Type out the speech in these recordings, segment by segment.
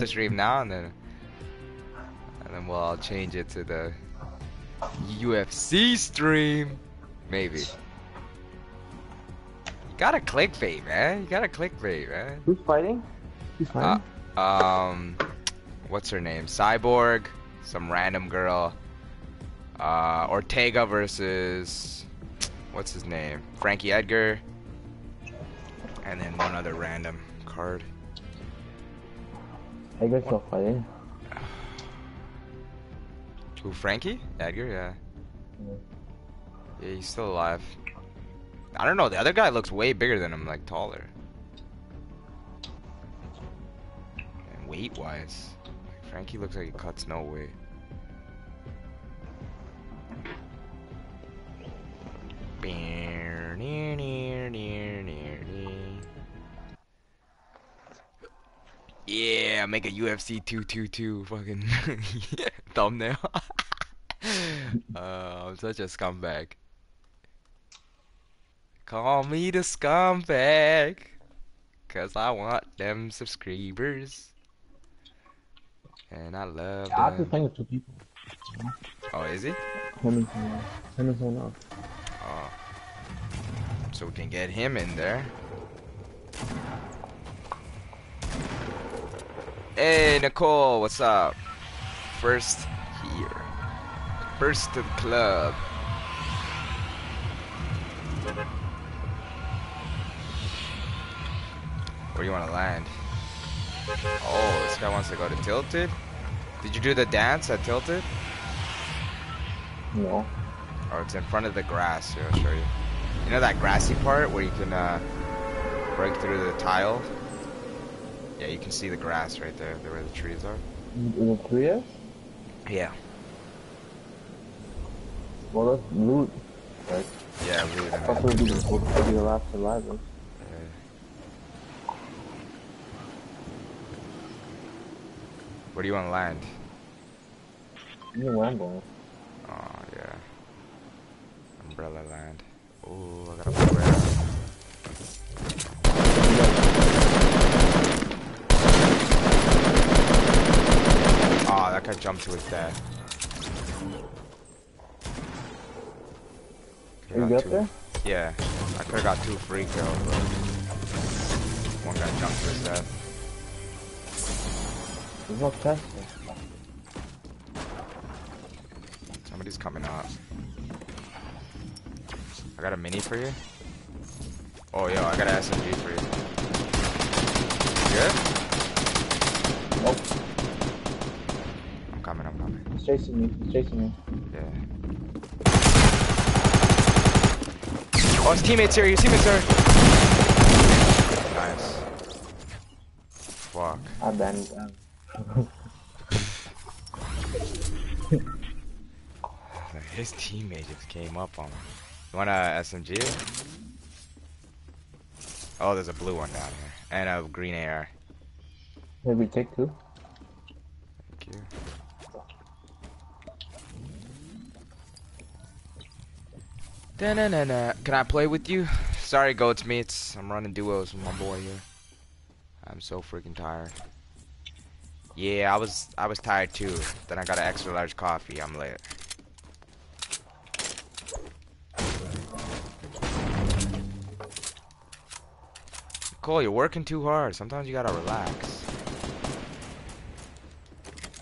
the stream now, and then and then we'll all change it to the UFC stream, maybe. You gotta clickbait, man. You gotta clickbait, man. Who's fighting? Who's fighting? Uh, um, what's her name? Cyborg, some random girl. Uh, Ortega versus what's his name? Frankie Edgar, and then one other random card. Edgar's still fighting. Who? Frankie Edgar? Yeah. Yeah, he's still alive. I don't know. The other guy looks way bigger than him, like taller. And weight wise, Frankie looks like he cuts no weight. Near, near, near, near, near. Yeah, make a UFC 222 fucking thumbnail. uh, I'm such a scumbag. Call me the scumbag. Cause I want them subscribers. And I love Yeah, I've them. just playing with two people. Oh, is he? Him and someone else. Him and someone else. Oh. So we can get him in there. Hey, Nicole, what's up? First here. First to the club. Where do you want to land? Oh, this guy wants to go to Tilted? Did you do the dance at Tilted? No. Oh, it's in front of the grass. Here, I'll show you. You know that grassy part where you can uh, break through the tile? Yeah, you can see the grass right there, there where the trees are. In the trees? Yeah. Well, that's loot. Like, Yeah, really I thought it would be the, last survivor. Where do you want to land? You know where I'm. Oh, yeah. Umbrella land. Oh, I got a umbrella. Oh, that guy jumped to his death. Are you two- there? Yeah, I could have got two free kills, but one guy jumped to his death. There's no there. Somebody's coming up. I got a mini for you. Oh, yo, I got an SMG for you. Good? Nope. I'm coming, I'm coming. He's chasing me. He's chasing me. Yeah. Oh, his teammates here, his teammates here. Nice. Fuck. I banned him. His teammate just came up on me. You want a SMG? Oh, there's a blue one down here. And a green AR. Maybe take two. Thank you. Da-na-na-na. Can I play with you? Sorry, goats mates. I'm running duos with my boy here. I'm so freaking tired. Yeah, I was I was tired too. Then I got an extra large coffee. I'm late. Cole, you're working too hard. Sometimes you gotta relax.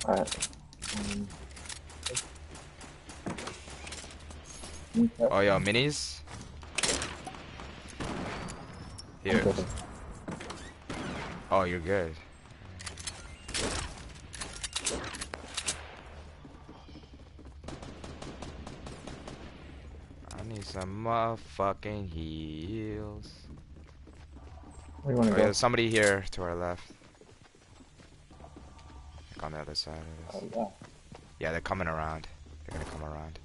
Alright. Um, Oh, yo, minis? Here. Oh, you're good. I need some motherfucking heals. Where do you wanna Oh, go? yeah, somebody here to our left. Like on the other side of Oh, yeah. Yeah, they're coming around. They're gonna come around.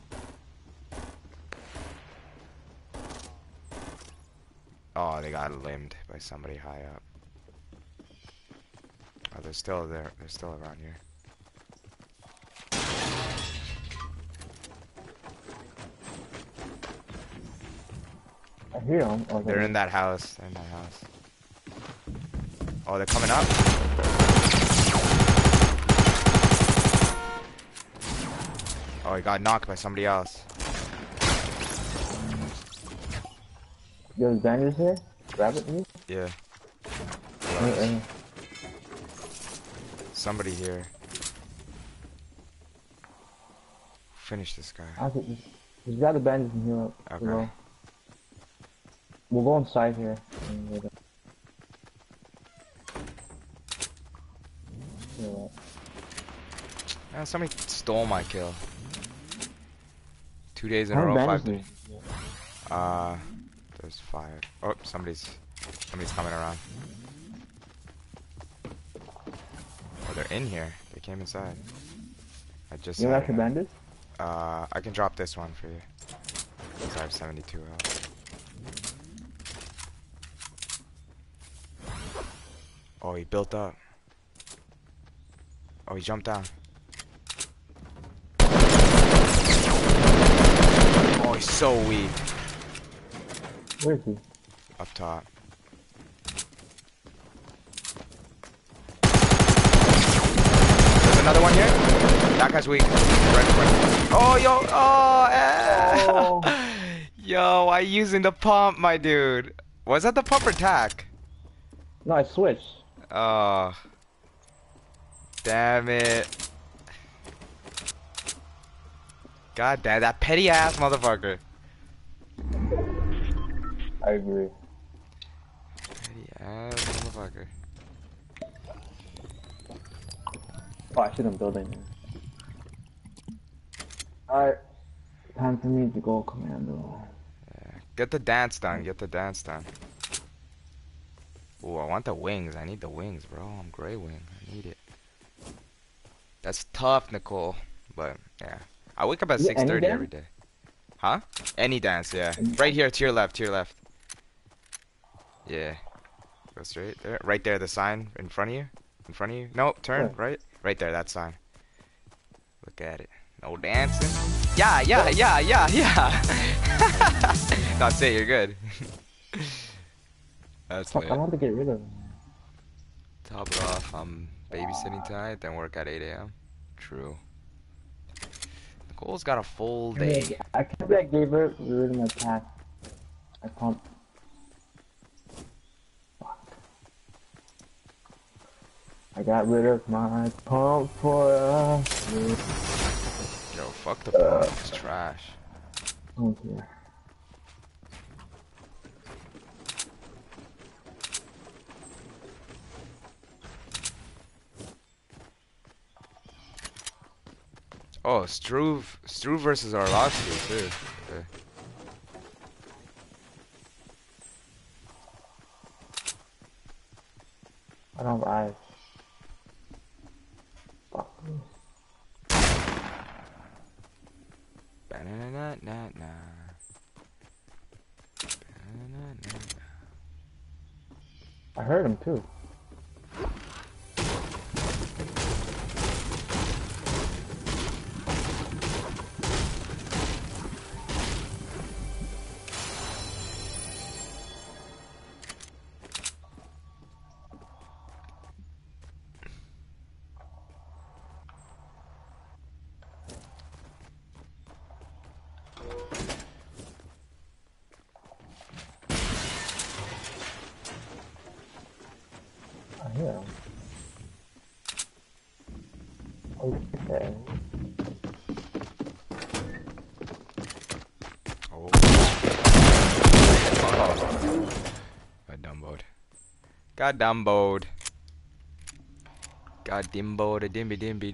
Oh, they got limbed by somebody high up. Oh, they're still there. They're still around here. I hear them. Oh, they're, they're in that house. They're in that house. Oh, they're coming up. Oh, he got knocked by somebody else. There's bandits here. Grab it, please. Yeah. Somebody here. Finish this guy. I'll get- Just grab the and heal up. Okay. We'll go. We'll go inside here. Yeah, Ah, somebody stole my kill. Two days in How a row, five days. Uh, there's five. Oh, somebody's, somebody's coming around. Oh, they're in here. They came inside. I just. You have got the it. bandits? Uh, I can drop this one for you. 'Cause I have 72 health. Oh, he built up. Oh, he jumped down. Oh, he's so weak. Where is he? Up top. There's another one here. That guy's weak. Right, right. Oh, yo. Oh, eh. Oh. Yo, I using the pump, my dude? Was that the pump or tack? No, I switched. Oh. Damn it. God damn, that petty ass motherfucker. I agree. Petty ass motherfucker. Oh, I should have building here. Alright. Time for me to go commando. Yeah. Get the dance done, get the dance done. Ooh, I want the wings. I need the wings, bro. I'm gray wing. I need it. That's tough, Nicole. But yeah. I wake up at Is it any 6:30 every day. Huh? Any dance, yeah. Right here to your left, to your left. Yeah. Go straight there. Right there, the sign in front of you. In front of you. Nope, turn, Where? right? Right there, that sign. Look at it. No dancing. Yeah, yeah, yeah, yeah, yeah. That's it, you're good. That's Fuck, lit. I want to get rid of him. Top it off. I'm babysitting tonight, then work at 8 a.m. True. Nicole's got a full day. I can't believe I gave her rid of my pack. I pumped. I got rid of my pump for us. Yo, fuck the uh, pump. It's trash. Oh dear. Oh, Struve, Struve versus Arlovsky too. Okay. I don't have eyes. Fuck. Ba-na-na-na-na-na. Ba-na-na-na-na. I heard him too. Got dumboed. Got dimboed a dimby dimby.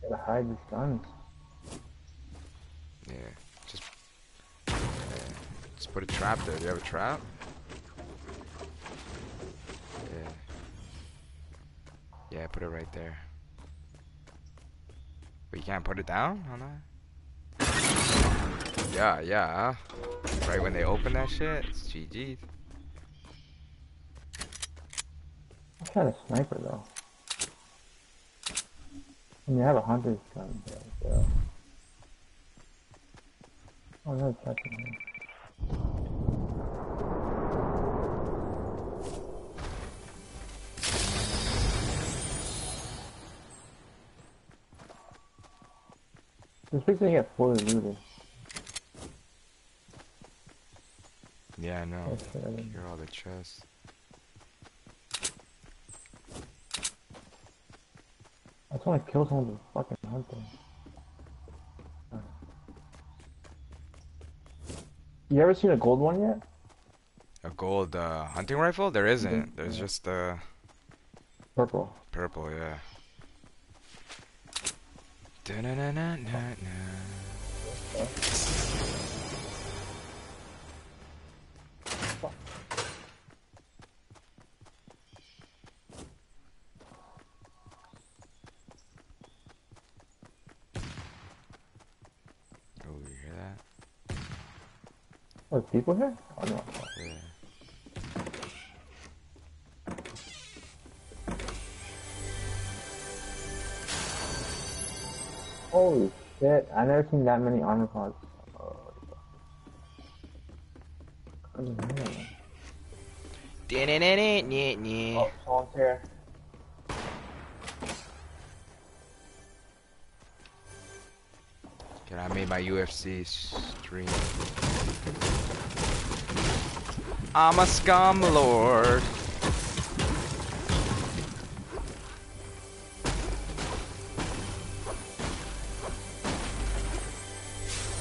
Gotta hide his guns. Yeah. Just. Yeah. Just put a trap there. Do you have a trap? Yeah. Yeah, put it right there. But you can't put it down on that? Yeah, yeah. Right when they open that shit, it's GG. Shot a sniper though. I mean, I have a hunter's gun, but, so. Oh, no, it's touching me. This place gonna get fully looted. Yeah, I know. That's what I mean. Here are all the chests. I just wanna kill someone to fucking hunt them. You ever seen a gold one yet? A gold uh, hunting rifle? There isn't. There's just uh, Purple. purple, yeah you hear that? Oh, there's people here? Oh no. Yeah. Holy shit, I never seen that many armor pods. Oh, someone's here. Can I make my UFC I'm a scum lord.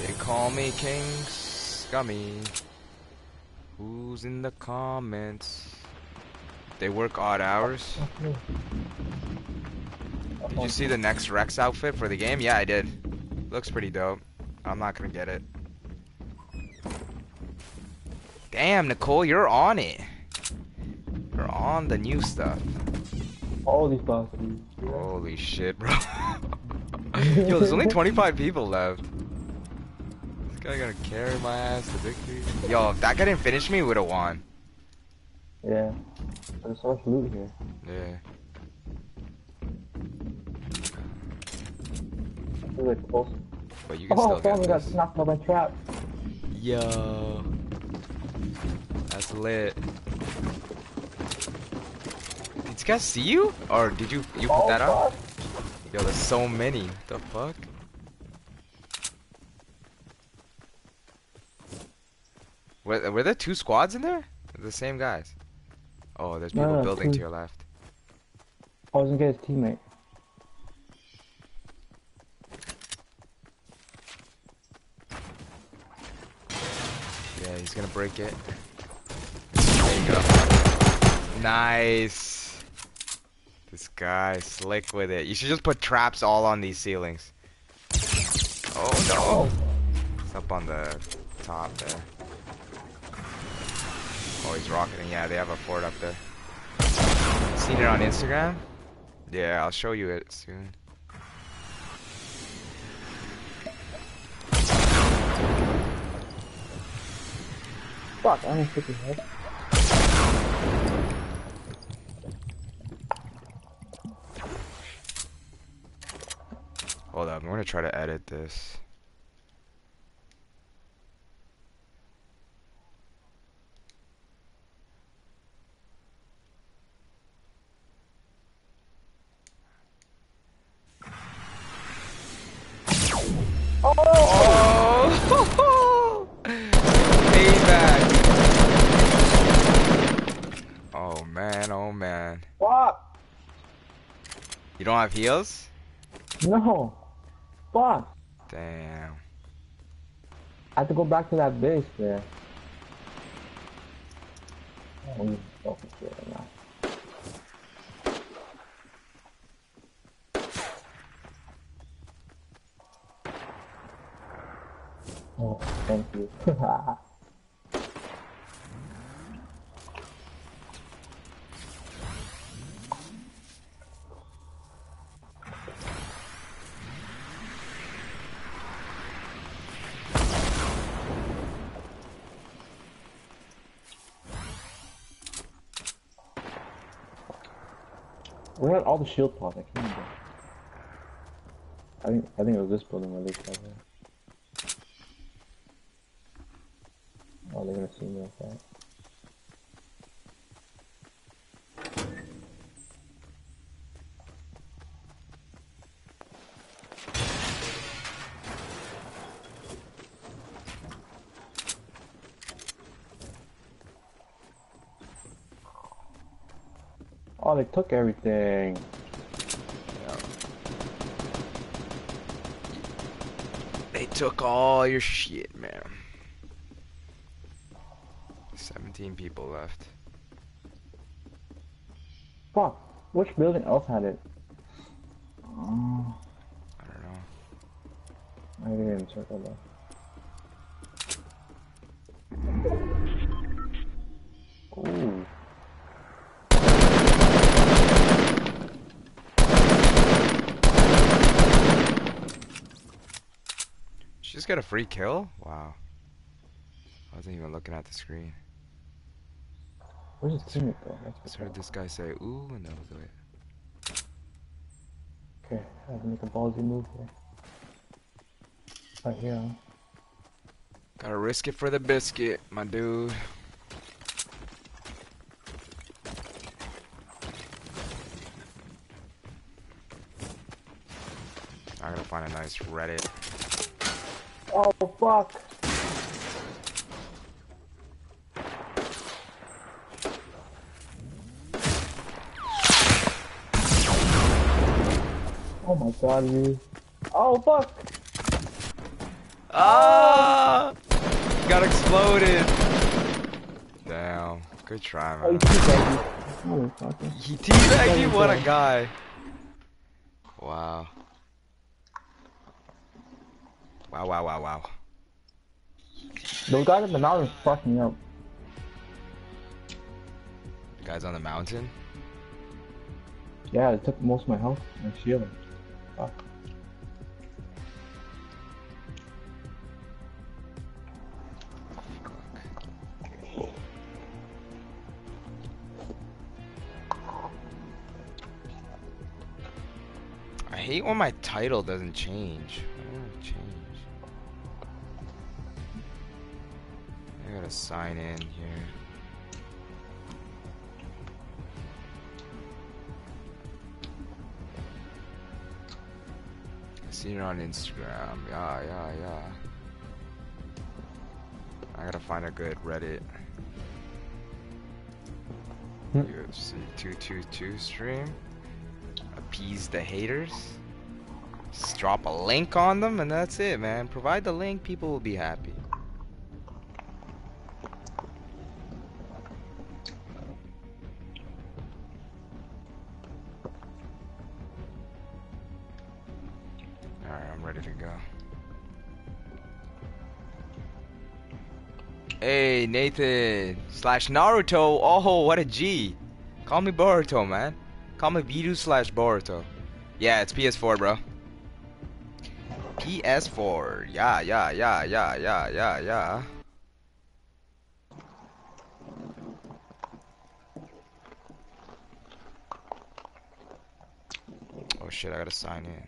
They call me King Scummy. Who's in the comments? They work odd hours. Did you see the next Rex outfit for the game? Yeah, I did. Looks pretty dope. I'm not gonna get it. Damn, Nicole, you're on it. You're on the new stuff. All these bastards. Holy shit, bro. Yo, there's only 25 people left. This guy gonna carry my ass to victory. Yo, if that guy didn't finish me, we would've won. Yeah. There's so much loot here. Yeah. They're close. But you can Oh, still someone get got this. knocked by my trap. Yo. Lit. Did you guys see you? Or did you you put Oh, that out? Yo, there's so many. What the fuck? Were, were there two squads in there? The same guys. Oh, there's people no, building to your left. I was gonna get his teammate. Yeah, he's gonna break it. Nice. This guy slick with it. You should just put traps all on these ceilings. Oh no! It's up on the top there. Oh, he's rocketing. Yeah, they have a fort up there. Seen it on Instagram? Yeah, I'll show you it soon. Fuck, I almost hit his head. Hold up, I'm gonna try to edit this. Oh! Payback! Oh man, oh man. Fuck! You don't have heals? No! Fuck! Damn. I have to go back to that base there. Oh, fucking shit right now. Oh, thank you. Where are all the shield pods? I can't remember. I think I think it was this building where they that. Oh, they're gonna see me like that. Oh, they took everything. They took all your shit, man. 17 people left. Fuck. Which building else had it? I don't know. I didn't circle that. Ooh. Just got a free kill? Wow. I wasn't even looking at the screen. Where's his teammate though? I just heard this guy say, ooh, and that was it. Okay, I have to make a ballsy move here. Right here. Gotta risk it for the biscuit, my dude. I gotta find a nice Reddit. Oh fuck! Oh my god, you. Oh fuck! Ah! Got exploded. Damn. Good try, Oh, you man. teabagged me. Motherfucker. He teabagged you? What a good. guy. Wow. Wow, wow, wow, wow. Those guys at the mountain fucked me up. The guy's on the mountain. Yeah, it took most of my health and shield. Fuck. I hate when my title doesn't change. I want to change. Gotta sign in here. I seen it on Instagram. Yeah, yeah, yeah. I gotta find a good Reddit. Hmm. UFC 222 stream. Appease the haters. Just drop a link on them and that's it, man. Provide the link, people will be happy. Nathan uh, slash Naruto. Oh, what a G. Call me Boruto, man. Call me Vidu slash Boruto. Yeah, it's PS4, bro. PS4. Yeah, yeah, yeah, yeah, yeah, yeah, yeah. Oh shit, I gotta sign in.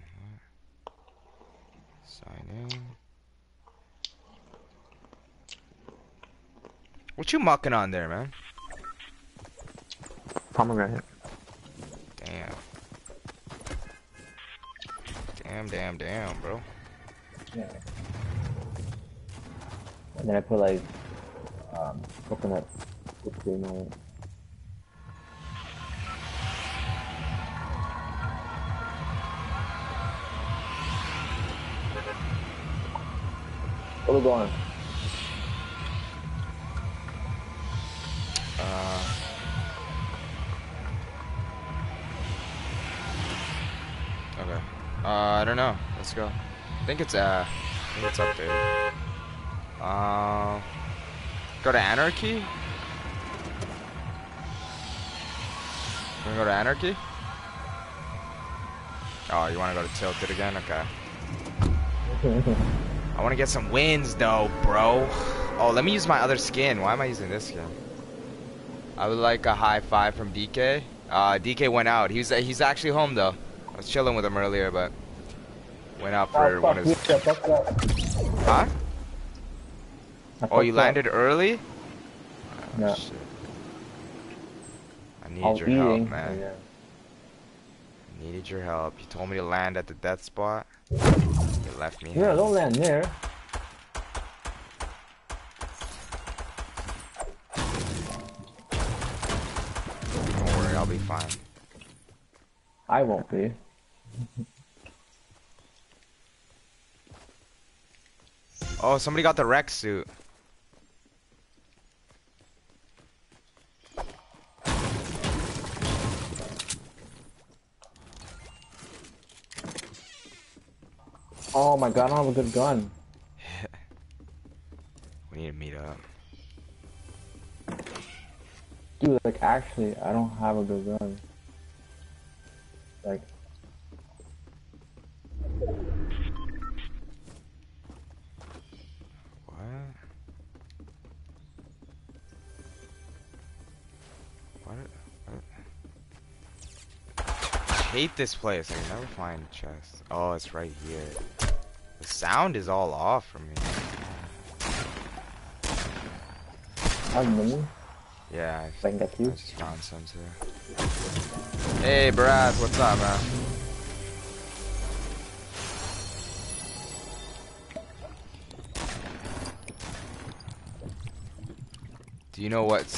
Sign in. What you mucking on there, man? Pomegranate. Damn. Damn, damn, damn, bro. Yeah. And then I put like um, coconut cream on it. Where we going? I don't know. Let's go. I think it's uh, I think it's updated. Uh, go to Anarchy. Can we go to Anarchy? Oh, you want to go to Tilted again? Okay. I want to get some wins though, bro. Oh, let me use my other skin. Why am I using this skin? I would like a high five from DK. Uh, DK went out. He's he's actually home though. I was chilling with him earlier, but went out for oh, one of you his. Huh? I Oh, you landed early? Oh, Yeah. shit. I I need was your eating. help, man. Yeah. Needed your help. You told me to land at the death spot. You left me. Yeah, don't land there. Don't worry, I'll be fine. I won't be. Oh, somebody got the Rex suit. Oh my god, I don't have a good gun. We need to meet up. Dude, like actually, I don't have a good gun. Like, hate this place. I can never find chest. Oh, it's right here. The sound is all off for me. I have mini. Yeah, I, If I can get I you. just found some too. Hey, Brad, what's up, man? Do you know what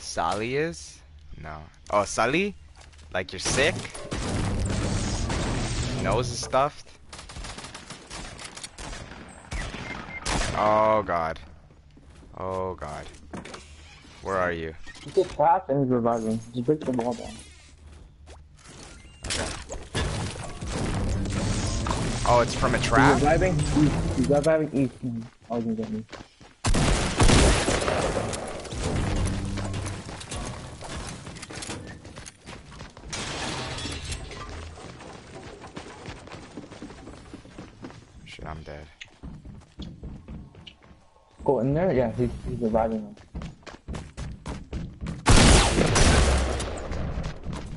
Sally is? No. Oh, Sally? Like you're sick? Nose is stuffed? Oh god. Oh god. Where are you? You get trapped and he's reviving. Just break the wall down. Okay. Oh, it's from a trap? He's reviving east. He's reviving east. Oh, he's gonna get me. In there? Yeah, he's, he's reviving him.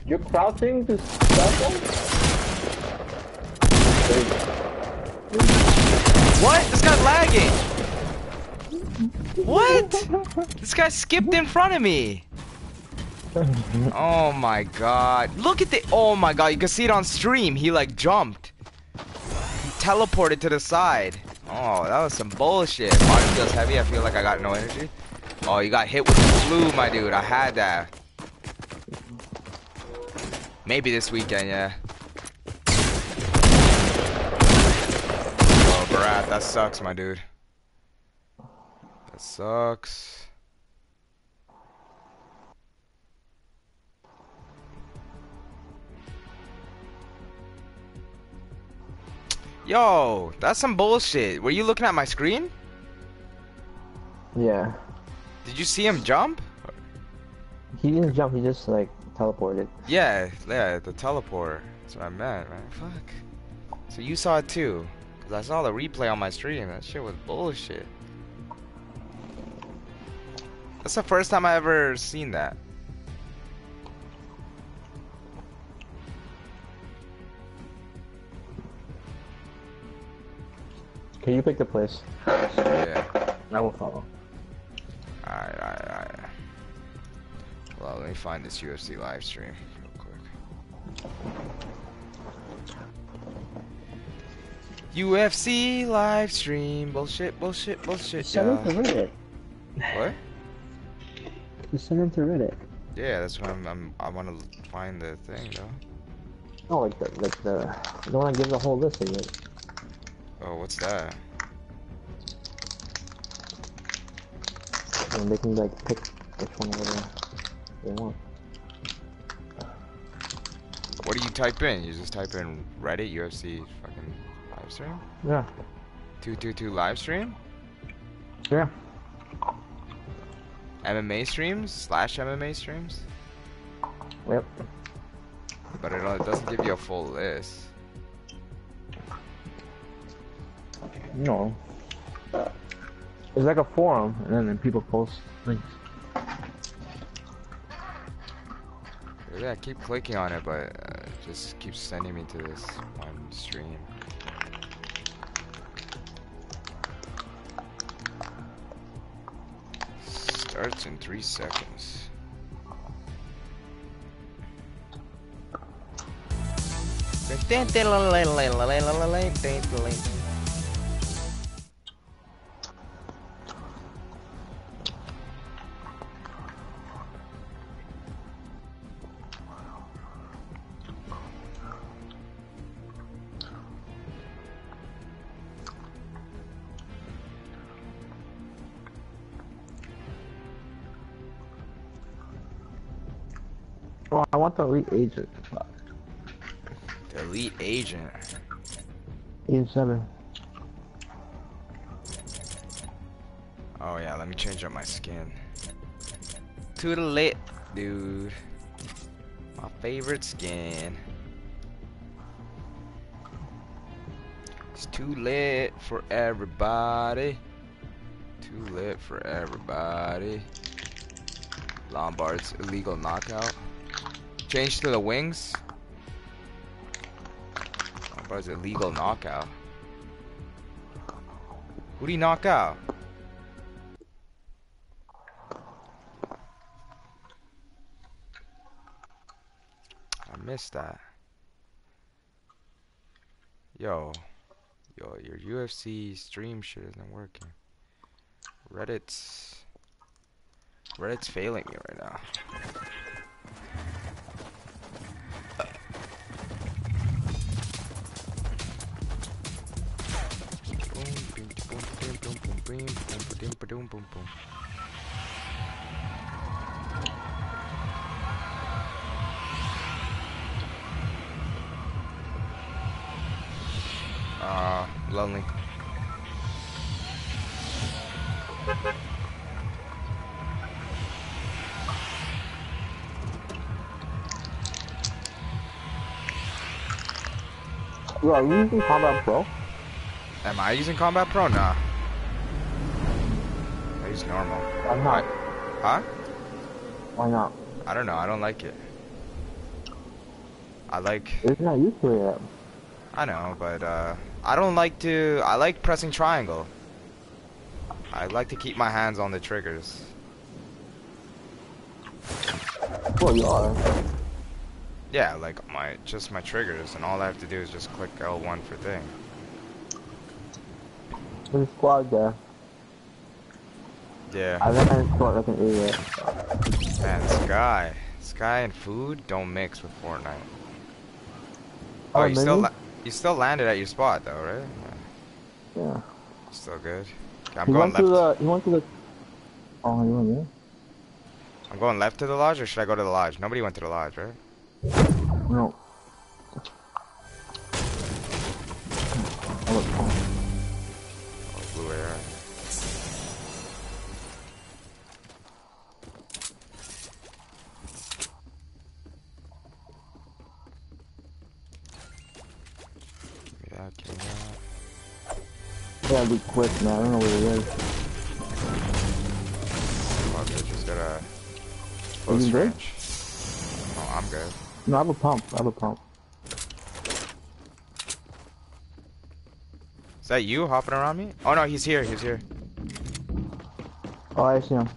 You're crouching to stealth him? There you go. What? This guy's lagging! What? This guy skipped in front of me! Oh my god. Look at the- Oh my god, you can see it on stream. He like jumped. He teleported to the side. Oh, that was some bullshit. Body feels heavy, I feel like I got no energy. Oh, you got hit with the flu, my dude. I had that. Maybe this weekend, yeah. Oh, Barat, that sucks, my dude. That sucks. Yo, that's some bullshit. Were you looking at my screen? Yeah. Did you see him jump? He didn't jump, he just like teleported. Yeah, yeah, the teleport. That's what I meant, man. Fuck. So you saw it too? Cause I saw the replay on my stream. That shit was bullshit. That's the first time I ever seen that. Can you pick the place? Yeah. I will follow. Alright, alright, alright. Well, let me find this UFC live stream real quick. UFC live stream. Bullshit, bullshit, bullshit. Send him to Reddit. What? Just send him to Reddit. Yeah, that's what I'm. I'm I want to find the thing though. No, like the like the I don't want to give the whole list of it. Oh, what's that? And they can like pick which one over they want. What do you type in? You just type in Reddit UFC fucking live stream. Yeah. Two two two live stream. Yeah. MMA streams slash MMA streams. Yep. But it, uh, it doesn't give you a full list. No. It's like a forum, and then, then people post links. Yeah, I keep clicking on it, but uh, it just keeps sending me to this one stream. Starts in three seconds. The elite agent. Fuck. The elite agent. Eight seven. Oh yeah, let me change up my skin. To the lit, dude. My favorite skin. It's too lit for everybody. Too lit for everybody. Lombard's illegal knockout. Change to the wings. Oh, Lombard's illegal knockout. Who do you knock out? I missed that. Yo. Yo, your UFC stream shit isn't working. Reddit's Reddit's failing me right now. Uh, lonely. Bro, are you using Combat Pro? Am I using Combat Pro? Nah. Use normal. I'm not. Huh? Why not? I don't know. I don't like it. I like. It's not used to it. I know, but uh, I don't like to. I like pressing triangle. I like to keep my hands on the triggers. Well, you are. Yeah, like my just my triggers, and all I have to do is just click L1 for thing. There's a squad there. Yeah. I think I squad like an idiot. Man, Sky, Sky and food don't mix with Fortnite. Oh, Oh, you still you still landed at your spot though, right? Yeah, Yeah. still good. Okay, I'm He going left. to the. He went to the. Oh, you went there? I'm going left to the lodge, or should I go to the lodge? Nobody went to the lodge, right? No. Yeah, be quick, man. I don't know what it is. Fuck it, just gotta close you good? range. Oh, I'm good. No, I have a pump. I have a pump. Is that you hopping around me? Oh no, he's here, he's here. Oh, I see him.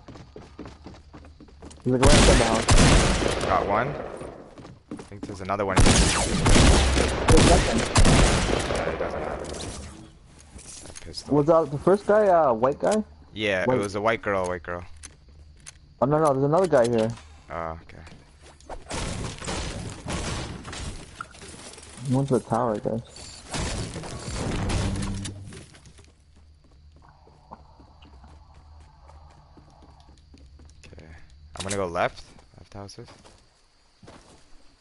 He's like right inside the house. Got one. I think there's another one. There's nothing. Uh, yeah, he doesn't have Was that the first guy, uh, white guy? Yeah, Wait. it was a white girl, white girl. Oh, no, no, there's another guy here. Oh, okay. He went to the tower, I guess. Okay. I'm gonna go left. Left houses.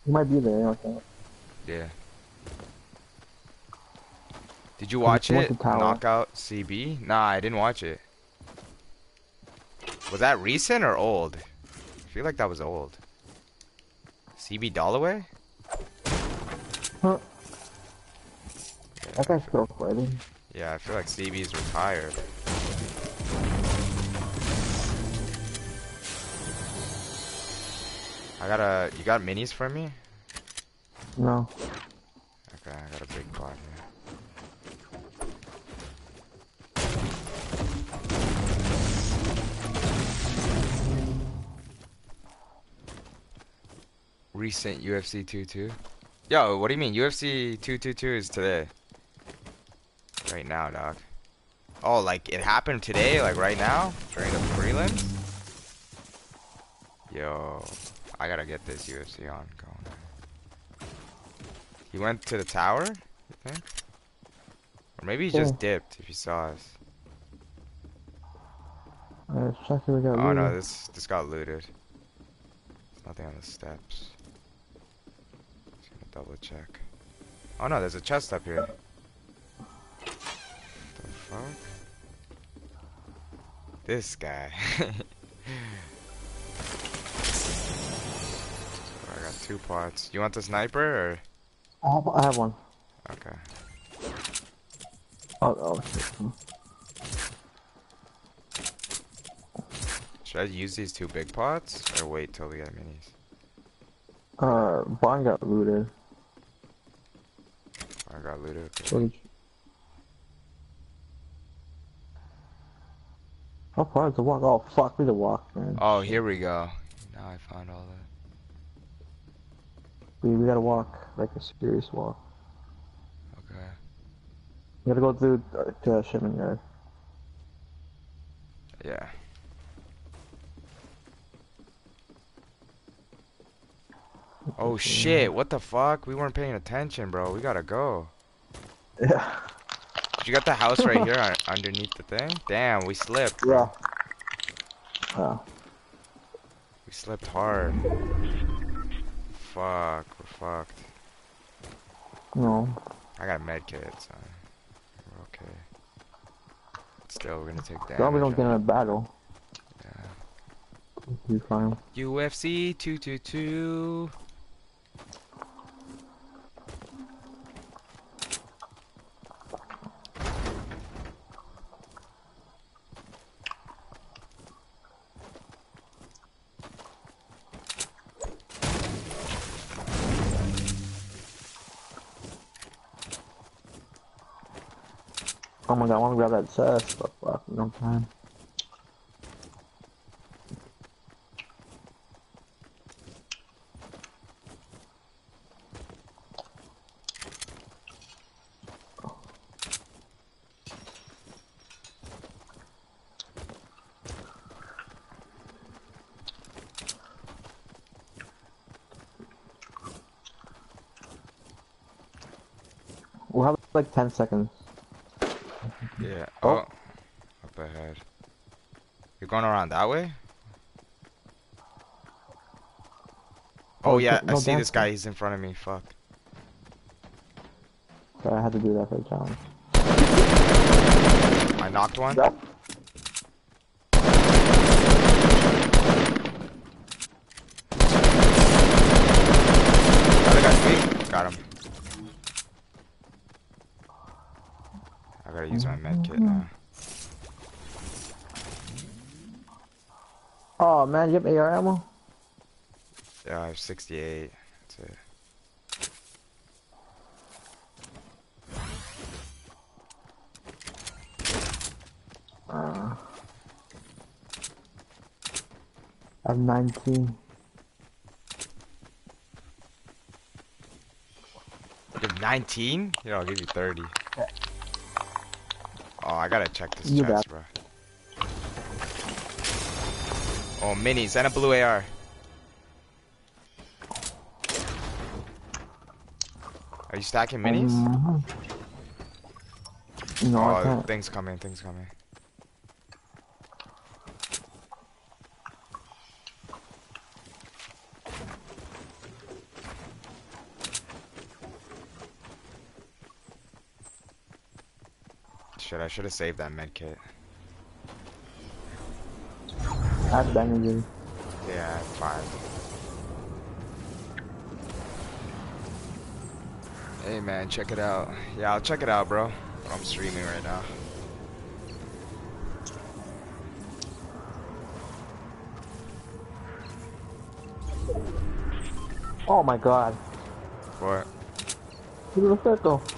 He might be there, okay. Yeah. Did you watch it? Knockout CB? Nah, I didn't watch it. Was that recent or old? I feel like that was old. CB Dollaway? Huh. That guy's still fighting. Yeah, I feel like CB's retired. I got a. You got minis for me? No. Okay, I got a big pot here. Recent UFC 22. Yo, what do you mean? UFC 222 is today. Right now, dog. Oh, like it happened today? Like right now? During the prelims? Yo, I gotta get this UFC on going. He went to the tower, you think? Or maybe he just Yeah. dipped if he saw us. Uh, check if we got Oh no, this this got looted. There's nothing on the steps. Double check. Oh no, there's a chest up here. The fuck? This guy. I got two pots. You want the sniper or? I have, I have one. Okay. Oh, oh. Should I use these two big pots or wait till we get minis? Uh, barn got looted. I got looted. okay. So did you- How far is the walk? Oh fuck, we the walk, man. Oh, here we go. Now I found all that. We, we gotta walk like a serious walk. Okay. We gotta go through uh, to the shipment yard. Yeah. Oh shit, what the fuck? We weren't paying attention, bro. We gotta go. Yeah. You got the house right here un- underneath the thing? Damn, we slipped. Yeah. Oh. We slipped hard. Fuck, we're fucked. No. I got a med kit, so we're okay. Still, we're gonna take damage. Glad we don't get in a battle. Yeah. We fine. UFC 222. I wanna grab that chest, but fuck, no time. We'll have like 10 seconds. Yeah. Oh. Oh. Up ahead. You're going around that way? Oh, Oh, yeah, I see this guy. He's in front of me. Fuck. So I had to do that for the challenge. I knocked one. Other guy's weak. Got him. I gotta use my med kit now. Oh man, you have AR ammo? Yeah, I have 68. That's it. Uh, I have 19. You have 19? Here, I'll give you 30. Oh, I gotta check this You chest, bro. Oh, minis and a blue AR. Are you stacking minis? Mhm. No, I oh, things coming, things coming. Shit, I should have saved that med kit. I have bandages. Yeah, five. Hey man, check it out. Yeah, I'll check it out, bro. I'm streaming right now. Oh my god. What? Look at the circle.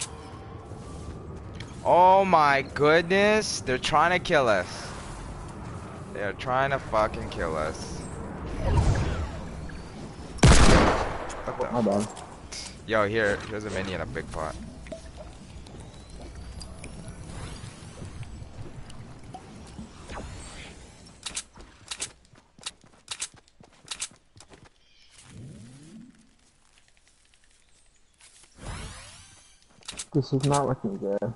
Oh my goodness, they're trying to kill us. They're trying to fucking kill us. My bad. Yo, here, here's a mini and a big pot. This is not looking good.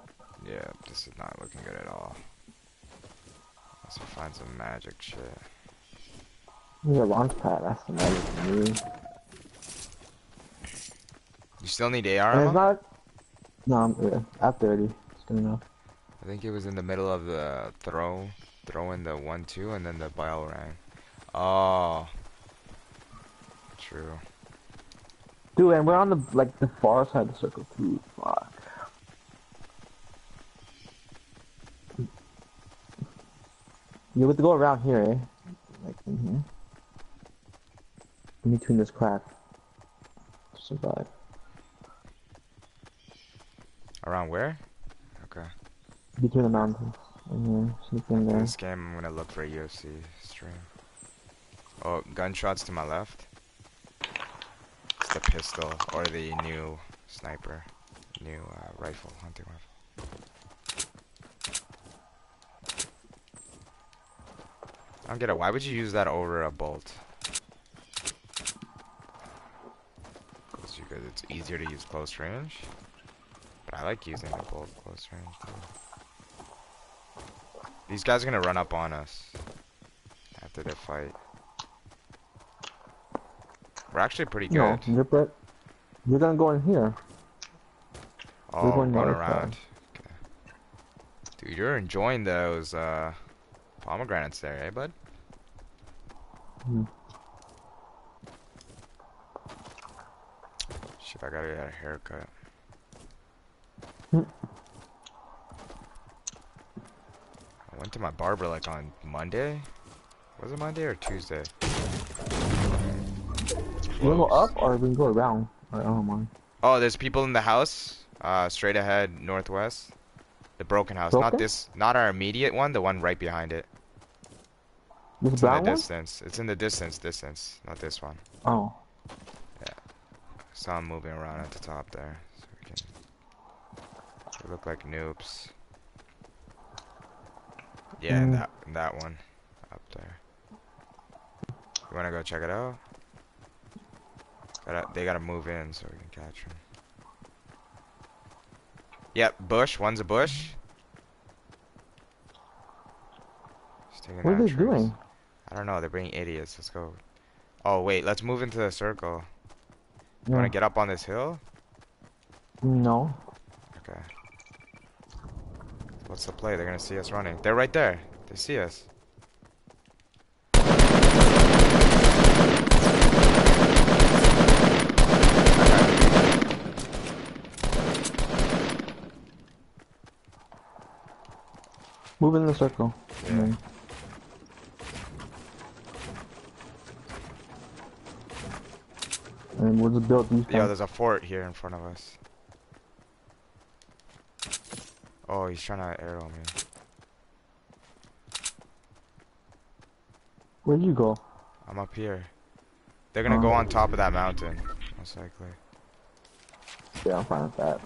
Yeah, this is not looking good at all. Let's find some magic shit. Need a launch pad. That's the magic to me. You still need AR ammo? not. No, I'm yeah, at 30. It's good enough. I think it was in the middle of the throw, throw in the one two, and then the bile rang. Oh, true. Dude, and we're on the like the far side of the circle too. Fuck. You have to go around here, eh? Like in here. In between this crack. To survive. Around where? Okay. Between the mountains. In here. In there. This game, I'm gonna look for a UFC stream. Oh, gunshots to my left. It's the pistol or the new sniper, new uh, rifle, hunting rifle. I don't get it. Why would you use that over a bolt? It's because it's easier to use close range. But I like using the bolt close range. Too. These guys are gonna run up on us after they fight. We're actually pretty good. No, you're, you're gonna go in here. oh, going going around. Okay. Dude, you're enjoying those uh, pomegranates there, eh, bud? Hmm. Shit, I gotta get a haircut. I went to my barber like on Monday. Was it Monday or Tuesday? Wanna go up or we can go around? I don't mind. Oh, there's people in the house. Uh, straight ahead, northwest. The broken house, not this, not our immediate one. The one right behind it. This It's in the one? distance. It's in the distance, distance, not this one. Oh. Yeah. Saw him moving around at the top there, so we can. They look like noobs. Yeah, Mm. that that one up there. You wanna go check it out? Gotta, they gotta move in so we can catch them. Yep, bush. One's a bush. What are they trees. doing? I don't know. They're being idiots. Let's go. Oh wait, let's move into the circle. You Yeah. wanna get up on this hill? No. Okay. What's the play? They're gonna see us running. They're right there. They see us. Move in the circle. Yeah. Mm-hmm. And we'll just build these. Ones. there's a fort here in front of us. Oh, he's trying to arrow me. Where'd you go? I'm up here. They're gonna go Oh. on top of that mountain, most likely. Yeah, I'm fine with that.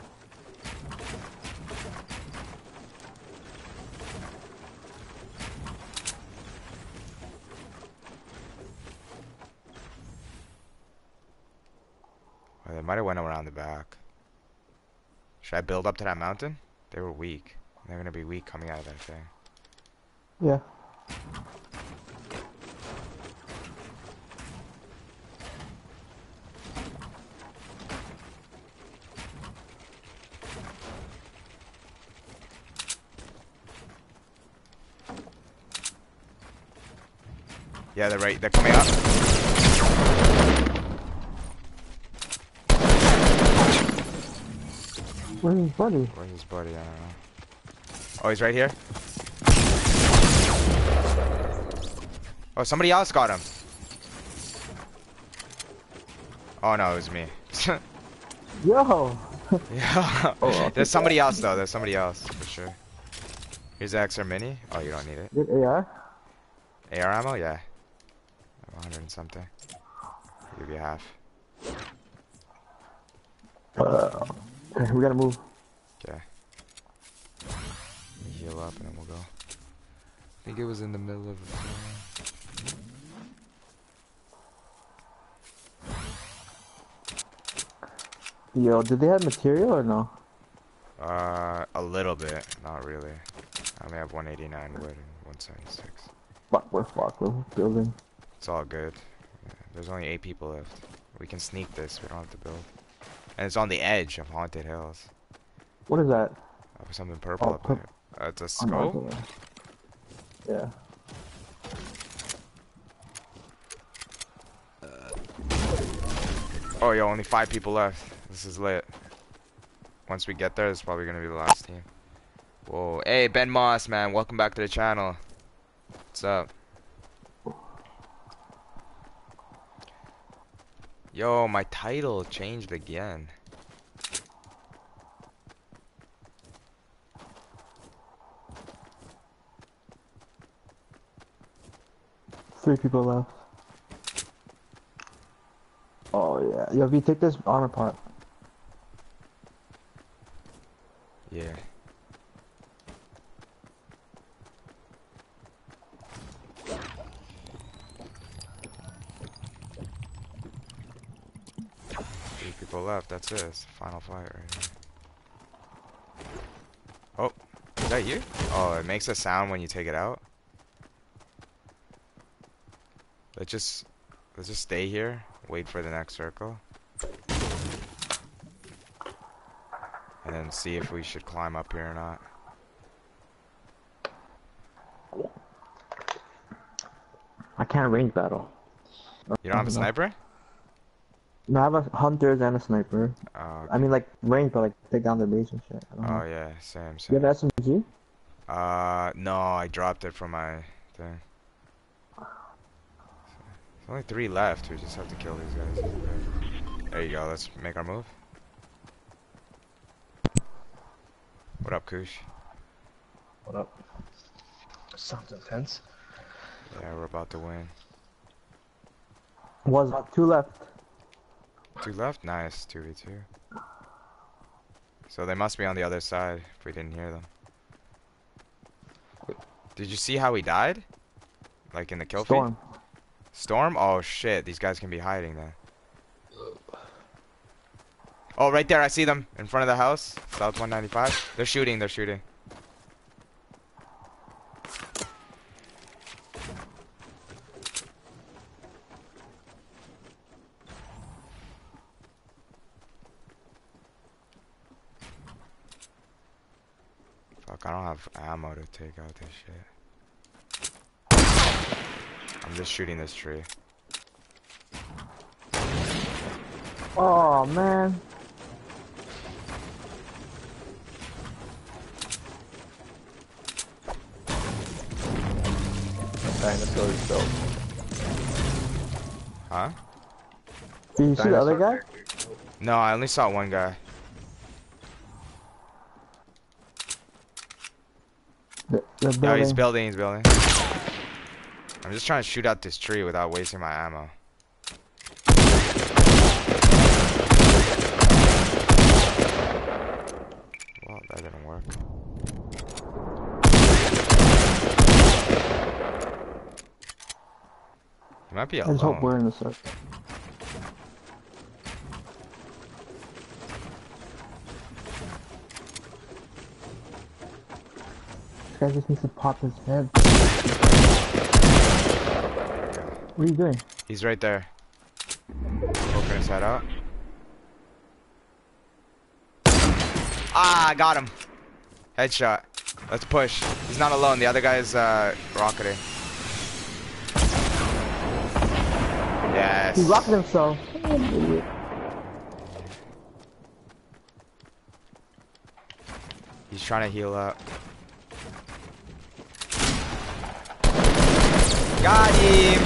Might have went around the back. Should I build up to that mountain? They were weak. They're gonna be weak coming out of that thing. Yeah. Yeah, they're right. They're coming up. Where's his buddy? Where's his buddy? I don't know. Oh, he's right here. Oh, somebody else got him. Oh no, it was me. Yo! yeah. Oh, I'll There's somebody else though. There's somebody else for sure. Here's the XR mini. Oh, you don't need it. Good AR? AR ammo? Yeah. 100 and something. I'll give you half. Uh, okay, we gotta move. Okay. Heal up and then we'll go. I think it was in the middle of the Yo, did they have material or no? Uh, a little bit, not really. I only have 189 wood and 176. Fuck, we're fucked. We're building. It's all good. Yeah, there's only eight people left. We can sneak this. We don't have to build. And it's on the edge of Haunted Hills. What is that? Oh, something purple Oh, up there. Uh, it's a it's skull? Yeah. Oh, yo, only five people left. This is lit. Once we get there, this is probably gonna be the last team. Whoa. Hey, Ben Moss, man. Welcome back to the channel. What's up? Yo, my title changed again. Three people left. Oh yeah. Yo, if you take this armor part. Yeah. Three people left, that's it. It's final fight right here. Oh, is that you? Oh, it makes a sound when you take it out. Let's just let's just stay here, wait for the next circle. And then see if we should climb up here or not. I can't range battle. You don't have a sniper? No, I have a hunters and a sniper. Oh, I mean, like range, but like take down their base and shit. I don't oh know. yeah, same, You same. have SMG? Uh, no, I dropped it from my thing. There's only three left. We just have to kill these guys. There you go. Let's make our move. What up, Kush? What up? Sounds intense. Yeah, we're about to win. Was uh, two left. Two left? Nice. 2v2. So they must be on the other side if we didn't hear them. Did you see how he died? Like in the kill feed? Storm. Storm? Oh shit, these guys can be hiding there. Oh, right there, I see them in front of the house. South 195. They're shooting, they're shooting. Fuck, I don't have ammo to take out this shit. I'm just shooting this tree. Oh man. Dinosaur is dope. Huh? Did you see the other guy? No, I only saw one guy. The, the No, he's building, he's building. I'm just trying to shoot out this tree without wasting my ammo. Well, that didn't work. He might be I just hope we're in the circle. Guy just needs to pop his head. What are you doing? He's right there. Poking his head out. Ah, I got him. Headshot. Let's push. He's not alone. The other guy is uh, rocketing. Yes. He rocked himself. He's trying to heal up. Got him.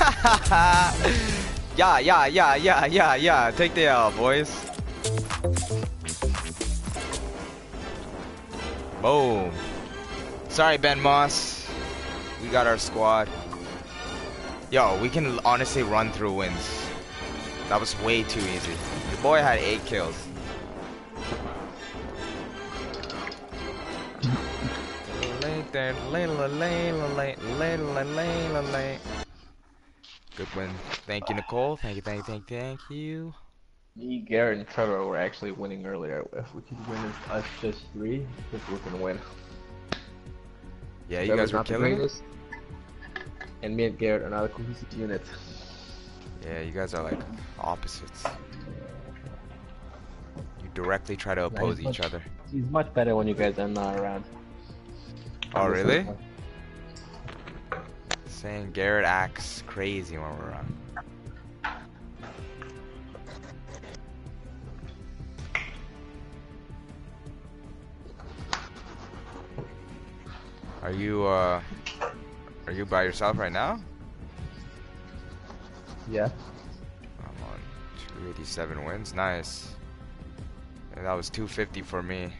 yeah, yeah, yeah, yeah, yeah, yeah. Take the L, boys. Boom. Sorry, Ben Moss. We got our squad. Yo, we can honestly run through wins. That was way too easy. The boy had eight kills. Good win. Thank you, Nicole. Thank you, thank you, thank you, thank you. Me, Garrett, and Trevor were actually winning earlier. If we could win as us just three, I think we're gonna win. Yeah, you Trevor's guys were killing it. greatest, And me and Garrett are not a cohesive unit. Yeah, you guys are like opposites. You directly try to oppose he's each much- other. He's much better when you guys are not around. Oh, really? Saying Garrett acts crazy when we're on. Are you uh are you by yourself right now? Yeah. I'm on 287 wins. Nice. And that was 250 for me.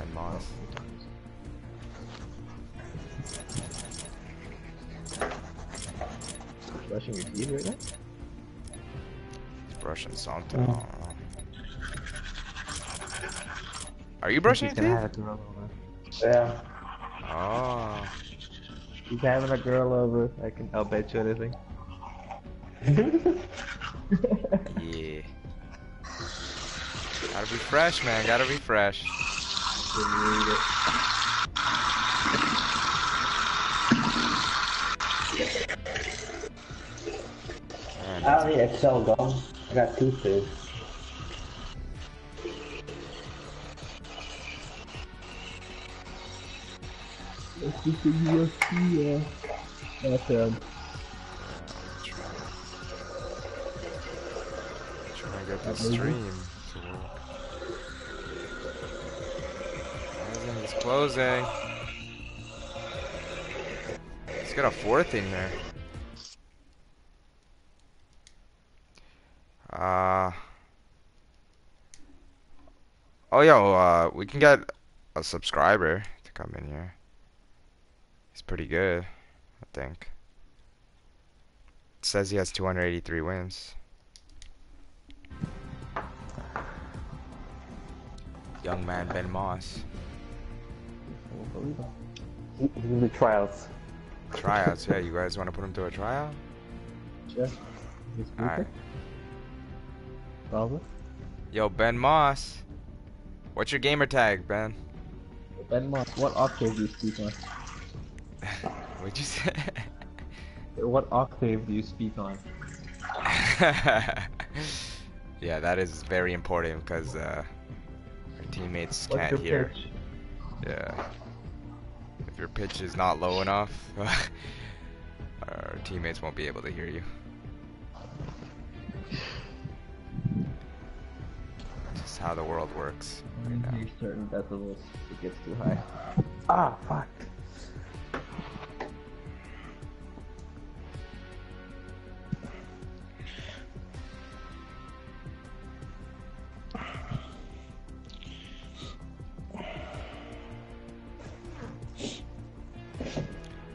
And Moss. Brushing your teeth right now? Brushing something. I. Are you brushing your teeth? have a girl over. Yeah. Oh. He's having a girl over. I can. I'll bet you anything. Yeah. Gotta be fresh, man. Gotta be fresh. I need Excel gum. I got two toothpaste. Yeah. That's um. Trying to get movie? stream to work. Closing. Let's get a fourth in here. Uh. Oh, yo, uh, we can get a subscriber to come in here. He's pretty good, I think. It says he has 283 wins. Young man Ben Moss. He- He's in the trials. Tryouts, yeah, you guys want to put him through a tryout? He's Alright. Yo, Ben Moss. What's your gamer tag, Ben? Ben Moss, what octave do you speak on? What'd you say? What octave do you speak on? yeah, that is very important because uh, our teammates What's can't hear. pitch? Yeah. If your pitch is not low enough, our teammates won't be able to hear you. How the world works. When right now. you certain decibels, it gets too high. Ah, fuck.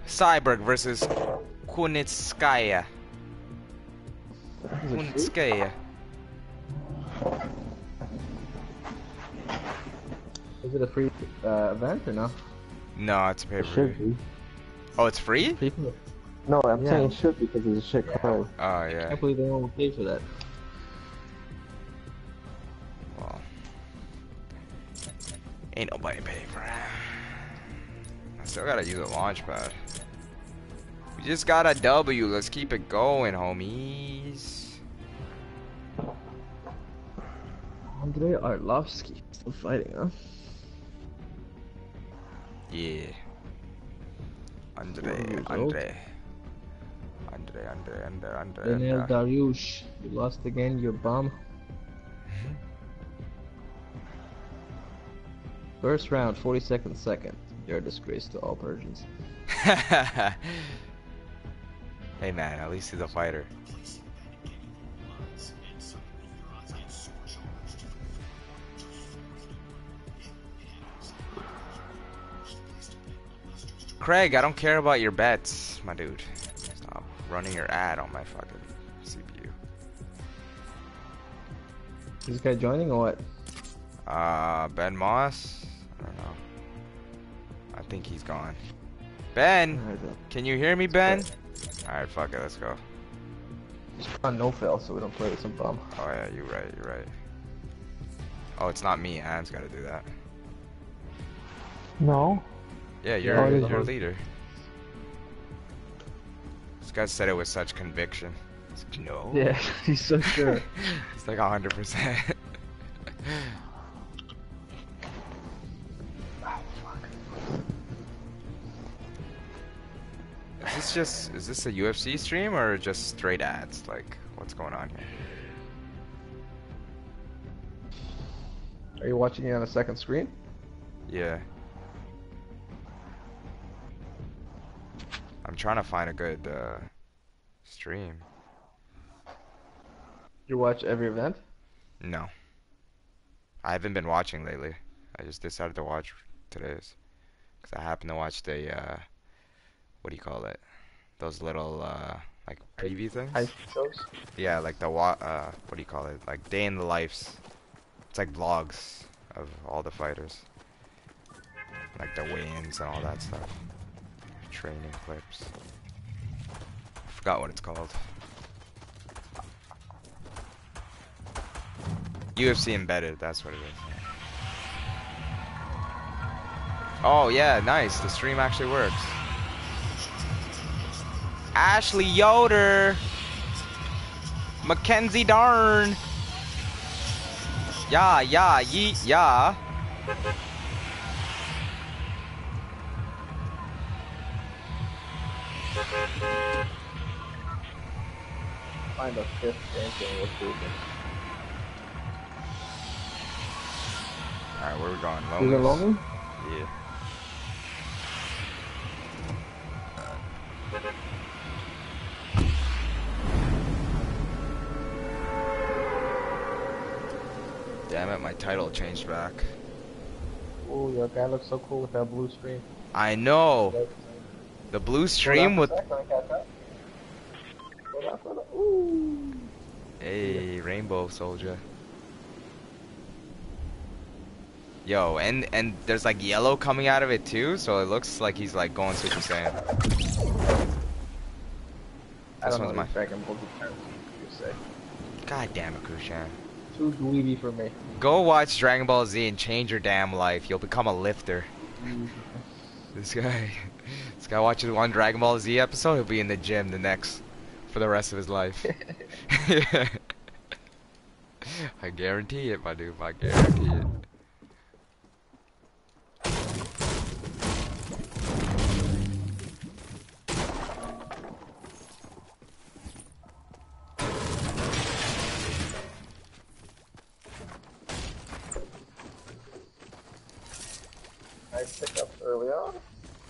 Cyborg versus Kunitskaya. Kunitskaya. Is it a free uh, event or no? No, it's a pay It per should view. be. Oh, it's free? People, No, I'm Yeah. saying it should because it's a shit card. Oh I can't believe they won't pay for that. Well, ain't nobody paying for it. I still gotta use a launch pad. We just got a W. Let's keep it going, homies. Andrei Arlovsky still fighting, huh? Yeah. Andre. Andre. Andre, Andre, Andre, Andre. Daniel Andre. Dariush, you lost again, you bum. First round, 42nd second. You're a disgrace to all Persians. hey man, at least he's a fighter. Craig, I don't care about your bets, my dude. Stop running your ad on my fucking CPU. Is this guy joining or what? Uh, Ben Moss? I don't know. I think he's gone. Ben, can you hear me, Ben? Alright, fuck it, let's go. Just on no fail so we don't play with some bum. Oh yeah, you're right, you're right. Oh, it's not me, Anne's gotta do that. No. Yeah, you're, Oh, is you're a leader. This guy said it with such conviction. It's like, no. Yeah, he's so sure. it's like hundred percent. Is this just is this a UFC stream or just straight ads? Like, what's going on here? Are you watching it on a second screen? Yeah. I'm trying to find a good uh, stream. You watch every event? No. I haven't been watching lately. I just decided to watch today's. Because I happened to watch the, uh, what do you call it? Those little, uh, like preview things? Shows? Yeah, like the, wa- uh, what do you call it? Like day in the lives. It's like vlogs of all the fighters. Like the weigh-ins and all that stuff. Training clips. I Forgot what it's called. UFC embedded, that's what it is. Oh yeah, nice. The stream actually works. Ashley Yoder. Mackenzie Dern. Yeah, yeah, yeet, yeah. Find a fifth ranking with Google. Alright, where we going? Is it? Logan? Yeah. Damn it, my title changed back. Oh, your guy looks so cool with that blue screen. I know. The blue stream with Hey, Rainbow Soldier. Yo, and and there's like yellow coming out of it too, so it looks like he's like going Super Saiyan. I This one's my- these Dragon Ball you say. God damn it, Kushan. Too dweeby for me. Go watch Dragon Ball Z and change your damn life. You'll become a lifter. Mm-hmm. This guy, guy watches one Dragon Ball Z episode, he'll be in the gym the next, for the rest of his life. I guarantee it, my dude. I guarantee it.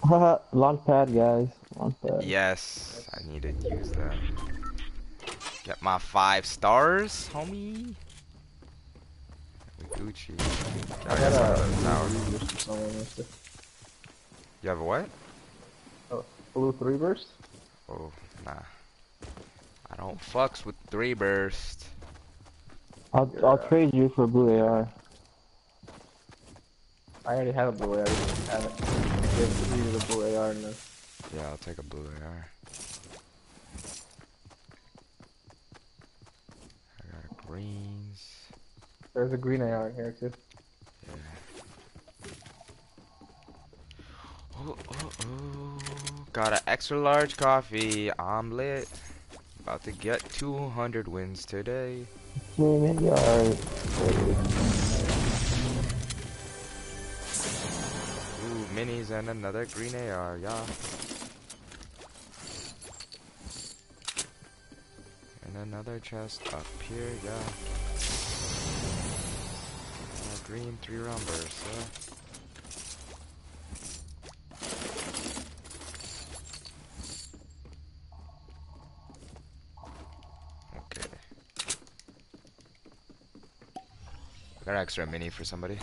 Haha, launch pad, guys. Launch pad. Yes, I need to use that. Get my five stars, homie. Gucci. I Gotta got get some of the power. a blue burst or something, mister. You have a what? Blue three burst? Oh, nah. I don't fucks with three burst. I'll I'll trade you for blue AR. I already had a blue AR. I didn't have it. Just needed a blue AR and then Yeah, I'll take a blue AR. I got greens. there's a green AR in here too. Oh, oh, oh. Got an extra large coffee omelet. About to get 200 wins today. Swimming yard. Ooh, minis and another green AR, yeah. And another chest up here, yeah. Uh, green three round burst, yeah. Got an extra mini for somebody.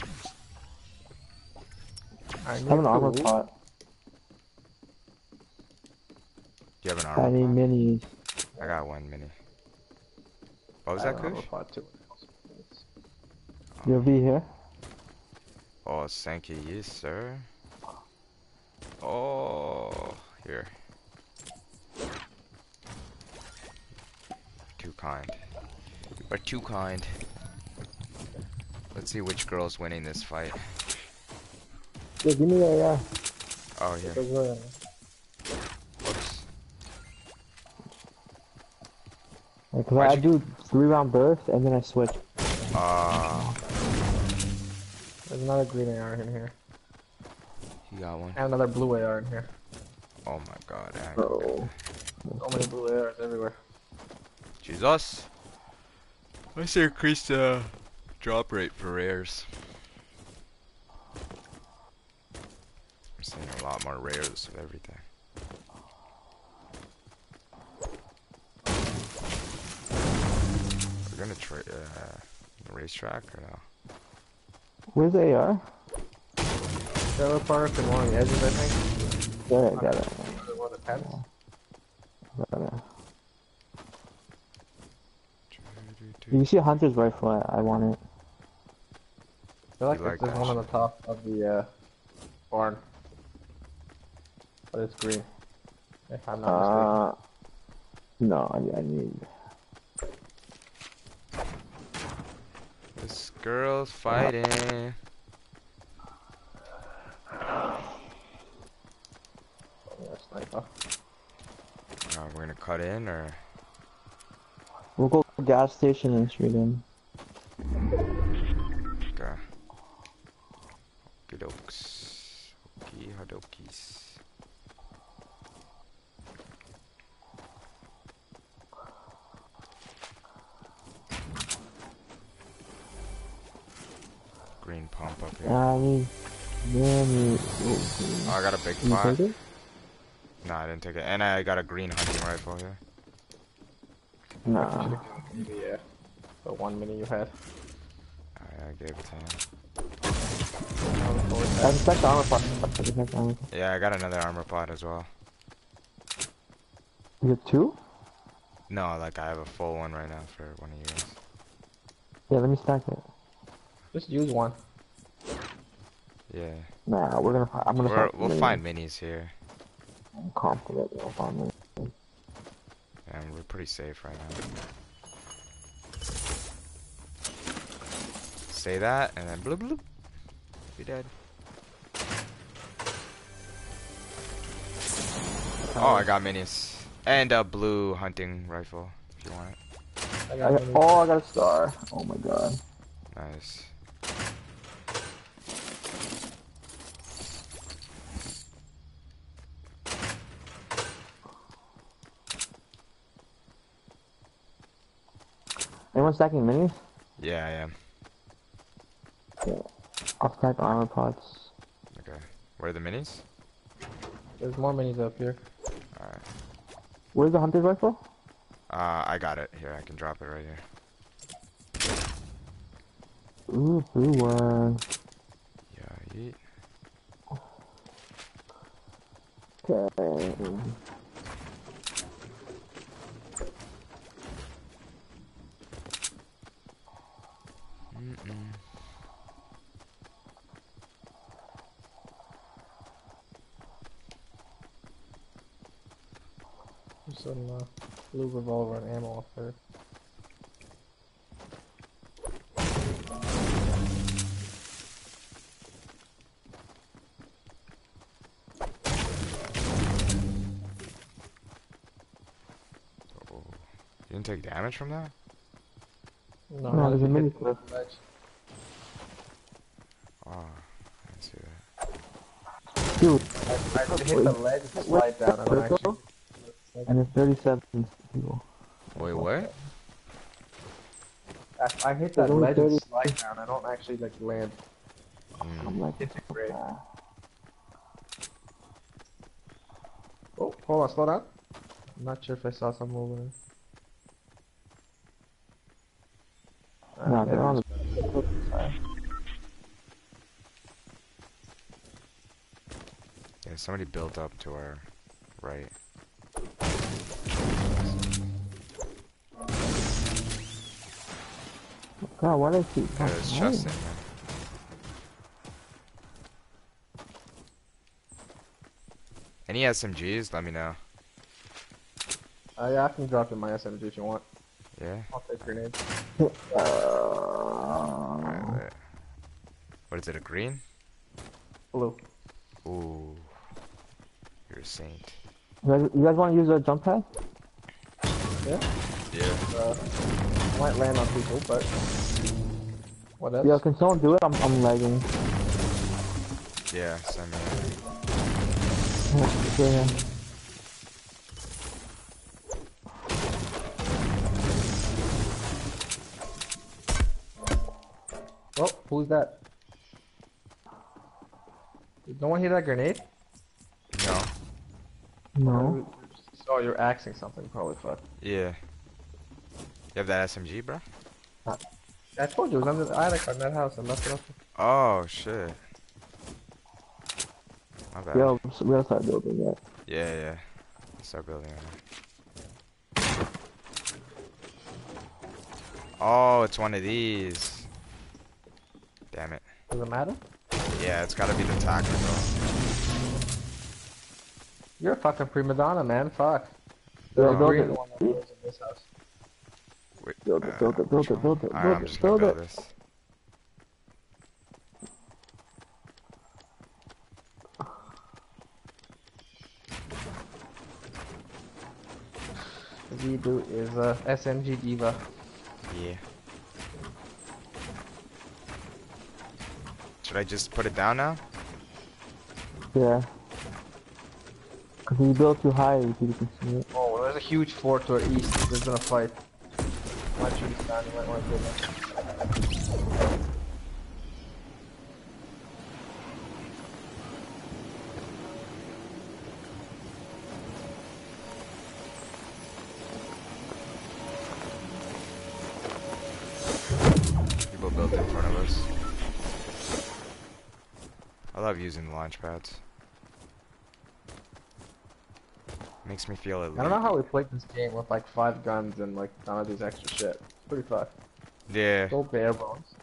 I I have an armor two. pot. Do you have an armor I need pot? minis. I got one mini. What was I that, have an armor Kush? pot too. You'll be here. Oh, thank you, yes, sir. Oh, here. Too kind. But too kind. Let's see which girl's winning this fight. Yeah, give me the AR. Oh, yeah. Uh, Whoops. Why'd I you- do three round burst and then I switch. Uh, There's another green AR in here. he got one. And another blue AR in here. Oh my god. I- Oh. So many blue ARs everywhere. Jesus. Let's increase the drop rate for rares. I'm seeing a lot more rares of everything. We're gonna try uh, racetrack or no? Where's the AR? Trailer park and one of the edges, I think. Got it, got it. Another one of the tents. Got it. You see a hunter's rifle, I, I want it. I feel like, You like there's that one on the top of the uh, barn. But it's green. If I'm not mistaken. Uh, no, I, I need. This girl's fighting. Uh, we're gonna cut in or We'll go gas station and shoot him. okay. Okey-dokes. Okey-hadokes. Green pump up here. I. Yeah, Oh, I got a big You pot. No, I didn't take it. And I got a green hunting rifle here. Nah. The, uh, the one mini you had. I, I gave it to him. I just checked the armor part. I just checked the armor part. Yeah, I got another armor pot as well. You have two? No, like I have a full one right now for one of you guys. Yeah, let me stack it. Just use one. Yeah. Nah, we're gonna. I'm gonna. We're, find we'll many. find minis here. I'm confident we'll find many. And we're pretty safe right now. Say that, and then bloop bloop. Be dead. Oh, I got minis. And a blue hunting rifle, if you want it. I I got got, oh, I got a star. Oh my god. Nice. Anyone stacking minis? Yeah, I am. I'll stack armor pots. Okay. Where are the minis? There's more minis up here. Alright. Where's the hunter's rifle? Uh, I got it. Here, I can drop it right here. Ooh, blue one. Yeah, yeet. Okay. Mm-mm. There's some uh, blue revolver and ammo up her. Oh. You didn't take damage from that? No, No, there's a mini hit the clip. ledge. Oh, I didn't see that. Dude, I, I hit the ledge and slide down. I don't actually. And it's 37 people. Wait, what? I, I hit that only ledge and slide down. I don't actually like land. Mm. I'm like, Disintegrate. ah. Oh, hold on, slow down. I'm not sure if I saw some movement. no, Uh, they're on the. Yeah, somebody built up to our right. God, why did I keep? Yeah, there's oh, chest in there. Any SMGs? Let me know. Uh, yeah, I can drop in my SMG if you want. Yeah? I'll take grenades. Uh, wait. What is it, a green? Blue. Ooh. You're a saint. you guys, you guys want to use a jump pad? Yeah? Yeah. Uh, might land on people, but what else? Yo, can someone do it? I'm, I'm lagging. Yeah, send me. Yeah. Oh, who's that? Did no one hear that grenade? No. No. Oh, you're axing something, probably. Fuck. Yeah. You have that SMG, bro? I told you it was under the attic on that house. I left it up. Oh shit. My bad. Yo, we gotta start building that. Yeah, yeah. Start building it. Oh, it's one of these. Damn it. Does it matter? Yeah, it's gotta be the tacker though. You're a fucking prima donna, man. Fuck. Yo, The build green one that lives in this house. Wait, Build it, build it, uh, build it, build it, Alright, build I'm it, just gonna build build it. this. Zidu is uh, a SMG diva. Yeah. Should I just put it down now? Yeah. Cause when you build too high, you can see it. Oh, there's a huge fort to our east. There's gonna fight. People built in front of us. I love using the launch pads. Makes me feel elite. I don't know how we played this game with like five guns and like none of these extra shit. It's pretty fun. Yeah, So bare bones.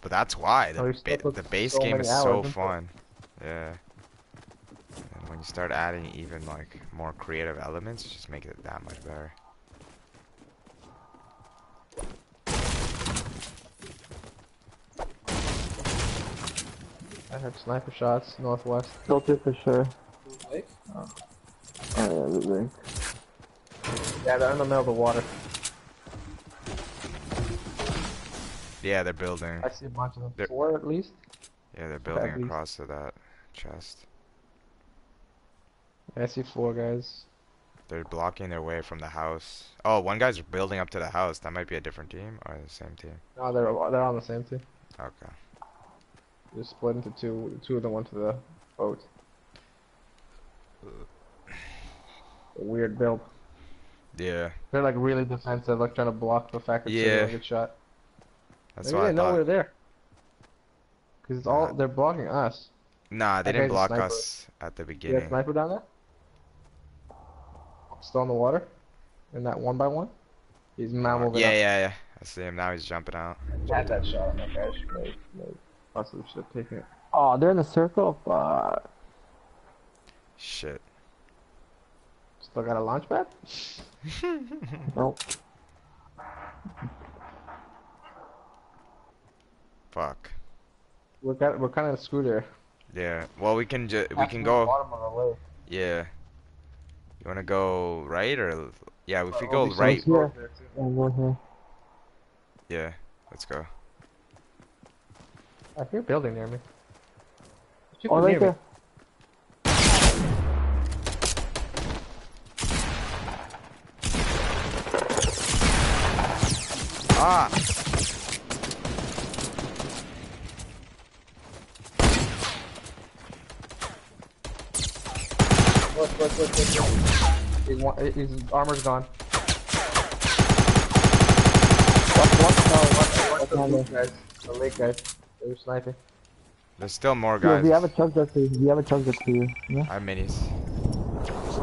but that's why the, Oh, ba- the base so game is so hours, isn't it? fun. Yeah. And when you start adding even like more creative elements, it just make it that much better. I heard sniper shots northwest. Built it for sure. Oh yeah, the link. Yeah, they're in the middle of the water. Yeah, they're building. I see a bunch of them. They're- Four at least. Yeah, they're building least. across to that chest. I see four guys. They're blocking their way from the house. Oh, one guy's building up to the house. That might be a different team or the same team. No, they're they're on the same team. Okay. They're split into two. Two of them went to the boat. A weird build. Yeah, They're like really defensive, like trying to block the fact that yeah. Yeah. don't get shot. that's Maybe what they I know we're there. Cause it's all Nah. they're blocking us. Nah, they That didn't block us at the You got beginning. sniper down there? Still in the water? In that one by one? He's man moving Yeah, up. yeah, yeah. I see him now. He's jumping out. Had that shot. Okay, I should maybe, maybe possibly should have taken it. Oh, they're in the circle. Fuck. Uh, shit. Still got a launch pad? Nope. Fuck. We're got, we're kind of screwed here. Yeah. Well, we can ju- we can go. Bottom of the lake. Yeah. You wanna go right or? Yeah, if we Oh, go right. smoke there, too. Here. Yeah. Let's go. I hear building near me. Oh, can right hear me. Ah. Look, look, look, look, look. His, his armor's gone. Watch, watch, no, watch, watch the Okay. lake guys. The lake guys. They were sniping. There's still more guys. do you have a chug jug for you? Do you have a chug jug for you? Yeah? I have minis.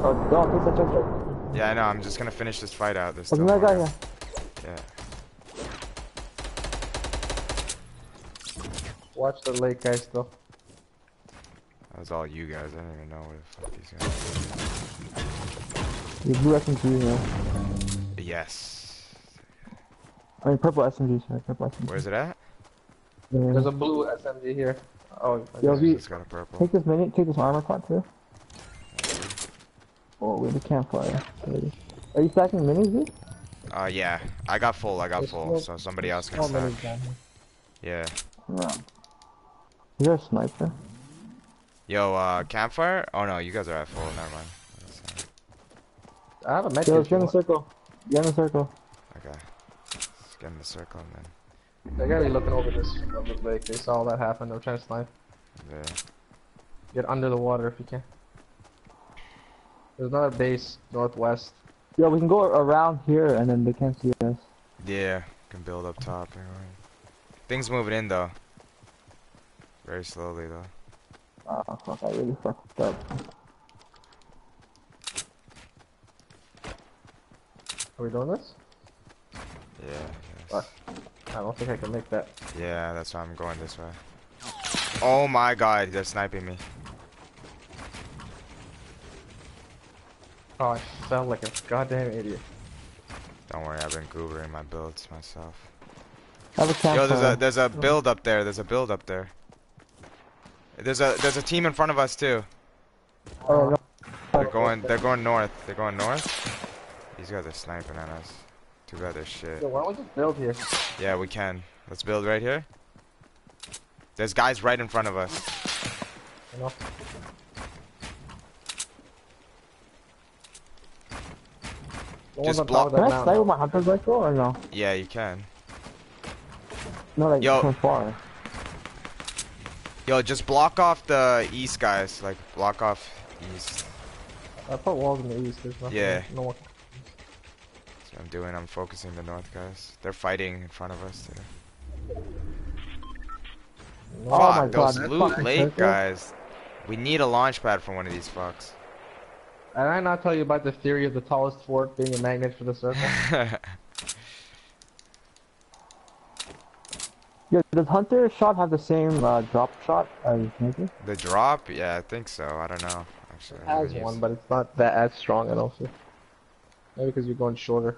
Oh, don't take the chug jug. Yeah, I know. I'm just gonna finish this fight out. There's There's still another more guy guys. here. Yeah. Watch the lake guys though. That was all you guys. I don't even know where the fuck these guys. The blue SMG here. Yes. I mean, purple SMG, sorry, purple SMG. Where's it at? Yeah. There's a blue SMG here. Oh, I Yo, guess- we- It's got a purple. Take this mini, take this armor pot too. Oh, we have a campfire. Ready. Are you stacking minis, dude? Uh, yeah. I got full. I got There's full. no- So somebody else can start. minis down here. Yeah. Yeah. Is there a sniper? Yo, uh, campfire? Oh no, you guys are at full. Never mind. That's, I have a med Yo, kit. let's get in the circle. Get in the circle. Okay. Let's get in the circle and then. They gotta be looking over this over the lake. They saw all that happen. They're trying to snipe. Yeah. Get under the water if you can. There's another base northwest. Yeah, we can go around here and then they can't see us. Yeah. Can build up top. Anyway. Things moving in though. Very slowly though. Oh, fuck, I really fucked up. Are we doing this? Yeah. yes. I don't think I can make that. Yeah, that's why I'm going this way. Oh my god, they're sniping me. Oh, I felt like a goddamn idiot. Don't worry, I've been goobering my builds myself. Have a. Yo, there's a there's a build up there. There's a build up there. There's a there's a team in front of us too. Oh, no. They're going they're going north. They're going north. These guys are sniping at us. Too bad they're shit. So why don't we just build here? Yeah, we can. Let's build right here. There's guys right in front of us. You know? The ones Just block- of Can I mountain. snipe with my hunter's rifle or no? Yeah, you can. No, like Yo. from far. Yo, just block off the east guys. Like block off east. I put walls in the east. There's nothing. Yeah. No one. That's what I'm doing. I'm focusing the north guys. They're fighting in front of us too. Oh Fuck, God, those that loot lake circle. guys. We need a launch pad for one of these fucks. Did I not tell you about the theory of the tallest fort being a magnet for the circle? Yo, does hunter shot have the same uh, drop shot as sniper? the drop? Yeah, I think so. I don't know. Actually, I has one, but it's not that as strong. I don't feel. Maybe because you're going shorter.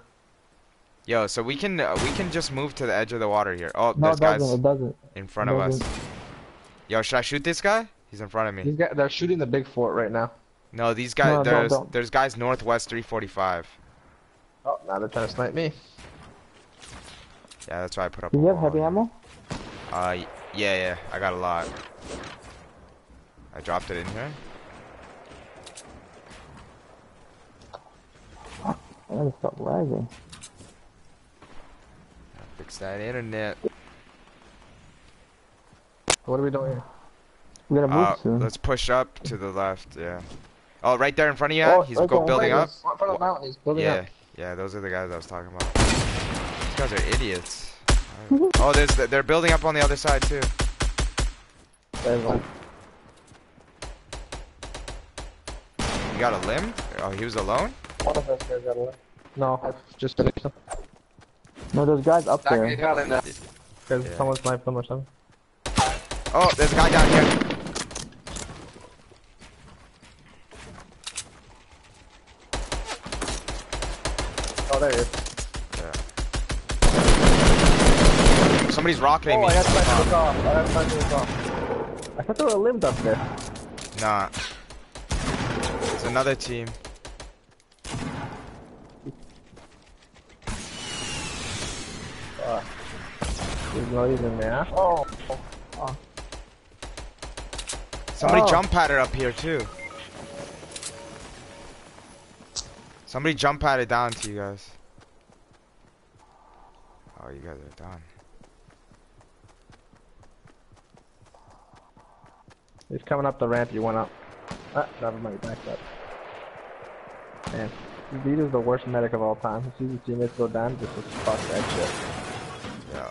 Yo, so we can uh, we can just move to the edge of the water here. Oh, No, there's guys It doesn't. in front it of us. doesn't. Yo, should I shoot this guy? He's in front of me. These guys, they're shooting the big fort right now. No, these guys. No, don't, there's don't. there's guys northwest 345. Oh, now they're trying to snipe me. Yeah, that's why I put up. Do a you have heavy ammo? Uh, yeah, yeah, I got a lot. I dropped it in here. I gotta stop lagging. Fix that internet. What are we doing here? We gotta move Uh, soon. let's push up to the left. Yeah. Oh, right there in front of you. Oh, He's right go building right up. In front of the mountain, he's building Yeah, up. yeah, those are the guys I was talking about. These guys are idiots. oh, there's they're building up on the other side too. There's one. You got a limb? Oh, he was alone. One of us guys got a No, I've just finished them. No, there's guys up That guy there. got in there. Because Yeah. someone sniped them or something. Oh, there's a guy down here. Somebody's rocketing Oh, me. I got the sniped off. I got sniped off. I thought there were limbs up there. Nah. It's another team. Ah. There's not even there. Oh, Somebody Oh. jump padded up here too. Somebody jump padded down to you guys. Oh, you guys are done. He's coming up the ramp you went up. Ah, never mind, back up. Man, Vito's is the worst medic of all time. He sees his teammates go down, just says, fuck that shit. Yeah.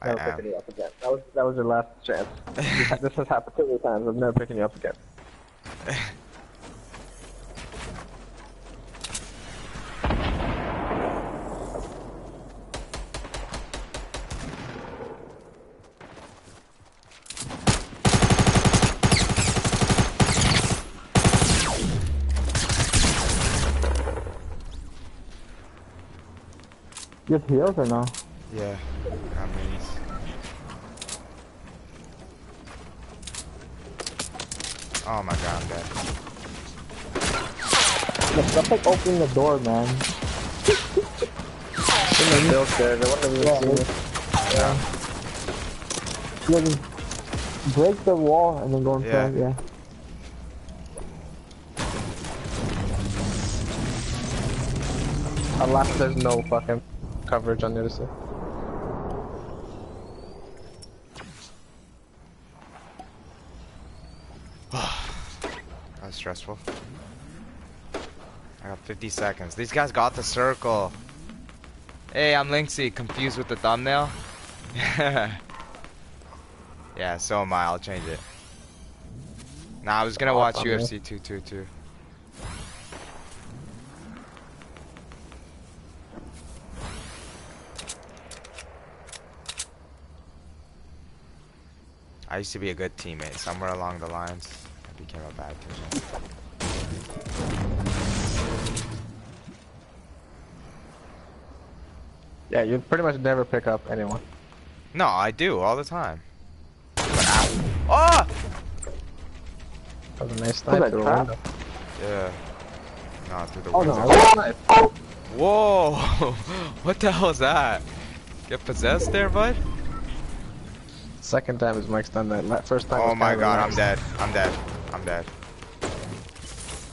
I Never am. picking you up again. That was that was your last chance. This has happened too many times. I'm never picking you up again. You heals or no? Yeah. Got minis. Oh my god, I'm dead. Look, that's like opening the door, man. Someone built there. They wouldn't have even Yeah, seen it- it. Yeah, just break the wall and then go in Yeah. front. Yeah. Unless there's no fucking coverage on the other side. That's stressful. I got 50 seconds. These guys got the circle. Hey, I'm Linksy. Confused with the thumbnail? yeah, so am I. I'll change it. Nah, I was gonna watch. UFC 222. I used to be a good teammate. Somewhere along the lines, I became a bad teammate. Yeah, you pretty much never pick up anyone. No, I do all the time. Oh! That was a nice Was snipe through a trap? window. Yeah. No, through the Oh window. no. I- Whoa! what the hell is that? Get possessed there, bud? Second time his Mike's done that. First time. Oh my god, I'm dead. I'm dead. I'm dead.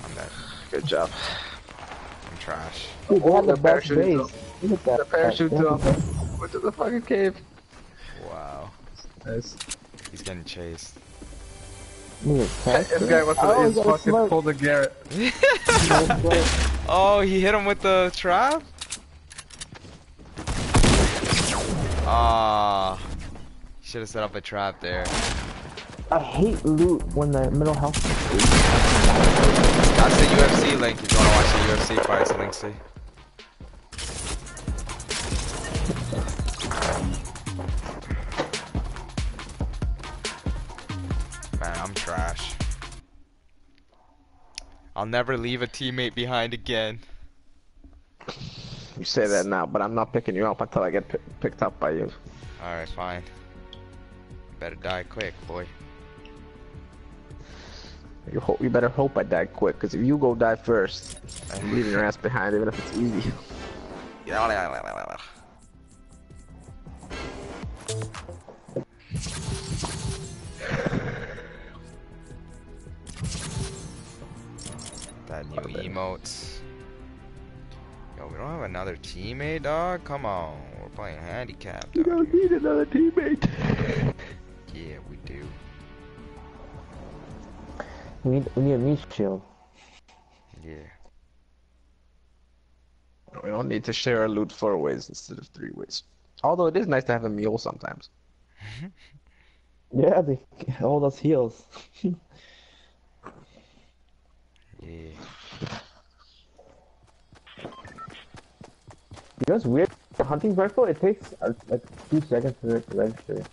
I'm dead. Good job. I'm trash. Dude, they had the the best parachute base. Look at that. The parachute that- drop. Went to the fucking cave. Wow. Nice. He's getting chased. This guy went to Oh, his he fucking smoked. pulled a Garrett. Oh, he hit him with the trap? Ah. Should have set up a trap there. I hate loot when the middle health. That's the UFC link if you want to watch the UFC fights, Linksy. Man, I'm trash. I'll never leave a teammate behind again. You say that now, but I'm not picking you up until I get pi picked up by you. Alright, fine. Better die quick, boy. You, ho- you better hope I die quick, because if you go die first, I'm leaving your ass behind, even if it's easy. That new emotes. Yo, we don't have another teammate, dog? Come on, we're playing handicap. You don't need another teammate. Yeah, we do. We need, we need a meat shield. Yeah. We don't need to share our loot four ways instead of three ways. Although it is nice to have a mule sometimes. Yeah, they all those heals. Yeah. You know what's weird? The hunting rifle, it takes uh, like two seconds to register.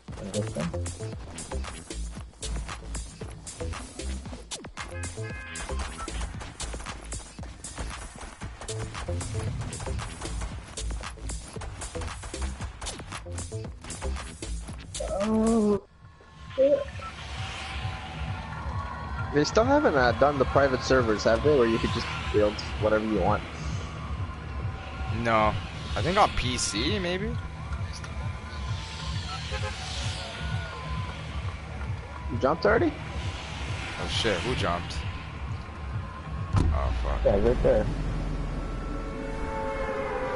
They still haven't uh, done the private servers, have they? Where you could just build whatever you want. No. I think on PC, maybe? You jumped already? Oh shit, who jumped? Oh fuck. Yeah, right there.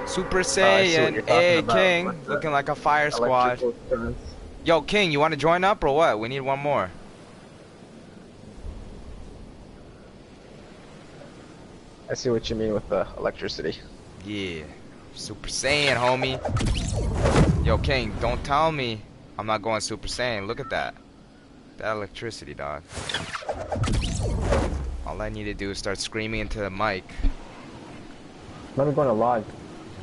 Super Oh, I see what Saiyan, hey about, King, looking like a fire squad. Yo, King, you want to join up or what? We need one more. I see what you mean with the electricity. Yeah. Super Saiyan, homie. Yo, King, don't tell me I'm not going Super Saiyan. Look at that. That electricity, dog. All I need to do is start screaming into the mic Let me go to lodge.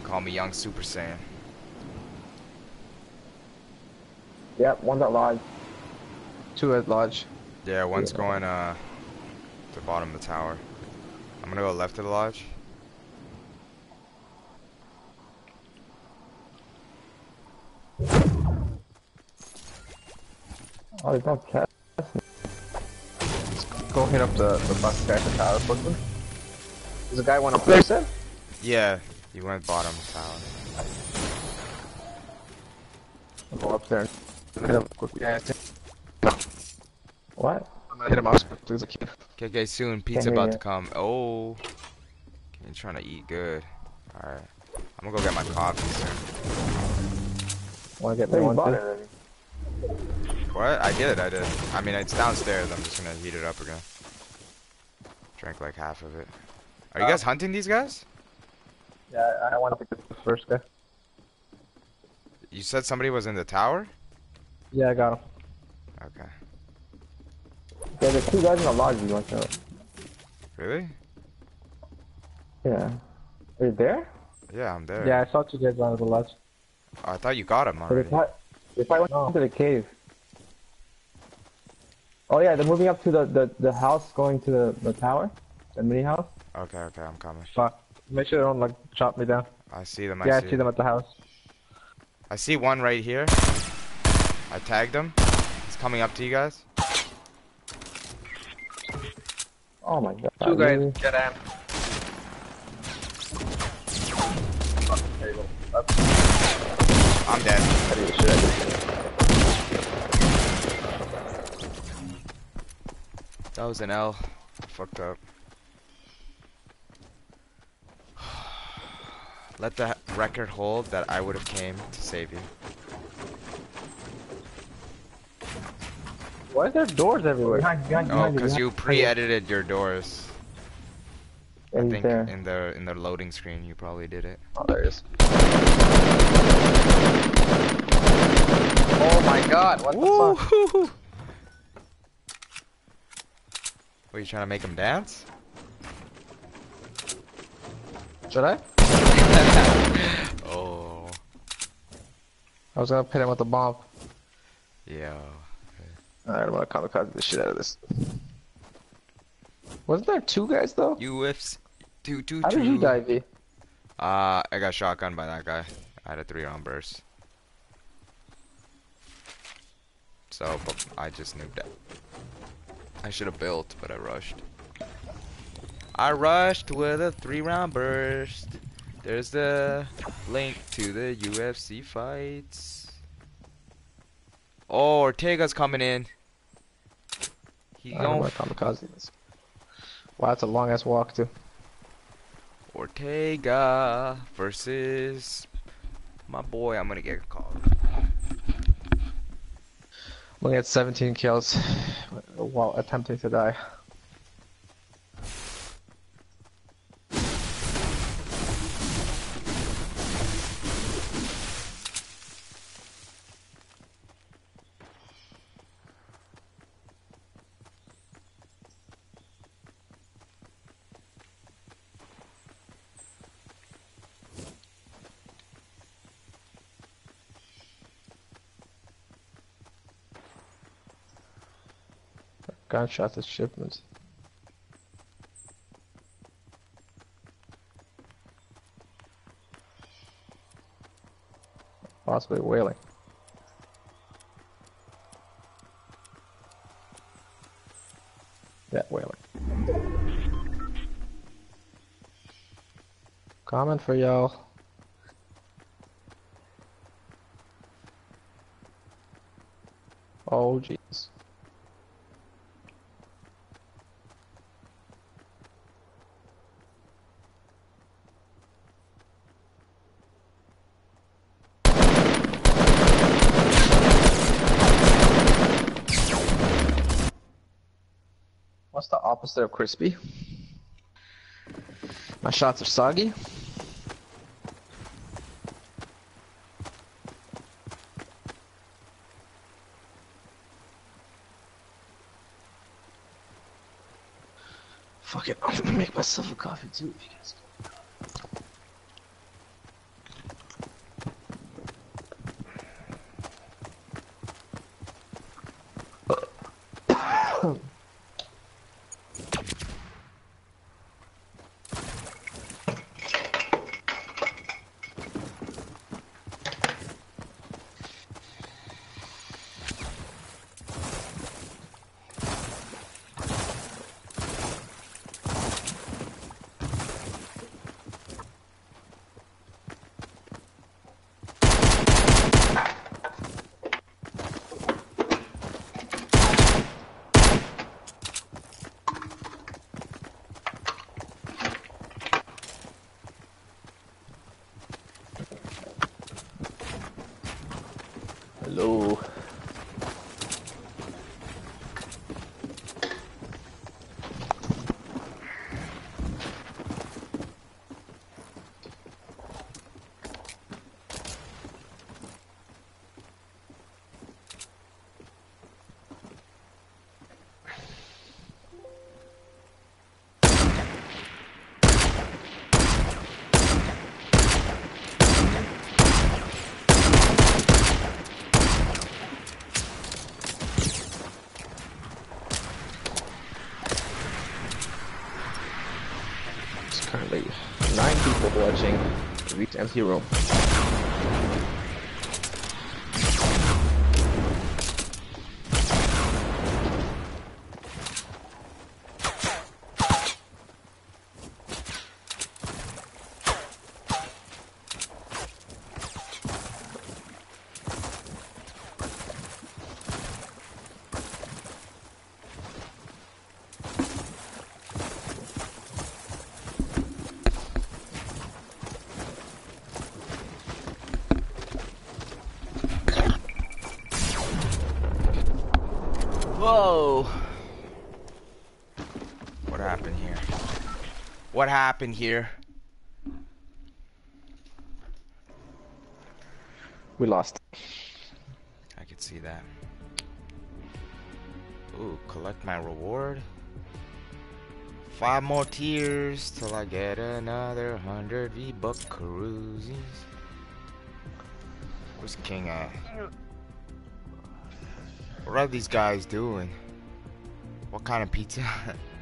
call me Young Super Saiyan. Yep, one's at lodge. Two at lodge. Yeah, one's Yeah. going uh to the bottom of the tower. I'm gonna go left of the lodge. Oh, there's no chest. Go hit up the, the bus guy at the tower quickly. There's a guy want to place it? Yeah, You went bottom tower. I'll go upstairs. Hit him quickly. Yeah, What? I'm gonna hit him up as quickly as I can. Okay, okay, soon. Pizza about you. to come. Oh. Okay, you're trying to eat good. Alright. I'm gonna go get my coffee soon. Wanna get Hey, me one bought too? it. What? I did, I did. I mean, it's downstairs. I'm just gonna heat it up again. Drank like half of it. Are you Uh, guys hunting these guys? Yeah, I, I want to pick up the first guy. You said somebody was in the tower? Yeah, I got him. Okay. Yeah, there's two guys in the lodge. You want to? know? Really? Yeah. Are you there? Yeah, I'm there. Yeah, I saw two guys on the lodge. Oh, I thought you got him But already. if I if I went No. into the cave. Oh yeah, they're moving up to the the, the house, going to the, the tower, the mini house. Okay, okay, I'm coming. Fuck. Make sure they don't like chop me down. I see them. I yeah, see, I see them at the house. I see one right here. I tagged him. He's coming up to you guys. Oh my god. Two guys, really? get in. I'm dead. That was an L. I fucked up. Let the record hold that I would have came to save you. Why is there doors everywhere? Behind, behind, Oh, because you pre-edited your doors. I think there. in the in the loading screen you probably did it. Oh, there he is. Oh my god, what the fuck? What, you trying to make him dance? Should I? Oh, I was gonna hit him with the bomb. yeah. Alright, I'm gonna kamikaze the shit out of this. Wasn't there two guys though? UFC two two How did you two. die, V? Uh, I got shotgun by that guy. I had a three round burst. So, but I just nuked it. I should have built, but I rushed. I rushed with a three round burst. There's the link to the UFC fights. Oh, Ortega's coming in. He going gonna kamikaze. Wow, that's a long ass walk too. Ortega versus my boy. I'm gonna get called. Gonna get 17 kills while attempting to die. Gunshots at shipments. Possibly whaling. That whaling. Comment for y'all. Oh jeez. Opposite of crispy? My shots are soggy. Fuck it, I'm gonna make myself a coffee too if you guys Reach MC Room. Whoa. What happened here? What happened here? We lost. I could see that. Ooh, collect my reward. Five more tiers till I get another hundred V-Buck cruises. Where's King at? What are these guys doing? What kind of pizza?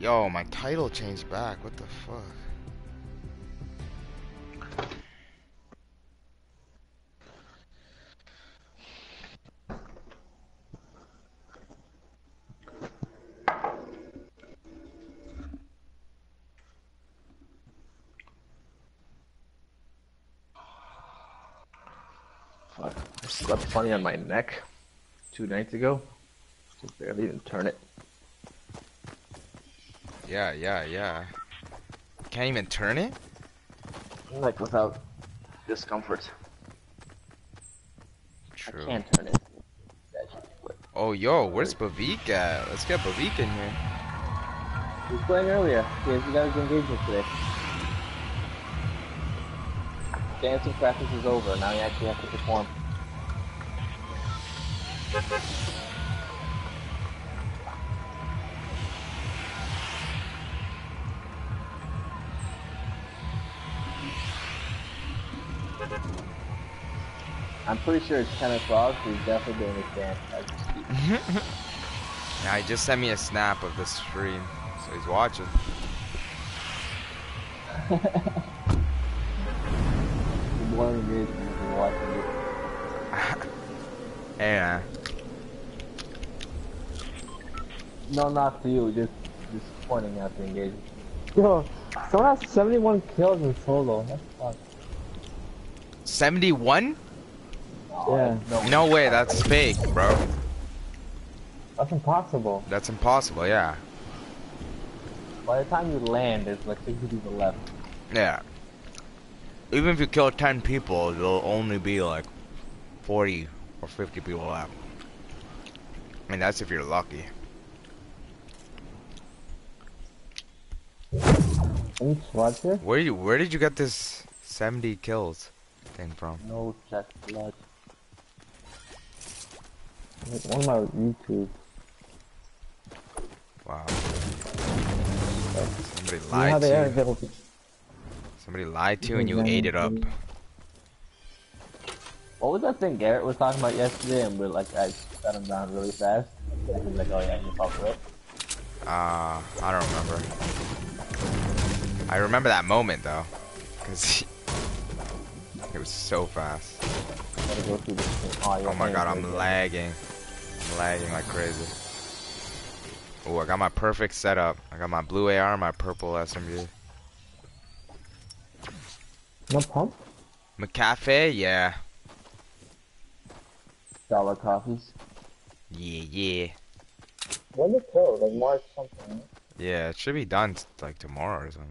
Yo, my title changed back. What the fuck? Fuck. I slept funny on my neck two nights ago. Just barely even turn it. Yeah, yeah, yeah. Can't even turn it? Like without discomfort. True. I can't turn it. That shit's quick. Oh, yo, where's Bavik at? Let's get Bavik in here. He was playing earlier. He has, got his engagement today. Dancing practice is over. Now he actually has to perform. Pretty sure it's 10 o'clock, so he's definitely doing his dance as we speak. Yeah, he just sent me a snap of the stream, so he's watching. He's more engaged than he's watching it. Hey, man. No, not to you, just just pointing out the engagement. Yo, someone has 71 kills in solo. That's fucked. 71? Yeah, No way, that's fake, bro. that's impossible. That's impossible, yeah. By the time you land, it's like 60 people left. Yeah. Even if you kill 10 people, there'll only be like 40 or 50 people left. And that's if you're lucky. Any SWAT here? Where you where did you get this 70 kills thing from? No check blood. One of my YouTube. Wow. Somebody You know how lied they to you. Somebody lied to you and you ate it up. What was that thing Garrett was talking about yesterday? And we're like, I shut him down really fast. And he's like, oh yeah, you fucked up. Uh, I don't remember. I remember that moment though, cause it was so fast. Gotta go through this thing. Oh, Oh my god, I'm lagging. I'm lagging like crazy. Oh, I got my perfect setup. I got my blue AR, my purple SMG. No pump? McCafe, yeah, Dollar coffees. yeah, yeah, When the kill? Like March something. yeah. It should be done like tomorrow or something.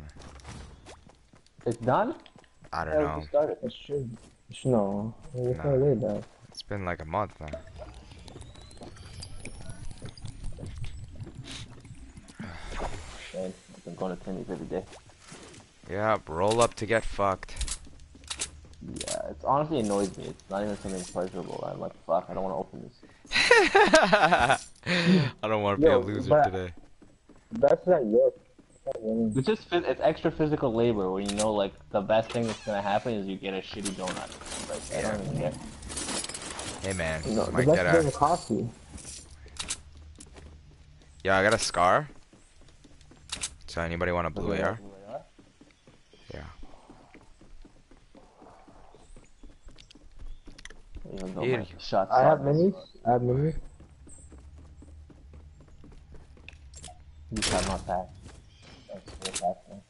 It's done? I don't How know. did you start it? It should. It should no. It's Nah. not way back. It's been like a month now. Been going to Timmy's every day. Yeah, roll up to get fucked. Yeah, it's honestly annoys me. It's not even something pleasurable. I'm like, fuck, I don't want to open this. I don't want to be a loser today. That's not work. It's just it's extra physical labor when you know like the best thing that's gonna happen is you get a shitty donut. Like I don't even get. Hey man, No, might get a. coffee. Yeah, I got a scar. So anybody want a blue AR? Yeah. Even though Here. my shots I have suck. minis. I have minis. You have not packed. That's what's happening.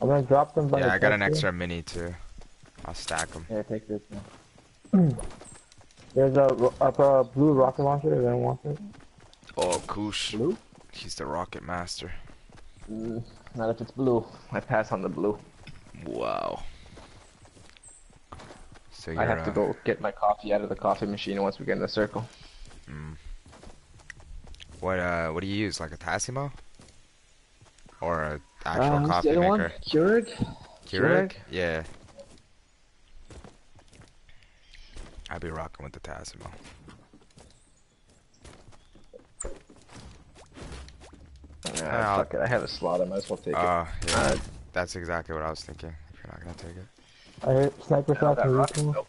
I'm gonna drop them by Yeah, the I got an chest extra mini too. I'll stack them. Here, take this one. There's a, ro- up a blue rocket launcher. If anyone wants it. Oh, Koosh. Blue? He's the rocket master. Mm, not if it's blue. I pass on the blue. Wow. So you're, I have to uh, go get my coffee out of the coffee machine once we get in the circle. Mm. What uh? What do you use? Like a Tassimo? Or a actual Uh, who's coffee the other one? maker? Keurig? Keurig? Yeah. I'd be rocking with the Tassimo. Yeah, I'll- fuck it. I have a slot. I might as well take it. Uh, yeah. Uh, That's exactly what I was thinking. If you're not gonna take it. I hear sniper shots that and rocket- recoil. nope.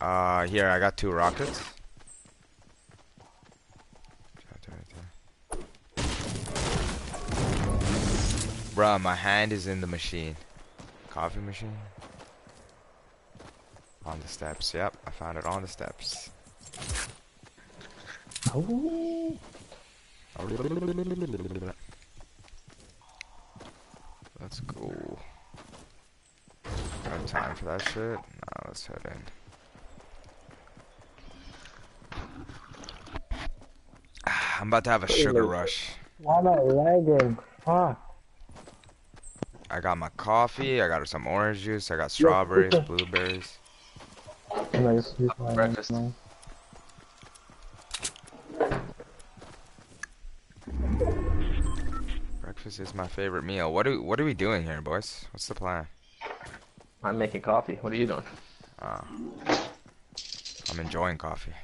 Uh, here I got two rockets. Bruh, my hand is in the machine. Coffee machine. On the steps. Yep, I found it on the steps. Oh. Let's go. Got time for that shit? Nah, let's head in. Ah, I'm about to have a sugar rush. Why am I lagging? Fuck. I got my coffee, I got some orange juice, I got strawberries, blueberries. I'm like, excuse my breakfast. my- Breakfast is my favorite meal. What do what are we doing here, boys? What's the plan? I'm making coffee. What are you doing? Uh, I'm enjoying coffee.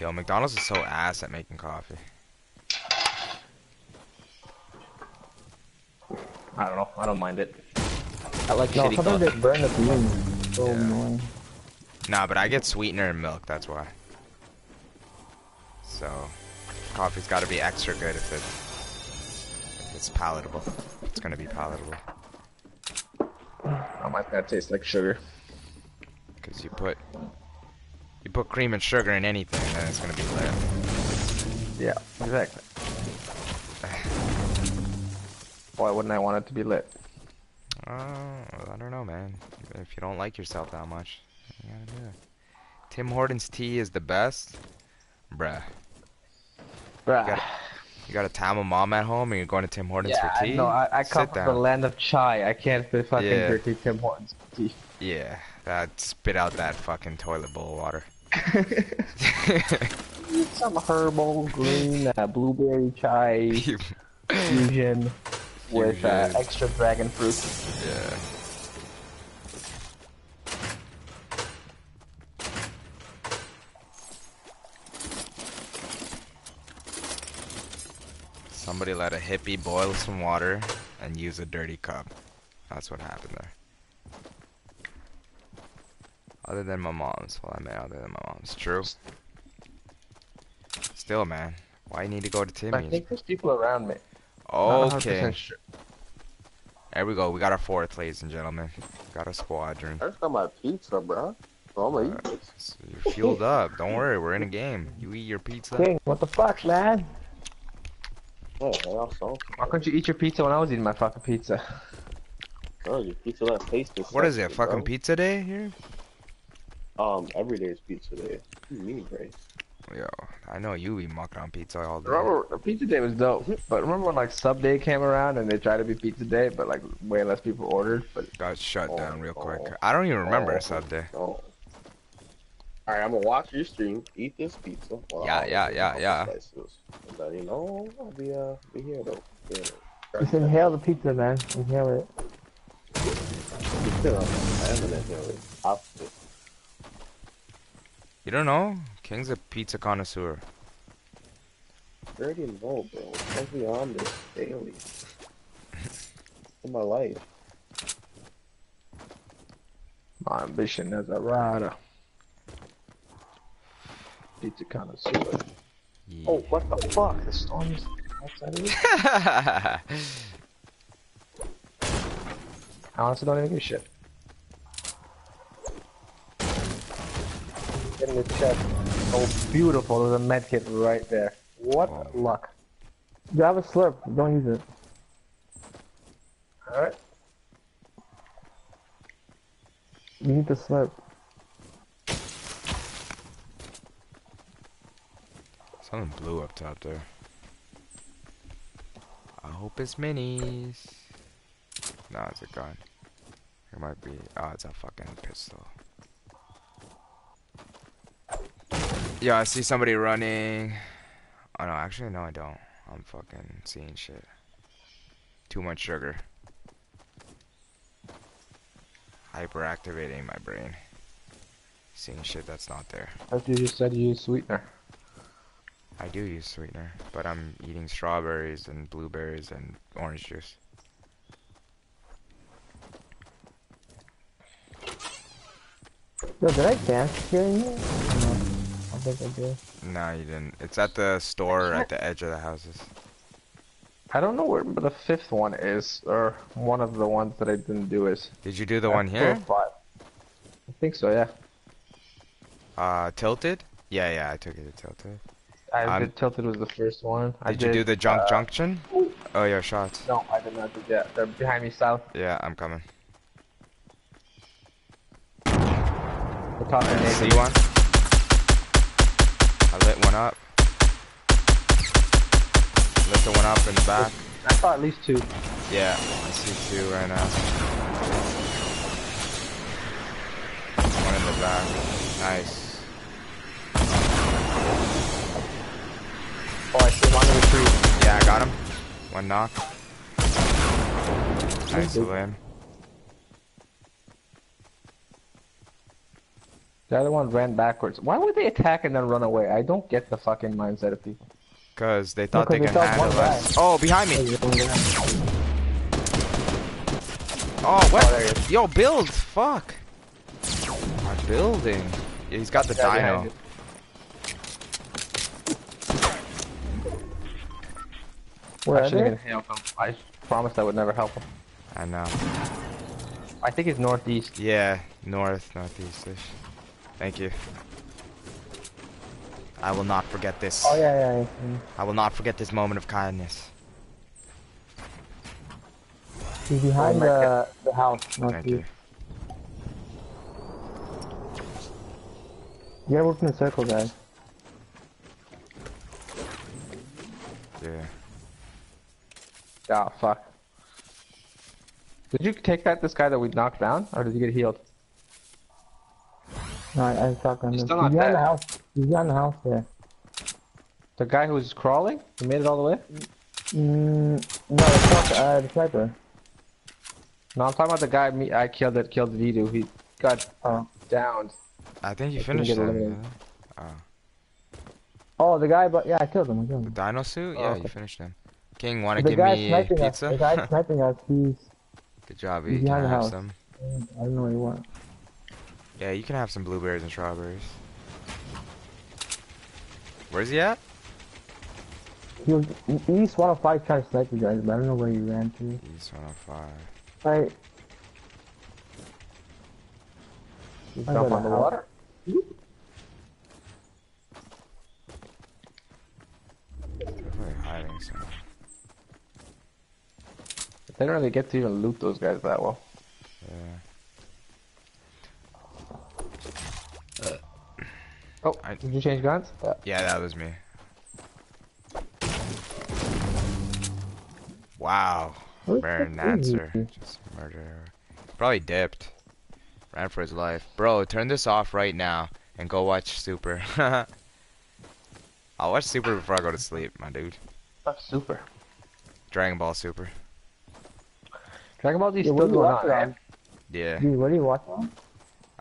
Yo, McDonald's is so ass at making coffee. I don't know. I don't mind it. I like No, shitty sometimes coffee. they burn the beans. So Yeah. annoying. Nah, but I get sweetener and milk, that's why. So, coffee's gotta be extra good if, it, if it's palatable. It's gonna be palatable. Oh, mine's gonna taste like sugar. Because you put you put cream and sugar in anything, then it's gonna be lit. Yeah, exactly. Why wouldn't I want it to be lit? Uh, I don't know, man. If you don't like yourself that much, you gotta do it. Tim Hortons tea is the best, bruh. Bruh. gotta- You got a Tamil mom at home, and you're going to Tim Hortons Yeah, for tea. know. I, I come Sit from the land of chai. I can't be fucking Yeah. drinking Tim Hortons tea. Yeah, that spit out that fucking toilet bowl of water. Some herbal green uh, blueberry chai fusion with uh, extra dragon fruit. yeah. Somebody let a hippie boil some water and use a dirty cup. That's what happened there. Other than my mom's. Well, I mean, other than my mom's. True. Still, man. Why you need to go to Timmy's? I think there's people around me. Not 100% Okay. sure. There we go. We got our fourth, ladies and gentlemen. Got a squadron. I just got my pizza, bro. So I'm gonna eat this. So you're fueled up. Don't worry. We're in a game. You eat your pizza. King, what the fuck, man? Oh, yeah, also. Why couldn't you eat your pizza when I was eating my fucking pizza? Oh, your pizza that tastes What is it? disgusting, Fucking bro. pizza day here? Um, every day is pizza day. What do you mean, Grace? Yo, I know you eat mucking on pizza all day. Remember, Pizza Day was dope. But remember when like Sub Day came around and they tried to be Pizza Day, but like way less people ordered. But Got shut Oh, down real quick. oh, I don't even remember oh. sub day. Oh. Alright, I'm gonna watch your stream, eat this pizza. while Yeah, yeah, yeah, yeah. Slices. And then, you know, I'll be, uh, be here though. Yeah. Just inhale the pizza, man. Inhale it. Still, I am gonna hear it. Opposite. You don't know? King's a pizza connoisseur. You're already involved, bro. I'll be on this daily. In my life. my ambition as a rider. Pizza connoisseur. Oh, what the fuck? The storm is outside of me? I honestly don't even give a shit. In the chest. Oh, beautiful. There's a med kit right there. What luck. You have a slurp. Don't use it. Alright. You need the slurp. Something blue up top there. I hope it's minis. No, it's a gun. It might be. Oh, it's a fucking pistol. Yeah, I see somebody running. Oh no, actually no, I don't. I'm fucking seeing shit. Too much sugar. Hyperactivating my brain. Seeing shit that's not there. As you just said, you use sweetener. I do use sweetener, but I'm eating strawberries and blueberries and orange juice. Yo, did I dance here in? No. I think I did. No, you didn't. It's at the store at the edge of the houses. I don't know where the fifth one is, or one of the ones that I didn't do is. Did you do the one have four here? Five. I think so, yeah. Uh, tilted? Yeah, yeah, I took it to tilted. I did Tilted was the first one. I Did you do the junk uh, junction? Oh, yeah, shots. No, I did not do that. They're behind me south. Yeah, I'm coming. The top I see one. I lit one up. Lit the one up in the back. I saw at least two. Yeah, I see two right now. One in the back. Nice. Oh, I see one of the tree. Yeah, I got him. One knock. Nice win. The other one ran backwards. Why would they attack and then run away? I don't get the fucking mindset of people. Cause they thought 'cause they they can handle us. Oh, behind me. Oh, Oh, what? Oh, is. Yo, build. Fuck. My building. Yeah, he's got the behind dino. Where I are shouldn't even help him. I promised I would never help him. I know. I think it's northeast. Yeah, north, northeast-ish. Thank you. I will not forget this. Oh, yeah, yeah, yeah. I will not forget this moment of kindness. He's behind oh my the, the house. Thank northeast. you. You gotta work in a circle, guys. Yeah. Oh, fuck. Did you take out this guy that we knocked down, or did you get healed? No, I, I shotgun He's him. still not behind dead. the house. He's behind the house there. The guy who was crawling? He made it all the way? Mm, no, the, shot, uh, the sniper. No, I'm talking about the guy me I killed that killed Vidu. He got Oh. downed. I think you I finished him. yeah. Oh, the guy, but yeah, I killed him. I killed him. The him. dino suit? Oh, Yeah, okay. you finished him. King, wanna The give guy me sniping us. The guy sniping us. He's. Good job, he's you can behind the have house. some. I don't know what he wants. Yeah, you can have some blueberries and strawberries. Where's he at? He was East 105 trying to snipe you guys, but I don't know where he ran to. He's 105. Right. He I jumped got on the a house. water. Definitely hiding somewhere. They don't really get to even loot those guys that well. Yeah. Oh, uh, I- did you change guns? Yeah. Yeah, that was me. Wow. Baron Nancer. Just murder. Probably dipped. Ran for his life. Bro, turn this off right now and go watch Super. I'll watch Super before I go to sleep, my dude. That's super. Dragon Ball Super. Dragon Ball Z Yeah, still what do you going on, man. Yeah. Dude, what are you watching?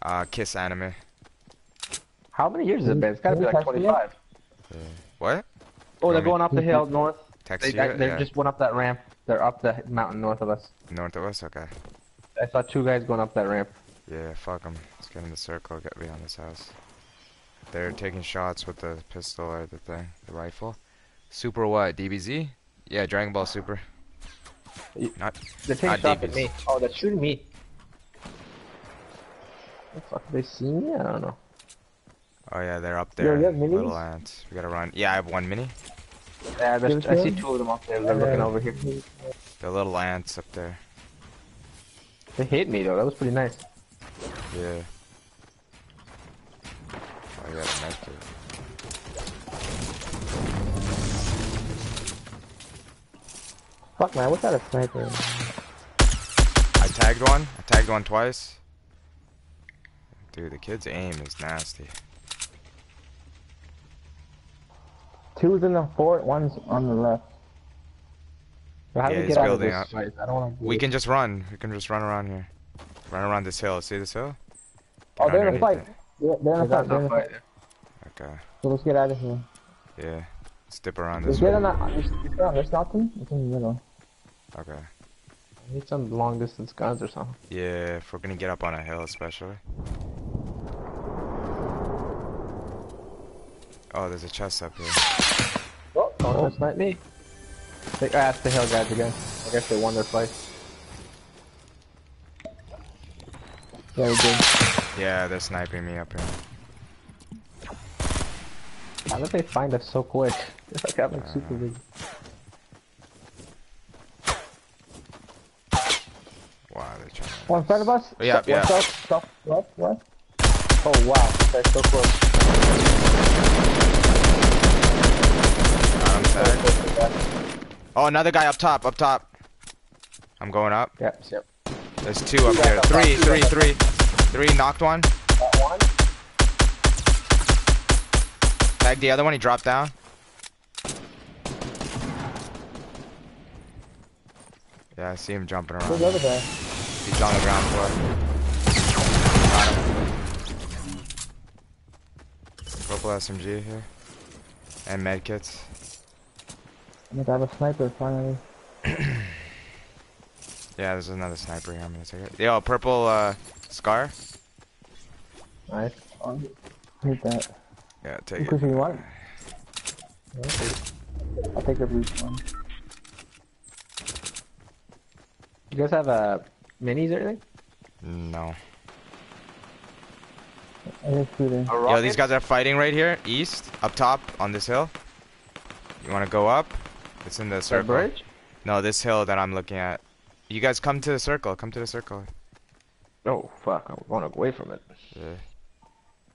Uh, Kiss Anime. How many years has it been? It's gotta be like text me 25. What? Oh, they're going up the hill north. Text They, you? they, they yeah. just went up that ramp. They're up the mountain north of us. North of us? Okay. I saw two guys going up that ramp. Yeah, fuck them. Let's get in the circle, get behind this house. They're taking shots with the pistol or the thing, the rifle. Super what? DBZ? Yeah, Dragon Ball Super. You- Not. They're taking Not shots at me. Oh, they're shooting me. The fuck, they see me? I don't know. Oh yeah, they're up there. you have? Little ants. We gotta run. Yeah, I have one mini. Yeah, there's, Give it I see him? two of them up there. They're looking over here. The little ants up there. They hit me though. That was pretty nice. Yeah. Oh yeah, the med kit. Fuck man, what's that a sniper? I tagged one. I tagged one twice. Dude, the kid's aim is nasty. Two's in the fort, one's on the left. So how do we get out of this up. I don't want to. We can just run. We can just run around here. Run around this hill. See this hill? Oh, they're in a fight. it. Yeah, they're in a fight. They're in a fight. Okay. So let's get out of here. Yeah. Let's dip around Let's this get way. on that. Let's, let's get on this mountain. It's in the middle. Okay. I need some long distance guns or something. Yeah, if we're gonna get up on a hill especially. Oh, there's a chest up here. Oh, oh. oh. that's not me. They asked the hill guys again. I guess they won their fight. Yeah, we did. Yeah, they're sniping me up here. How did they find us so quick? It's like having uh, super big. Wow, they're trying to... Oh, in front of us. Oh, yeah, Stop, yeah. Stop, stop, left, left. Oh wow, they're so close. Got tagged. Oh, another guy up top, up top. I'm going up. Yep, yep. There's two up here. Three, three, three. Three, knocked one. That one. Tagged the other one, he dropped down. Yeah, I see him jumping Where's around. the other guy? He's on the ground floor. Got him. Purple SMG here. And medkits. I'm gonna have a sniper finally. Yeah, there's another sniper here. I'm gonna take it. Yo, purple uh, scar. Nice. Oh, hate that. Yeah, take Which it. one you want? I'll take the blue one. You guys have uh, minis or anything? No. I just shoot in. Yo, these guys are fighting right here, east, up top on this hill. You wanna go up? It's in the That circle. bridge? No, this hill that I'm looking at. You guys come to the circle. Come to the circle. Oh fuck, I want to go away from it. Yeah.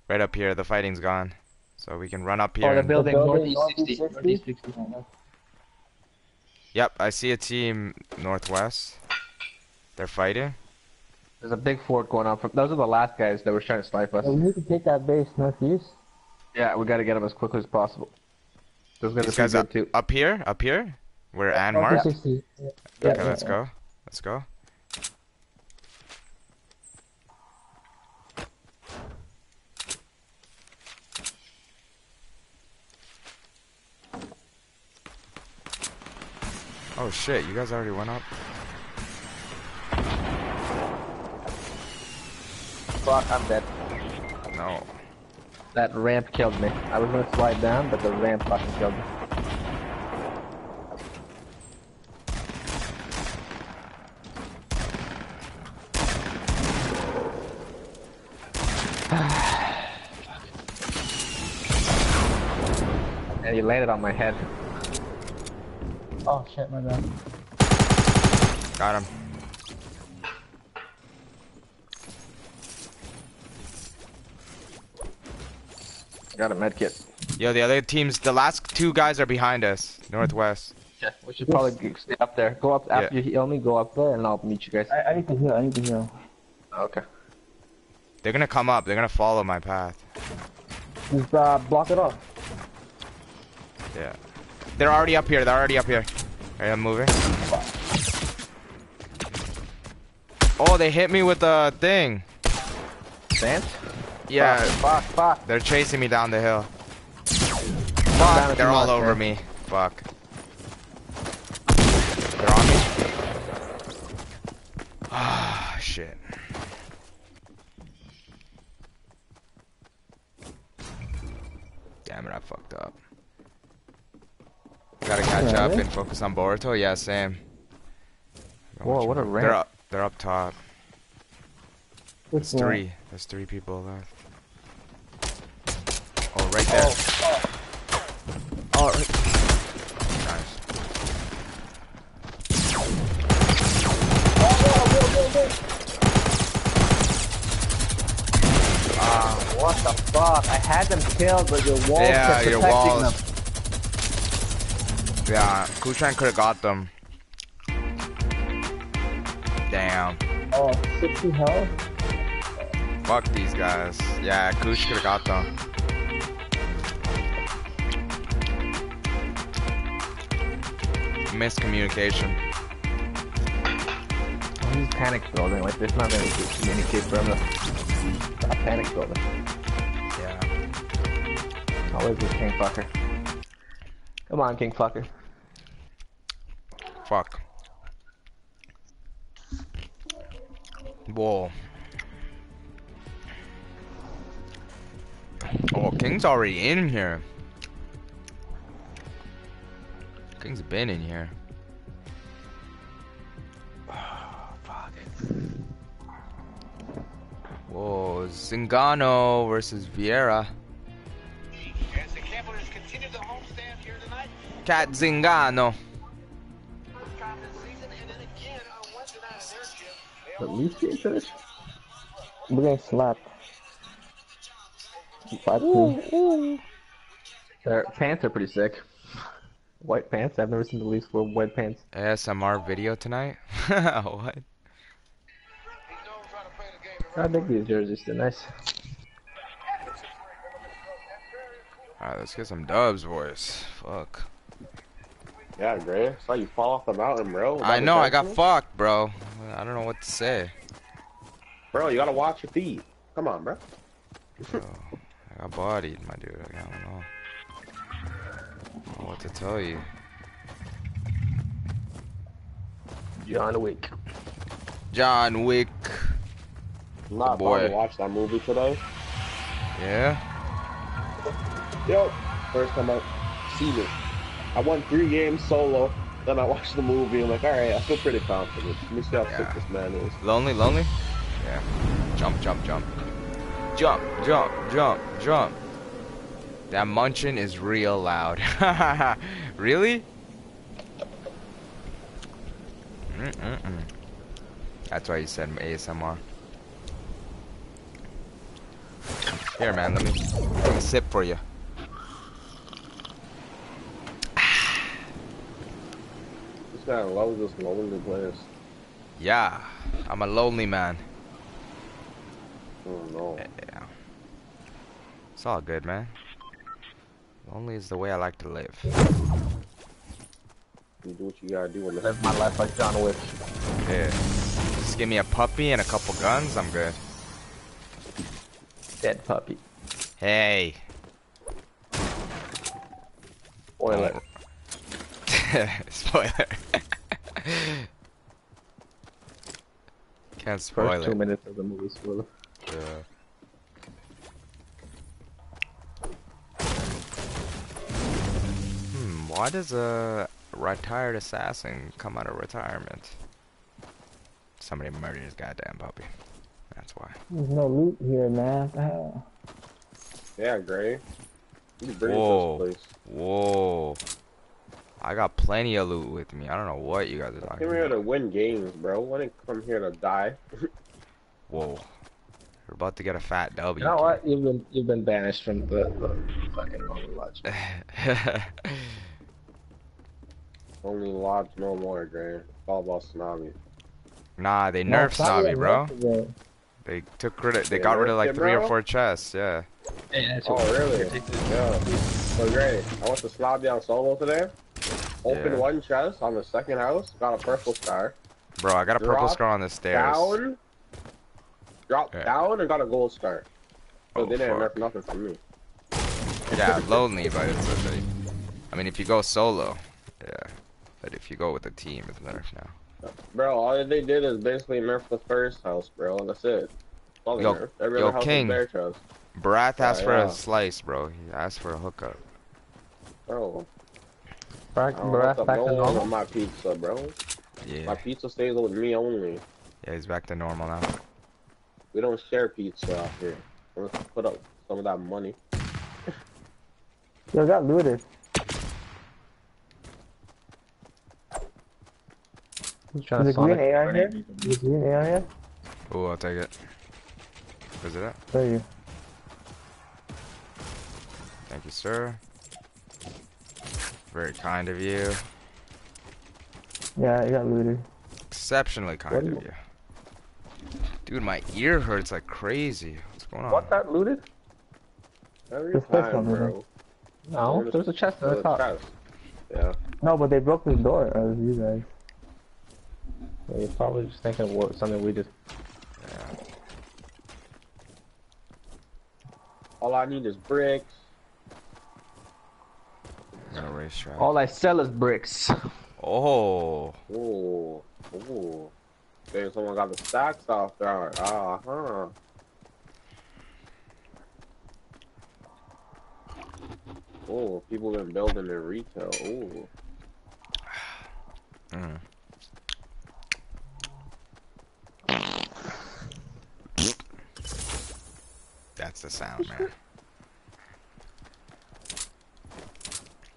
Right up here. The fighting's gone. So we can run up here. Oh, they're and- building building northeast 60. northeast 60? Northeast 60. Yep, I see a team northwest. They're fighting. There's a big fort going on. From, those are the last guys that were trying to snipe us. Yeah, we need to take that base northeast. Yeah, we gotta get them as quickly as possible. Those guys These are guys up, too. up here? Up here? Where Ann Northeast marked? Yeah. Okay, Yeah, let's yeah. go. Let's go. Oh shit, you guys already went up? Fuck, I'm dead. No. That ramp killed me. I was gonna slide down, but the ramp fucking killed me. and he landed on my head. Oh shit, my bad. Got him. Got a med kit. Yo, the other teams, the last two guys are behind us. Northwest. Yeah, we should probably stay up there. Go up after you heal me. Go up there, and I'll meet you guys. I, I need to heal. I need to heal. Okay. They're gonna come up. They're gonna follow my path. Just uh, block it off. Yeah. They're already up here. They're already up here. Alright, I'm moving. Oh, they hit me with a thing. Dance? Yeah. Fuck, fuck. They're chasing me down the hill. Fuck, they're all over me. Fuck. They're on me. Ah, oh, shit. Damn it, I fucked up. Gotta catch up and focus on Boruto. Yeah, same. Whoa, what a ramp. They're up, they're up top. There's three. There's three people left. Oh, right there. Oh, oh. right. Nice. Ah, what the fuck? I had them killed, but your walls Yeah, kept your protecting walls. them. Yeah, Kushan could have got them. Damn. Oh, 60 health? Fuck these guys. Yeah, Kush could have got them. Miscommunication. He's panic building. Like, there's not any to communicate from the panic building. Yeah. Always this king fucker? Come on, king fucker. Fuck. Whoa. Oh, King's already in here. King's been in here. fuck. Whoa, Zingano versus Vieira. As the Cavaliers continue the homestand here tonight, Cat Zingano. first time this season, and then again on Wednesday night in their gym. They At least get to this. We're getting slapped. Five two. Their pants are pretty sick. White pants. I've never seen the Leafs wear white pants. ASMR video tonight? what? He knows how to play the game. the I think these jerseys are nice. Alright, let's get some dubs, boys. Fuck. Yeah, Gray. Saw you fall off the mountain, bro. Was I know, I got intentional? fucked, bro. I don't know what to say. Bro, you gotta watch your feet. Come on, bro. Bro, I got bodied, my dude. I don't know. I don't know what to tell you. John Wick. John Wick. I'm not boy. boy. to watch that movie today. Yeah? Yo, first time I seen it. I won three games solo. Then I watched the movie. I'm like, all right, I feel pretty confident. Let me see how Yeah. sick this man is. Lonely, lonely? Yeah. Jump, jump, jump. Jump, jump, jump, jump. That munchin is real loud. really? Mm-mm-mm. That's why you said ASMR. Here, man, let me, let me sip for you. This man loves this lonely place. Yeah, I'm a lonely man. Oh no. Yeah. It's all good, man. Lonely is the way I like to live. You do what you gotta do in the Live my life like John Wick. Yeah. Just give me a puppy and a couple guns, I'm good. Dead puppy. Hey. Spoiler. Spoiler. Can't spoil First two it. minutes of the movie spoiler. Yeah. Why does a retired assassin come out of retirement? Somebody murdered his goddamn puppy. That's why. There's no loot here, man. What? Yeah, Gray. You bring Whoa. this place. Whoa. I got plenty of loot with me. I don't know what you guys are I talking came here about. to win games, bro. I didn't come here to die. Whoa. We're about to get a fat W. You know what? You've been you've been banished from the, the fucking Lonely Lodge. Only lodge no more, Gray. It's all about tsunami. nah, they No, nerfed it's Snobby, bro. They took rid of, they They got rid of like it, three or four chests, yeah. Oh, really? Yeah. So great. I went to Slob down solo today. Opened Yeah. one chest on the second house. Got a purple star. Bro, I got a purple Drop scar on the stairs. Down. Dropped Yeah. down and got a gold star. So Oh, they didn't fuck. nerf nothing from me. Yeah, lonely, but it's okay. I mean, if you go solo, yeah. But if you go with a team, it's nerfed now. Bro, all they did is basically nerf the first house, bro. And that's it. All Yo- Every yo, other King. is bare. Brath asked Yeah, for yeah. a slice, bro. He asked for a hookup. Bro. Back, I back, hook up back no to normal. my pizza, bro. Yeah. My pizza stays with me only. Yeah, he's back to normal now. We don't share pizza out here. Let's put up some of that money. Yo, got looted. He's trying Is to the green Sonic. AR here? Is the green AR here? Ooh, I'll take it. Is it? There you. Thank you, sir. Very kind of you. Yeah, I got looted. Exceptionally kind What of do you. Dude, my ear hurts like crazy. What's going on? What that looted? Every Just this time, one, bro. No, there's a chest in the The top. chest. Yeah. No, but they broke the door. It you guys. Yeah, You're probably just thinking of what, something we did. Yeah. All I need is bricks. No racetrack. All I sell is bricks. Oh. Ooh. Ooh. Saying someone got the stacks off there. Ah, huh. Ooh, people been building in retail. Ooh. Mm. That's the sound, man.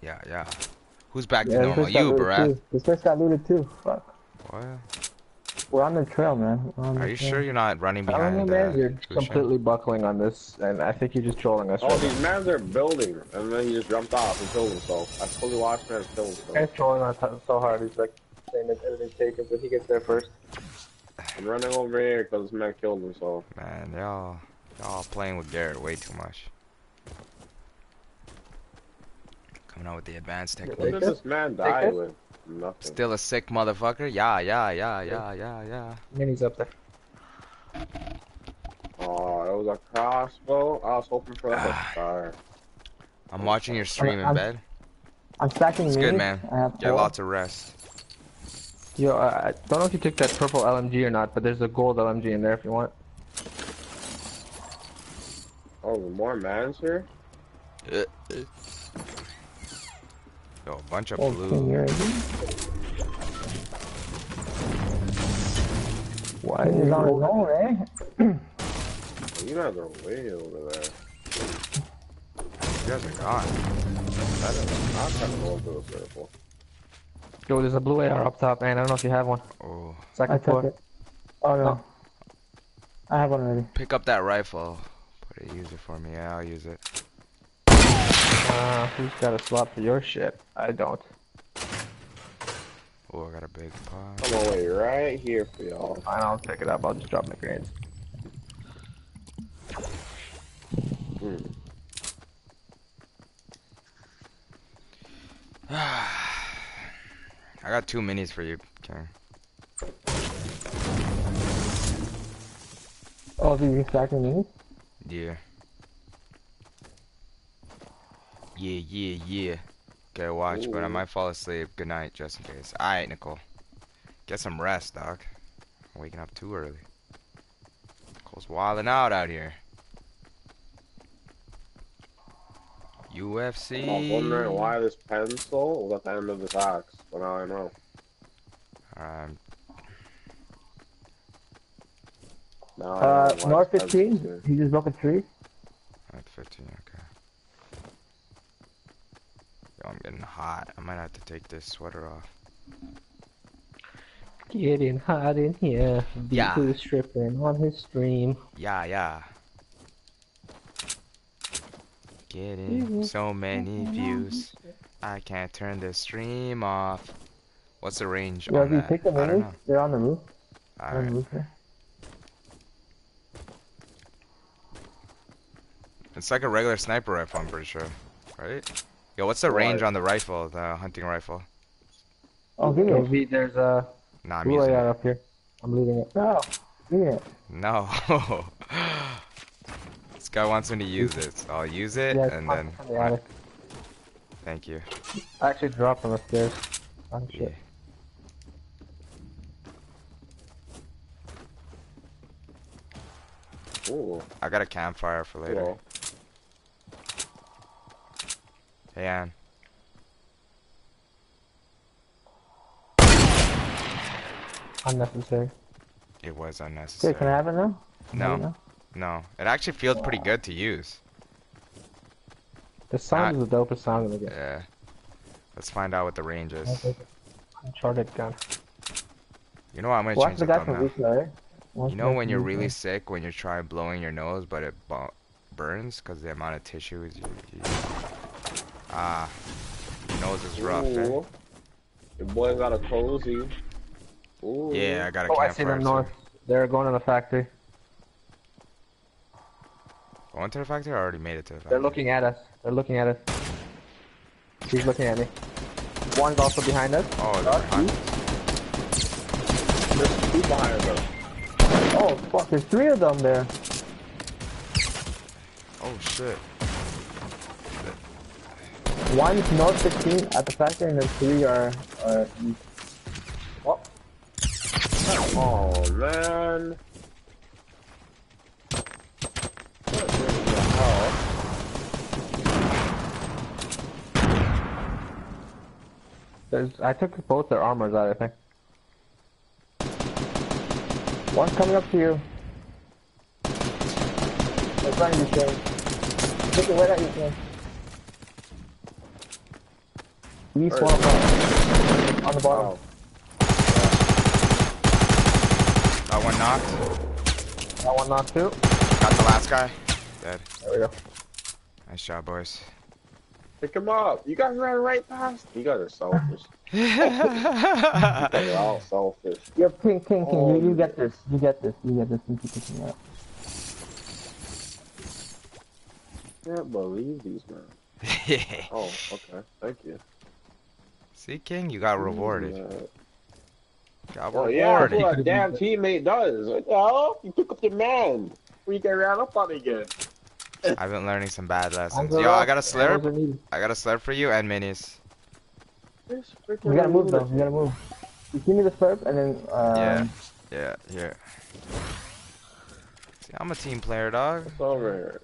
Yeah, yeah. Who's back to Yeah, this normal? You, looted Barath. too. This place got looted too. Fuck. What? We're on the trail, man. We're on Are the you trail. sure you're not running I don't know, man. the You're Tushan? completely buckling on this, and I think you're just trolling us. Oh, right these mans are building, and then he just jumped off and killed himself. I fully watched man kill now. himself. Guy's trolling us so hard. He's like saying that everything's taken, but he gets there first. I'm running over here because this man killed himself. Man, y'all, y'all playing with Garrett way too much. Coming out with the advanced What technique. did this man die Take with? Nothing. Still a sick motherfucker? Yeah, yeah, yeah, yeah, yeah, yeah. Mini's up there. Oh, it was a crossbow. I was hoping for like a fire. I'm watching your stream in I'm- bed. I'm stacking It's good, man. I have Get four. lots of rest. Yo, I, I don't know if you took that purple LMG or not, but there's a gold LMG in there if you want. Oh, more mans here? Yo, a bunch of Oh, blue. can you hear it? Why He's on his own, eh? Oh, you guys are way over there. You guys are gone. That is, I'm trying to go over the purple. Yo, there's a blue AR up top, man. I don't know if you have one. Oh, I Second took floor. it. Oh no. Oh. I have one already. pick up that rifle. Put use it for me. Yeah, I'll use it. Uh, who's got a slot for your shit? I don't. Oh, I got a big pot. I'm gonna wait right here for y'all. Fine, I'll pick it up. I'll just drop my grenades. Hmm. I got two minis for you, Karen. Oh, so you stacking minis? Yeah. Yeah, yeah, yeah. Gotta watch, but I might fall asleep. Good night, just in case. Alright, Nicole. Get some rest, doc. I'm waking up too early. Nicole's wilding out out here. UFC. I'm wondering why this pencil was at the end of this axe, but now I know. Um, Now I Uh, North 15. He just broke a tree. at 15, okay. Yo, I'm getting hot. I might have to take this sweater off. Getting hot in here. Yeah. Who's stripping on his stream? Yeah, yeah. Getting so many views. I can't turn the stream off. What's the range Yeah, on if you that? take the I don't know. they're on the roof. On the Alright. roof there. It's like a regular sniper rifle, I'm pretty sure. Right? Yo, what's the range Right. on the rifle, the hunting rifle? Oh, give me it. V, there's a Nah, I'm blue using AR it. up here. I'm looting it. No, give it. No. this guy wants me to use it, so I'll use it Yeah, and then. on the attic. Thank you. I actually dropped from the stairs. Oh Yeah. shit. Ooh, I got a campfire for later. well, yeah. Unnecessary. It was unnecessary. Yeah, can I have it now? No. No. It actually feels pretty good to use. The sound Not, is the dopest sound in the game. Yeah. Let's find out what the range is. Uncharted gun. You know what? I'm gonna change the gun now. You know when you're really sick, when you're trying blowing your nose, but it burns because the amount of tissues you. you ah, your nose is rough. Eh? Your boy got a cozy. Ooh. Yeah, I got a Oh, I see them too. north. They're going to the factory. Going to the factory? I already made it to the factory. They're looking at us. They're looking at us. He's looking at me. One's also behind us. Oh, they're behind. There's two behind them. Oh, fuck, there's three of them there. Oh shit. One's not 15 at the factory, and then three are, are east. Oh man. What the hell? There's, I took both their armors out, I think. One's coming up to you. They're trying to show. Take it right at you, Shane. East Where one up on the bottom. Oh, That one knocked. That one knocked too. Got the last guy. Dead. There we go. Nice job, boys. pick him up. You guys ran right past. You guys are selfish. You guys are all selfish. You're King, King, King. Oh, you, you oh. get this. You get this. You get this. You keep picking it up. Can't believe these man. Oh, okay. Thank you. See, King, you got rewarded. Yeah. Got Well, yeah, that's rewarded. what a damn teammate does. What the hell? You took up your man. We get ran up on again. I've been learning some bad lessons. Yo, I got a Armors slurp. I got a slurp for you and minis. This freaking We gotta move though. lunatic. We gotta move. You give me the slurp, and then um, Yeah. Yeah, here. See, I'm a team player, dog. It's over here.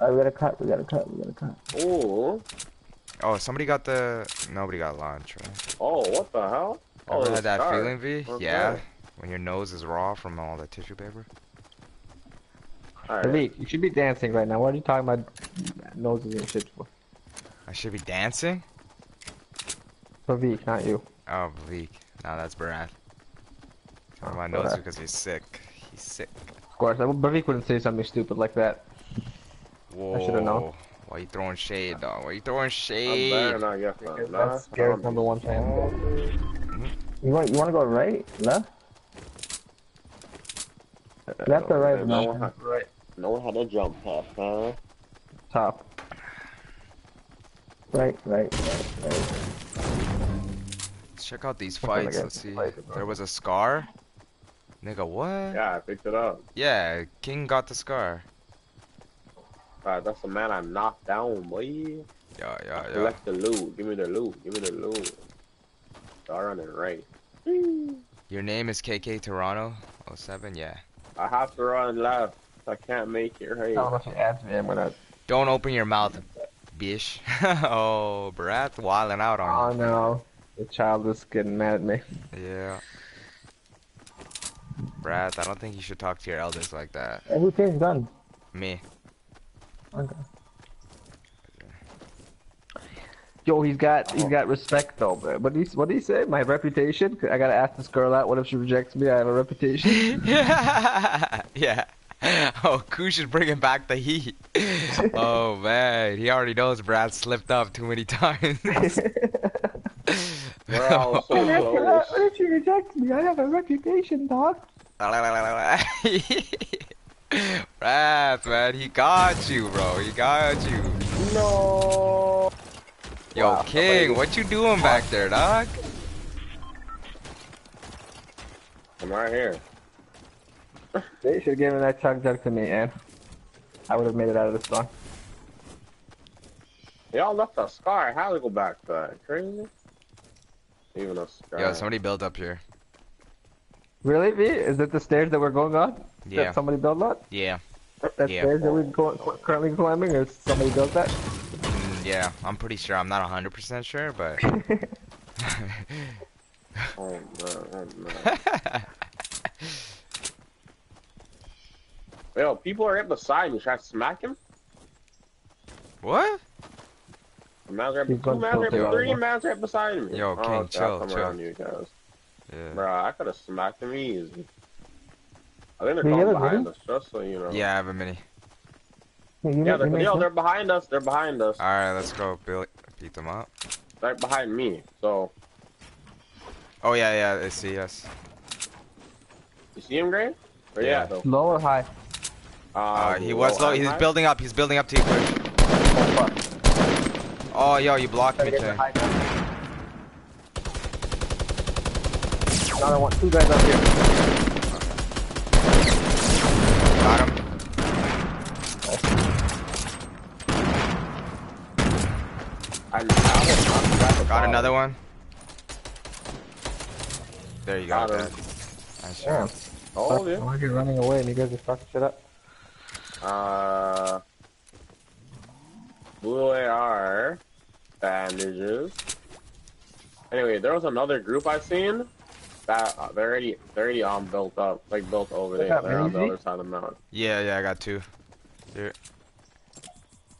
uh, we gotta cut. We gotta cut. We gotta cut. Ooh. Oh, somebody got the. Nobody got lunch, right? Oh, what the hell? Oh, Ever had that scar. feeling, V? Okay. Yeah. When your nose is raw from all the tissue paper. Alright. Vivek, you should be dancing right now. What are you talking about noses and shit for? I should be dancing. Vivek, not you. Oh, Vivek. No, that's Brad. Talking about Oh, nose Brad. because he's sick. He's sick. Of course, I- Vivek wouldn't say something stupid like that. Whoa. should've known. Why you throwing shade, dog? Why you throwing I better shade? not get that. Because Nah, that's Garrett's I'm number one fan. You want? You want to go right, left, left or right? No No. one, had, Right. no one had a jump pass, huh? Top. Right, right, right, right. Let's check out these fights. Let's see. fight. There was a scar. Nigga, what? Yeah, I picked it up. Yeah, King got the scar. Alright, that's the man I knocked down, boy. Yeah, yeah, yeah. Collect the loot. Give me the loot. Give me the loot. Start running right. Your name is KK Toronto 07? Yeah. I have to run left. I can't make it right. I don't know if he adds me. I'm gonna. Don't open your mouth, bish. oh, Brad's wilding out on Oh on no. The child is getting mad at me. Yeah. Brad, I don't think you should talk to your elders like that. Hey, who changed guns? Me. Okay. Yo, he's got he's got respect though. But what did he what did he say? My reputation. I gotta ask this girl out. What if she rejects me? I have a reputation. yeah. Oh, Koosh is bringing back the heat. oh man, he already knows Brad slipped up too many times. We're all so close. what if she rejects me? I have a reputation, dog. Brad, man, he got you, bro. He got you. No. Yo, Wow, King, somebody- what you doing back there, dog? I'm right here. They should have given that chug jug to me, and I would have made it out of the storm. Y'all left a scar. How to go back to that? Crazy. Even a scar. Yo, somebody build up here. Really, V? Is it the stairs that we're going on? Yeah, That somebody built that? yeah, That Yeah. stairs that we're currently climbing, or somebody built that? mm, yeah. I'm pretty sure. I'm not 100% sure, but Oh no, oh no. Yo, people are right beside me. Should I smack him? what? A man's right, two man's right, three man's right beside me. Yo, oh, King, okay, chill, I'll come chill. you guys. Yeah. Bro, I could have smacked him easy. I think they're Do you have a behind mini? us, just so you know. Yeah, I have a mini. Yeah, you Yeah, make- they're, you yo, sense. they're behind us. They're behind us. Alright, let's go, Billy. Beat them up. Right behind me. So, Oh, yeah, yeah, they see us. you see him, Gray? Or Yeah. yeah. Low or high? Uh, he was low. He's high? building up. He's building up to you. Oh, fuck. Oh, yo, you blocked me, to get the Tay. high ground. Another one. Two guys up here. Got him. I, I almost knocked him back Got above. another one. There you go. Got him. Dad. Nice Damn. shot. Oh, I yeah. like you're running away and you guys are fucking shit up. Uh, blue AR, bandages. Anyway, there was another group I've seen that uh, they're already they're already um built up, like built over there. They're on the other side of the mountain. Yeah, yeah, I got two. Here.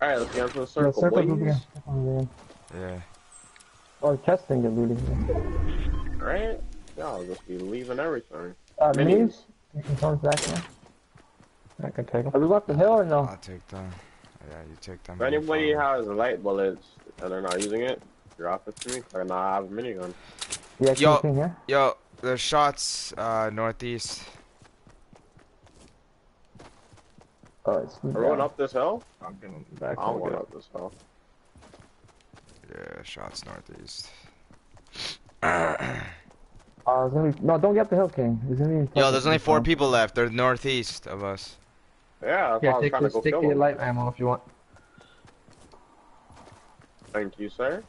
All right, let's get into the Yeah, circle, circle's boys. moving. Oh, yeah. Yeah. Oh, testing get looted. Right? yeah, I'll just be leaving everything. Uh, Minis. minis? You can come back now. I can take them. Are we up the hill or no? I'll take them. Yeah, you take them. If anybody follow. has light bullets and they're not using it, drop it to me. I not have a minigun. Yeah, Yo. King here. Yo, there's shots uh, northeast. Oh, it's Are we up this hill? I'm getting back. I'm going up this hill. Yeah, shots northeast. Uh, it's gonna be no. Don't get up the hill, King. It's gonna be. Yo, there's only four people left. They're northeast of us. Yeah, that's why Yeah, take trying this, take kill the light ammo if you want. Thank you, sir.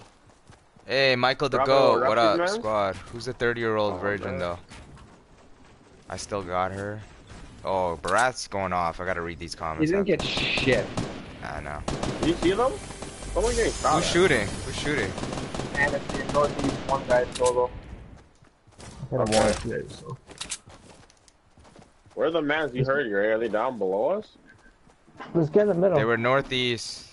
Hey, Michael the Bravo, Goat, what up, Man? squad? Who's the 30 year old Oh, virgin, man. though? I still got her. Oh, Barat's going off. I gotta read these comments. comments. didn't get shit. I know. Do you see them? Someone getting shot. Who's at. shooting? Who's shooting? And if you northeast, one guy solo. I Okay. want today, so. Where are the mans you heard? Gray? Are they down below us? Let's get in the middle. They were northeast.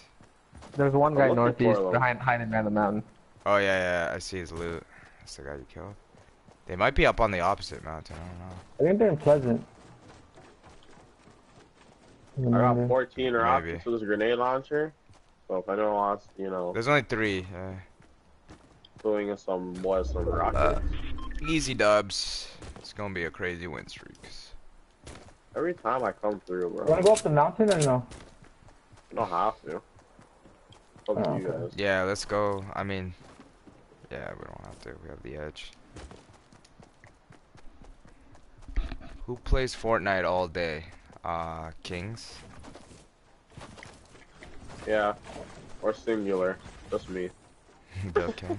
There's one guy I'm looking for northeast behind, hiding behind the mountain. Oh, yeah, yeah, I see his loot. That's the guy you killed. They might be up on the opposite mountain. I don't know. I think they're in Pleasant. In the I got mountain. 14 rockets Maybe. for this grenade launcher. So if anyone wants, you know, There's only three. Uh, doing us some boys some rockets. easy dubs. It's gonna be a crazy win streak. Every time I come through, You wanna go up the mountain or no? you don't have to. Oh, you okay. guys. Yeah, let's go. I mean, yeah, we don't have to. We have the edge. Who plays Fortnite all day? Uh, Kings. Yeah. Or singular. Just me. Dub King.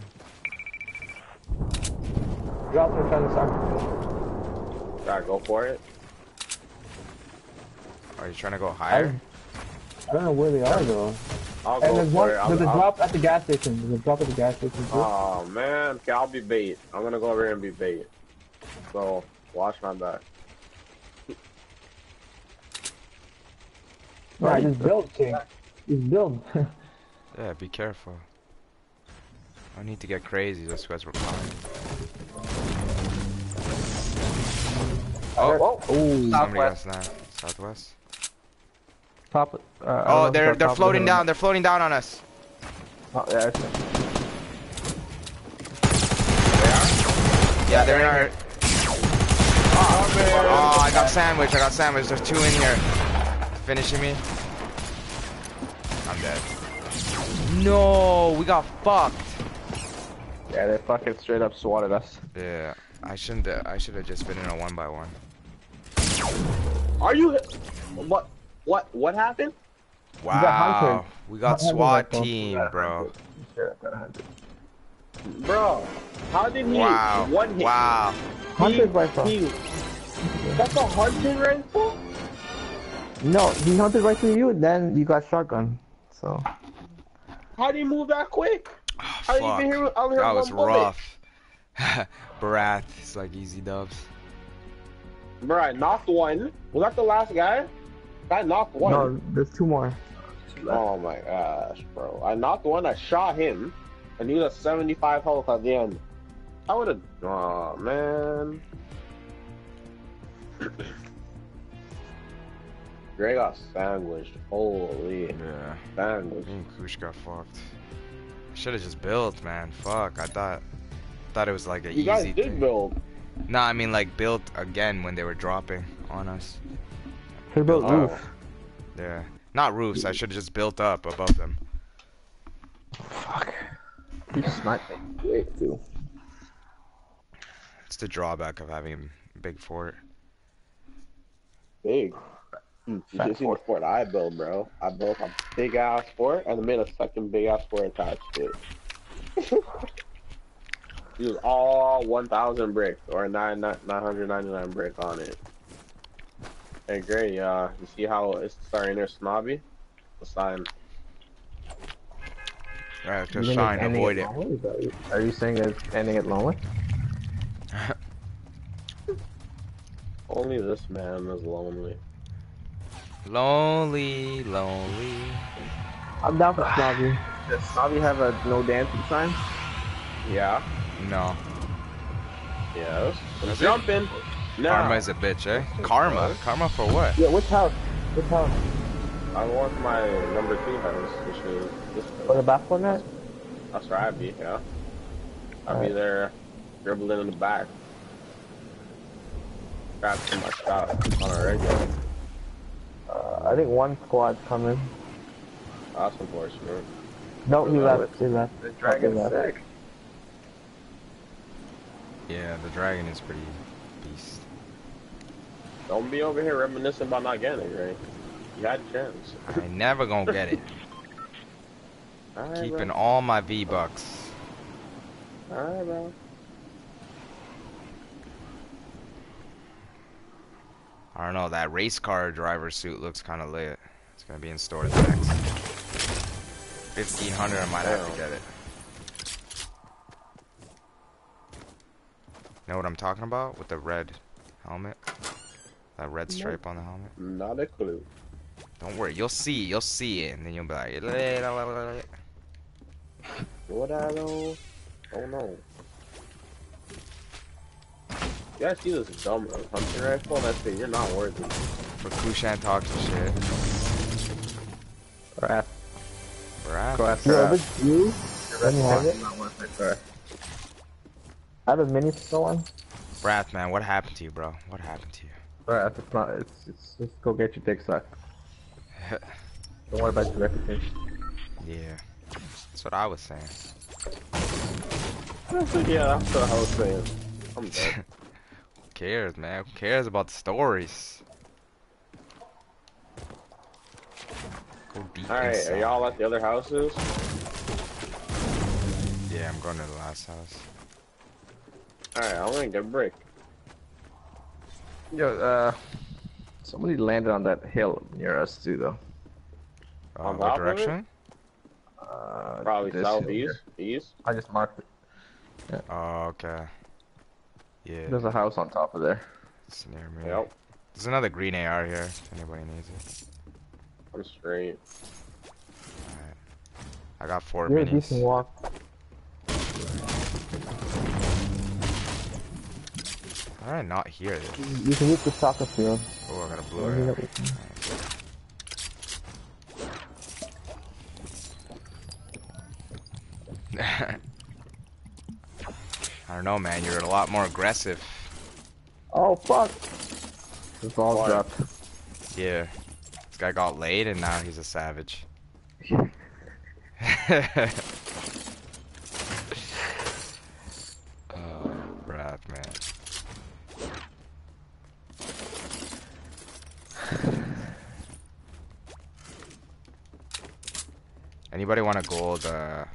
You're out there trying to start. Gotta go for it. Are you trying to go higher? I don't know where they are though. I'll And go there's for one. it. I'll, There's a I'll- drop at the gas station. There's a drop at the gas station too. Oh man, okay, I'll be bait. I'm gonna go over here and be bait. So watch my back. Right, just build, King. Just build. Yeah, be careful. I need to get crazy just because we're coming. Oh, oh, somebody Southwest. snapped. Southwest. Top. Uh, I don't know Oh, they're they're of floating down. They're floating down on us. Oh, yeah, I see. Yeah, they're in our. Oh, I got sandwich. I got sandwich. There's two in here. Finishing me. I'm dead. No, we got fucked. Yeah, they fucking straight up swatted us. Yeah, I shouldn't. uh, I should have just been in a one by one. Are you? What? What? What happened? Wow, we got SWAT team, bro. Straight up got hunted. Bro, how did he Wow, one hit? wow. Hunter's He- rifle. he- That's a hunting rifle? No, he hunted right through you, then you got shotgun. So How did he move that quick? Oh, How did Fuck. even hear here That with was one rough. Barath. It's like easy dubs. Bro, I knocked one. Was that the last guy? I knocked one. No, there's two more. Oh my gosh, bro. I knocked one, I shot him, and he was at 75 health at the end. I would have. Oh, man. Gray got sandwiched. Holy. Yeah. Sandwiched. Me mm, and Kush got fucked. Should have just built, man. Fuck. I thought thought it was like a You easy guys did thing. build. No, I mean like built again when they were dropping on us. He built Oh. roof. Yeah. Not roofs. I should have just built up above them. Fuck. He sniped me. Wait, too. It's the drawback of having a big fort. Big. Hmm, You Fat should see the fort I built, bro. I built a big ass fort and then made a second big ass fort attached to it. Use all 1,000 bricks or 9, 999 brick on it. Hey, great. Uh, you see how it's starting there, Snobby? The sign. Right, You just think trying it's to ending avoid it it. lonely? Are you saying it's ending it lonely? Only this man is lonely. Lonely, lonely. I'm down for Snobby. Does Snobby have a no dancing sign? Yeah. No. Yes. I'm jumping. No. Karma is a bitch, eh? Karma? Karma for what? Yeah, which house? Which house? I want my number two house, which is this For the back basketball net? That's where I'd be, yeah. I'd be Alright. there dribbling in the back. Practicing my shot on a regular. Uh, I think one squad's coming. Awesome That's unfortunate. No, he left. He left. The dragon's dragon's sick. sick. Yeah, the dragon is pretty beast. Don't be over here reminiscing about not getting it, right? You had a chance. I never gonna get it. Alright, Keeping bro. all my V bucks. Alright, bro. I don't know. That race car driver suit looks kind of lit. It's gonna be in stores next. Fifteen hundred. I might have to get it. Know what I'm talking about with the red helmet? That red stripe on the helmet. Not a clue. Don't worry, you'll see. You'll see it, and then you'll be like. What I know? Oh no. You guys see this dumb hunting rifle? That's it. You're not worth it. for Kushan talks and shit. Or ask, go ask Yo, her. you, let have it. Not worth it, sorry. I have a mini pistol one. Brath, man, what happened to you, bro? What happened to you? Sorry, it's not. It's, it's just go get your dick sucked. Don't worry about your reputation. Yeah, that's what I was saying. yeah, that's what I was saying. I'm dead. Who cares, man? Who cares about the stories? Go deep Alright, are y'all at the other houses? Yeah, I'm going to the last house. Alright, I'm gonna get a brick. Yo, uh, somebody landed on that hill near us too, though. Uh, On what top of it? direction? Uh, Probably this hill southeast, east. I just marked it. Oh, okay. Yeah, There's a house on top of there. it's near me. Yep, There's another green AR here, if anybody needs it. I'm straight. Alright. I got four You're a decent walk. How did I not hear this? You can use the soccer field. Oh, I got a blue Let me arrow. know. I don't know, man. You're a lot more aggressive. Oh fuck! The ball Why? dropped. Yeah. This guy got laid and now he's a savage. oh, Brad, man. Anybody want a gold uh,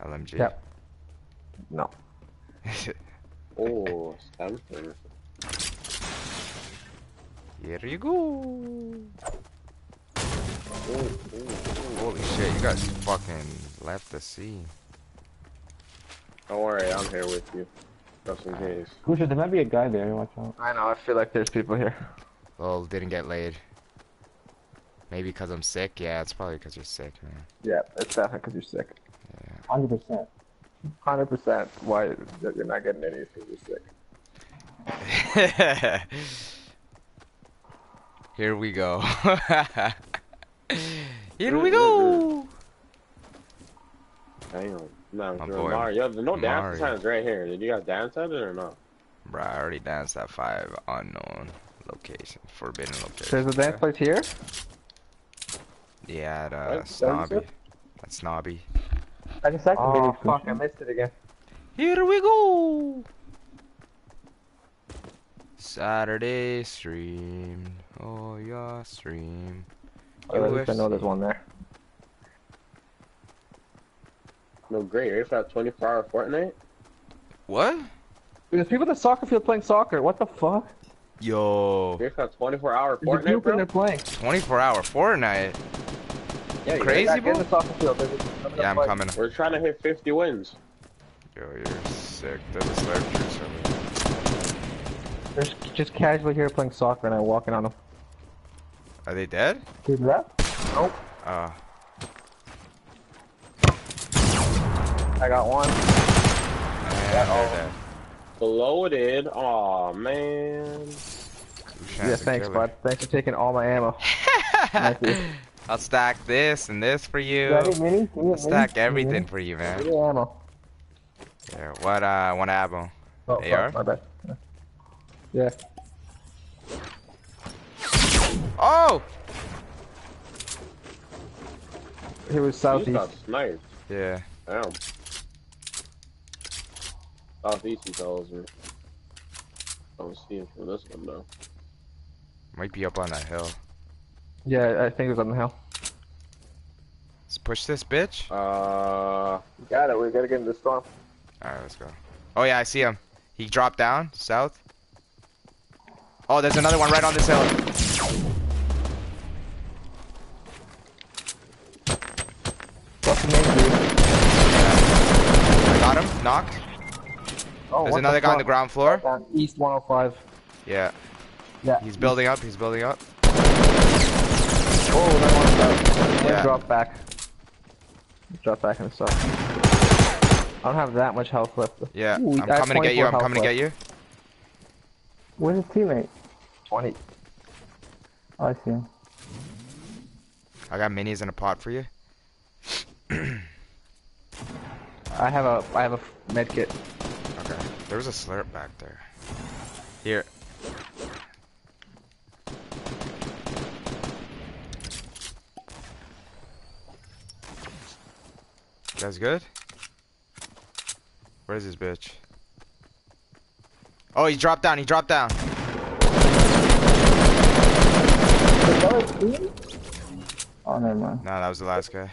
LMG? Yep. No. Oh, Stanford. Here you go. Ooh, ooh, ooh. Holy shit, you guys fucking left the sea. Don't worry, I'm here with you. Just in case. Kusha, there might be a guy there. Watch out. I know. I feel like there's people here. Well, didn't get laid. Maybe because I'm sick? Yeah, it's probably because you're sick, man. Yeah, it's definitely because you're sick. Yeah. Hundred percent. Hundred percent. Why you're not getting any because you're sick. Here we go. Here we go. Damn. No, My boy, Mario. Yo, there's no dance times right here. Did you guys dance at it or not? Bruh, I already danced at five unknown location, forbidden location. There's a dance place here. Yeah, at uh, What? What is Snobby. it? At Snobby. I oh, just activated Oh fuck! I missed it again. Here we go. Saturday stream. Oh yeah, stream. Oh, at least I know there's one there. No, great. Ready for that 24 hour Fortnite? What? There's people at the soccer field playing soccer. What the fuck? Yo, Ready for that 24 hour There's a Fortnite, group in bro? there playing. 24 hour Fortnite. Yeah, Crazy, Back bro? in the soccer field. There's a- coming Yeah, up I'm fight. coming. We're trying to hit 50 wins. Yo, you're sick. There's a slurp juice over there. There's just casually here playing soccer, and I'm walking on them. Are they dead? Who's that? Uh, I got one. yeah, they're dead. Loaded. Aw, man. Yeah, thanks, bud. Thanks for taking all my ammo. it. Thank you. I'll stack this and this for you. You mini? You I'll stack mini? everything for you, Give man. me ammo. Yeah, what, uh, one ammo? Oh, AR? fuck, my bad. Yeah. Oh! He was He's southeast. got sniped. Yeah. Damn. Southeast, he tells me. Don't see him from this one, though. Might be up on that hill. Yeah, I think it was on the hill. Let's push this bitch. Uh, Got it. We gotta get in the storm. Alright, let's go. Oh yeah, I see him. He dropped down, south. Oh, there's another one right on this hill. What's the name, dude? I got him, knocked. Oh, There's another the guy on the ground floor. Down East 105. Yeah. Yeah. He's building up, he's building up. Oh, that one's out. Yeah. Drop back. Drop back in the stuff. I don't have that much health left. Yeah, Ooh, I'm I have coming to get you, I'm health coming to get you. Where's his teammate? 20. Oh, I see him. I got minis in a pot for you. I have a I have a med kit. Okay. There was a slurp back there. Here. You guys good? Where's this bitch? Oh, he dropped down, he dropped down. Oh, never mind. No, that was the last guy.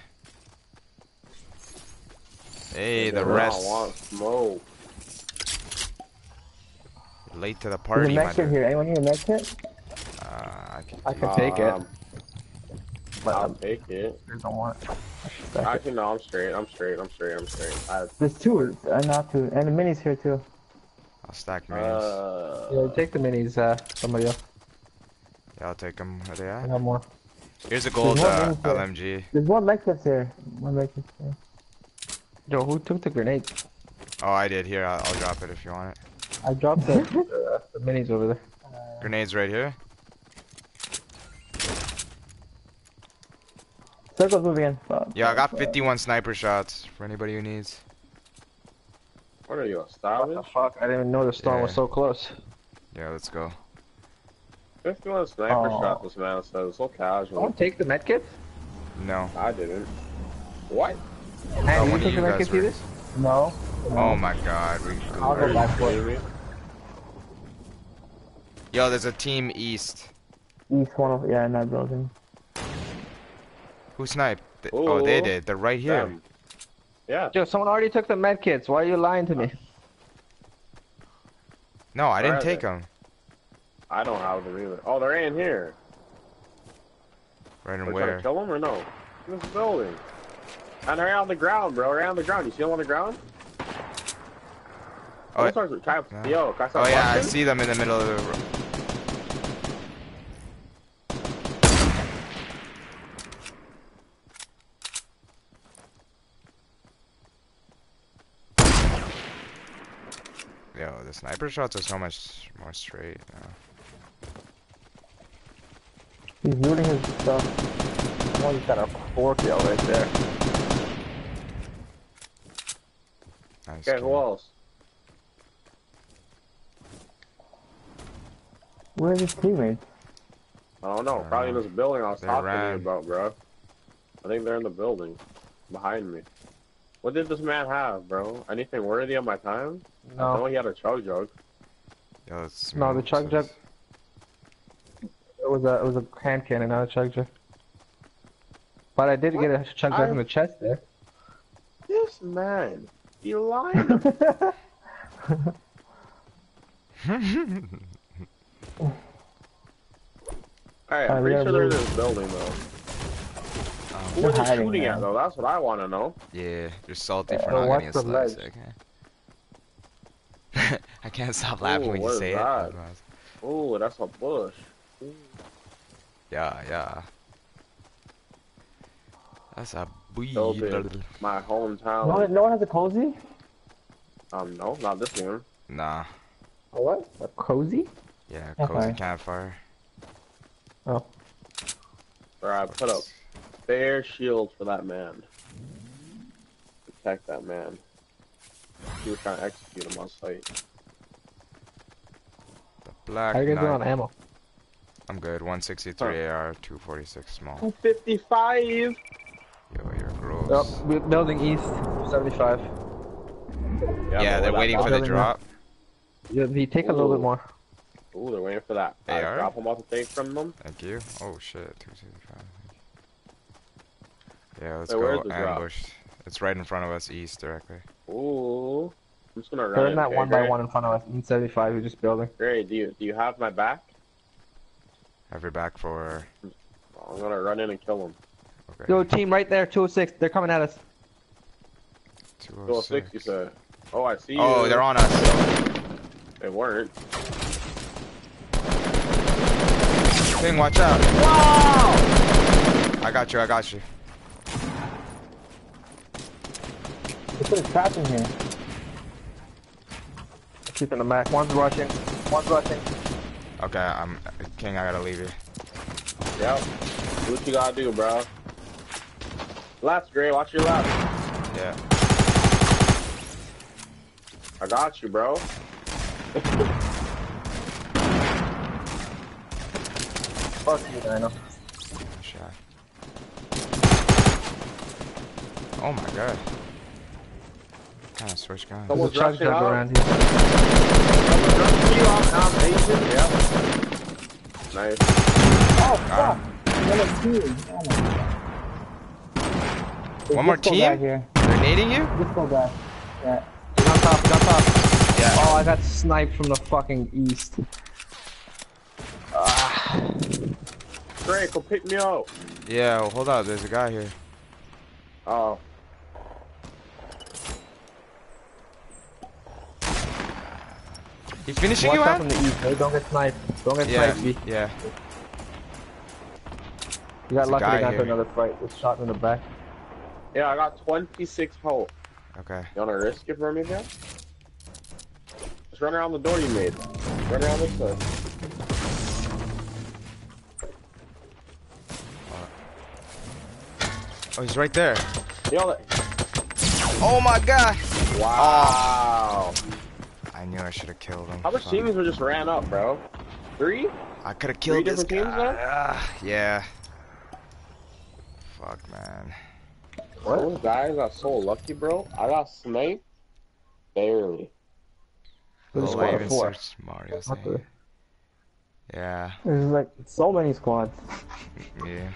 Hey, the I rest. want smoke. Late to the There's party, a my med kit here. Anyone need a med kit? Uh, I can I can take it. But I'll take it. I don't want it. Actually, no, I'm straight. I'm straight. I'm straight. I'm straight. I, There's two. Uh, not two. And the mini's here too. I'll stack minis. uh, Yeah, take the minis, uh, somebody else. yeah, I'll take them. Are they I at? have more. Here's a gold one uh, minis there. LMG. There's one med kit here. One med kit here. Yo, who took the grenade? Oh, I did. Here, I'll, I'll drop it if you want it. I dropped the, the, the minis over there. Grenades right here. Circle's moving in. Uh, fuck. Yeah, I got 51 sniper shots for anybody who needs. what are you, a What the fuck? I didn't even know the storm was so close. Yeah, let's go. 51 sniper Oh. shot, this man says. So casual. Don't take the medkit? No. I didn't. What? And one you of took you the guys medkit were- either? No. no. Oh my god. We... I'll go back for it. Baby. Yo, there's a team east. East one of yeah in that building. Who sniped? Th- Oh, they did. They're right here. Damn. Yeah. Yo, someone already took the med kits. Why are you lying to me? No, I Where didn't take they? them. I don't have them either. Oh, they're in here. Right Are and you where? kill them or no? In this building. And they're on the ground, bro. They're on the ground. You see them on the ground? Oh, Those are- I- yeah. Yo, can I Oh yeah, I see them in the middle of the. ro- Yo, the sniper shots are so much more straight. now. He's looting his stuff. Oh, he's got a four kill right there. Nice. Okay, kill. who else? Where's his teammates? I don't know. I don't Probably in this uh, building I was They talking to you about, bro. I think they're in the building behind me. What did this man have, bro? Anything worthy of my time? I know No, he had a chug jug. Yo, let's No, the move chug jug- it was a it was a hand cannon, not a chug jug. But I did get a chug jug I- in the chest there. This man, he lying. Alright, I'm pretty sure they're in this building though. Um, Who They're are they shooting at though? That's what I want to know. Yeah, you're salty for not what's getting a the slice. Ledge? Okay. I can't stop laughing Ooh, when you say is it. that? Oh, that's a bush. Yeah, yeah. That's a So bee. big. My No hometown. one, no one has a cozy? Um, no, not this one. Nah. A what? A cozy? Yeah, Okay. cozy campfire. Oh, Where I put up fair shield for that man. Protect that man. He was trying to execute him on sight. The black how you guys doing Knight. on ammo? I'm good. 163 AR, 246 small. 255! Yo, you're gross. Oh, bu- building east, 75. yeah, they're waiting for the drop. Yeah, the take a little bit more. Ooh, they're waiting for that. They That are? drop I'm about to take from them. Thank you. Oh shit, 265. Yeah, let's Hey, where's go the drop? ambush. It's right in front of us, east directly. Ooh. I'm just gonna run They're in, in that okay, one by one in front of us. In 75, we're just building. Gray, do you, do you have my back? Have your back for. I'm gonna run in and kill them. Okay. Yo, team right there, 206. They're coming at us. 206, you said. Oh, I see oh, you. Oh, they're on us. They weren't. Thing, watch out. Wow! I got you, I got you. They put a trap in here. Keeping the back. One's rushing. One's rushing. Okay, I'm. King, I gotta leave you. Yep. Do what you gotta do, bro. Left, Gray. Watch your left. Yeah. I got you, bro. Fuck you, Dino. Good shot. Oh my god. Kind of switch guns. There's a Someone's chug rushing out. around here. Someone's rushing you off now, Asian. Yep. Nice. Oh, Got fuck! Another team. Oh my god. One more team? here. They're nading you? Disco guy. Yeah. He's on top, he's on top. Yeah. Oh, I got sniped from the fucking east. Ah. Gray, go pick me up. Yeah, well, hold up. There's a guy here. Oh. He finishing Watch you out out? from the east. Hey, don't get sniped. Don't get Yeah, sniped, B. yeah. You got There's lucky guy they got to here. another fight. Was shot in the back. Yeah, I got 26 health. Okay. You wanna risk it for me, bro? Just run around the door you made. Run around this side. Uh, oh, he's right there. Yo, let- Oh my god! wow. I knew I should have killed him. How much teams were just ran up, bro? Three? I could have Three killed this different guy. teams now? Ah, yeah. Fuck, man. Those guys are so lucky, bro. I got sniped. Barely. There's a Oh, squad of even four. searched Mario's What name. the- Yeah, There's like so many squads. yeah.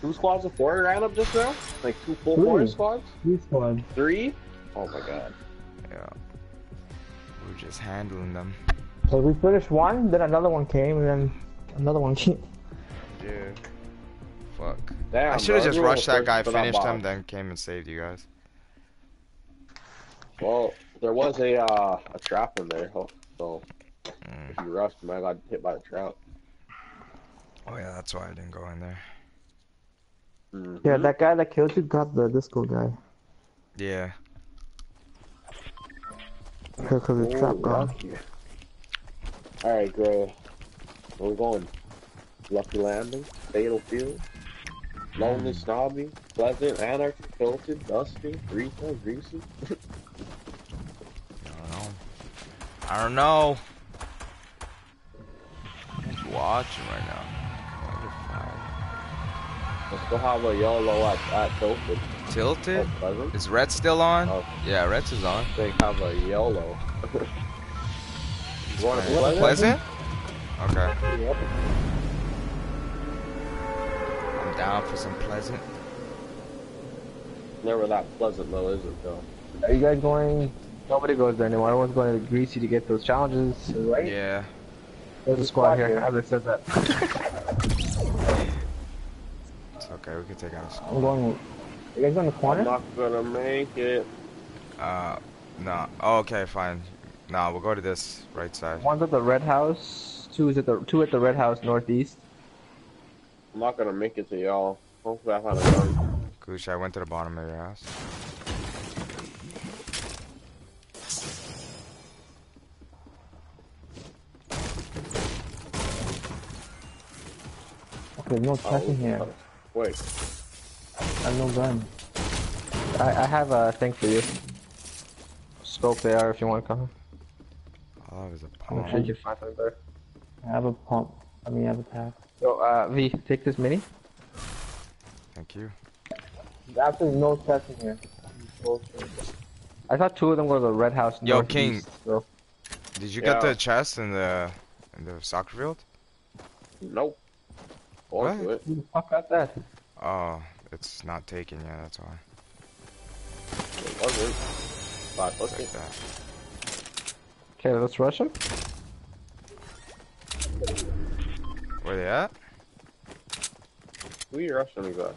Two squads of four ran up just now? Like two full Three. four squads? Three squads. Three? Oh my god. Yeah. We're just handling them. So we finished one, then another one came, and then another one came. Yeah. Fuck. Damn, I should have just rushed that guy, thirsty for that finished him, then came and saved you guys. Well, There was a uh, a trap in there, so Mm. if you rushed, man, I got hit by the trap. Oh yeah, that's why I didn't go in there. Mhm. Yeah, that guy that killed you got the disco guy. Yeah. Because the Oh, trap gone. lucky. All right, Gray. Where we going? Lucky Landing, Fatal Field, Lonely hmm. Snobby, Pleasant, Anarchy, Tilted, Dusty, Rita, Greasy. I don't know. I don't know. Who's watching right now? Let's go have a YOLO at, at Tilted. Tilted? Oh, Is Red still on? Oh. Yeah, Red's is on. They have a yellow. you want to Pleasant? Pleasant? Okay. Yep. I'm down for some Pleasant. Never that pleasant though, is it though? Are you guys going? Nobody goes there anymore. Everyone's going to Greasy to get those challenges. Right? Yeah. There's a squad here. As I said that. It's okay, we can take out a squad. I'm going. You guys on the I'm not gonna make it. Uh, no. Oh, okay, fine. Nah, we'll go to this right side. One's at the red house. Two is at the two at the red house northeast. I'm not gonna make it to y'all. Hopefully I find a gun. Goosh, I went to the bottom of your house. Okay, no chest in here. Wait, I have no gun. I, I have a thing for you. Scope AR if you want to come. All I have is a I'm palm. sure you can find something better. I have a pump. I mean, I have a tack. Yo, uh, V, take this mini. Thank you. There's absolutely no chest in here. I thought two of them go to the red house. Yo, northeast, King. So. Did you get the chest in the in the soccer field? nope. Or What? Who the fuck got that? Oh, it's not taken yet. That's why. It wasn't. But It's look like that. Okay, let's rush him. Where they at? who you rushing me guys?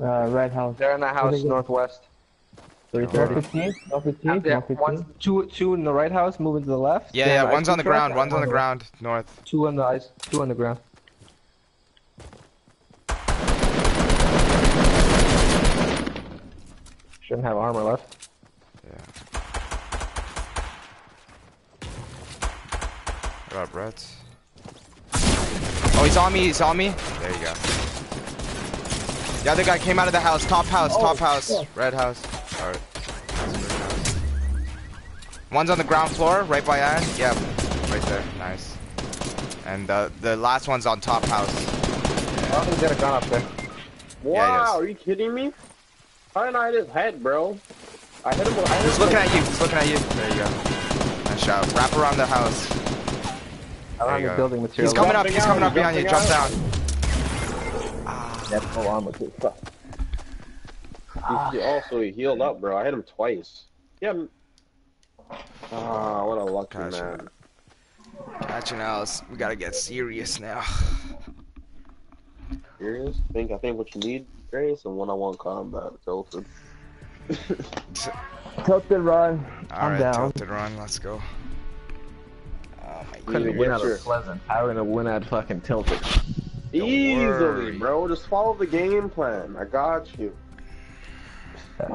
Uh, red house. They're in that house northwest. No 330. 15? No 15? Yeah, 15? one, two, two in the right house, moving to the left. Yeah, yeah. One's on the ground. One's on the ground. North. Two on the ice. Two on the ground. Shouldn't have armor left. Yeah. What up, Reds? Oh, he's on me. He's on me. There you go. The other guy came out of the house. Top house. Top oh, house. Red house. Alright. One's on the ground floor, right by Ann. Yep. Right there. Nice. And the the last one's on top house. I don't think he's got a gun up there. Wow, Yeah, are you kidding me? How did I hit his head, bro? I hit him. with- He's looking at you. He's looking at you. There you go. Nice shot. Wrap around the house. I don't There you the go. building material. He's coming up. He's coming up behind you. Jump down. That's full armor too. Fuck. He, he also he healed up, bro. I hit him twice. Yeah. m- Ah, what a lucky Gotcha. man. Catching Alice. We gotta get serious now. Serious? Think I think what you need, Grace, and one-on-one combat. Tilted. Tilted run. I'm Alright, down. tilted run. Let's go. Oh my You Couldn't need to win get out your- of Pleasant. How are we gonna win at fucking Tilted? Easily, worry. bro. Just follow the game plan. I got you.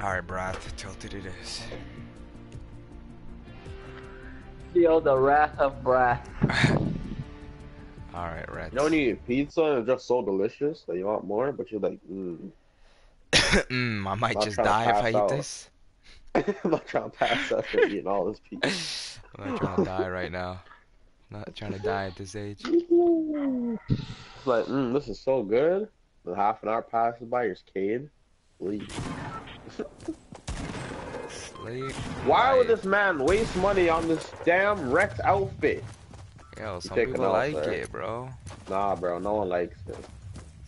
Alright, Brad. Tilted it is. Feel the wrath of breath. Alright, Red. You know when you eat pizza and it's just so delicious that you want more, but you're like, mm. mm, I might just die if I eat out. this. I'm not trying to pass out for eating all this pizza. I'm not trying to die right now. Not trying to die at this age. It's like, mm, this is so good. Then half an hour passes by, you're cade. Leave. Sleep. Why would this man waste money on this damn Rex outfit? Yo, some taking people off like there. it, bro. Nah, bro, no one likes it.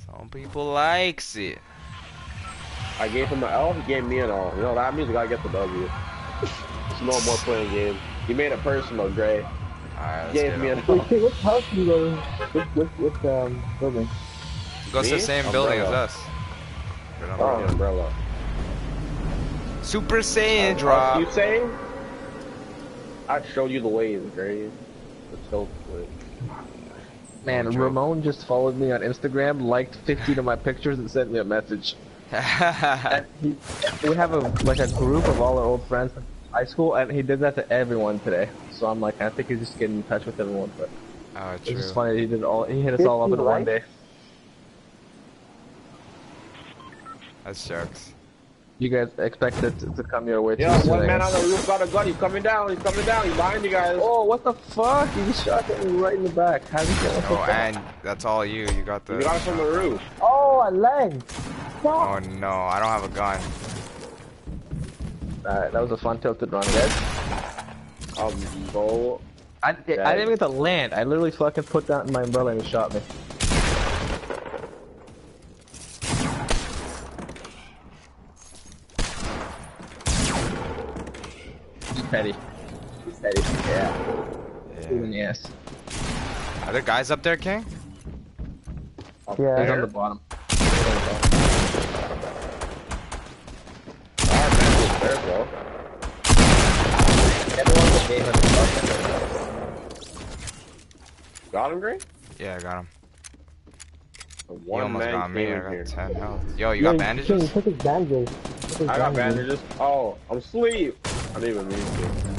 Some people likes it. I gave him an L, he gave me an L. You know, that means we gotta get the W. There's no more playing games. He made it personal, Gray. Alright, let's Gave me him. an Wait, L. hey, what house you go to? Which, which, which, um, building? goes to the Me? same building as Umbrella. us. Good Oh, umbrella. Umbrella. Super Saiyan Uh, drop. You saying? I showed you the ways, Gray. The tilt switch. Man, Joke. Ramon just followed me on Instagram, liked 15 of my pictures, and sent me a message. He, we have a like a group of all our old friends from high school, and he did that to everyone today. So I'm like, I think he's just getting in touch with everyone. But oh, it's just funny. He did all. He hit us all up in one day. likes? That's jokes. You guys expect it to, to come your way too Yeah, one man guess. on the roof got a gun. He's coming down. He's coming down. He's behind you guys. Oh, what the fuck? He shot at me right in the back. How did he get Oh, and that's all you. You got the. You got it from the roof. Oh, I lagged. Oh no, I don't have a gun. Alright, that was a fun tilted run, guys. Um, go. I, I didn't even get to land. I literally fucking put that down my umbrella and he shot me. Petty. He's petty. Yeah. Even Yeah. yes. Are there guys up there, King? Up Yeah. He's on the bottom. Alright, man, he's there, bro. Everyone in the game has a fucking. Got him, Gray? Yeah, I got him. The He One almost got me. I got here. 10 health. Yo, you Yeah, got bandages? King, Take his bandages. Take his I got bandages. Oh, I'm asleep. I didn't even mean to.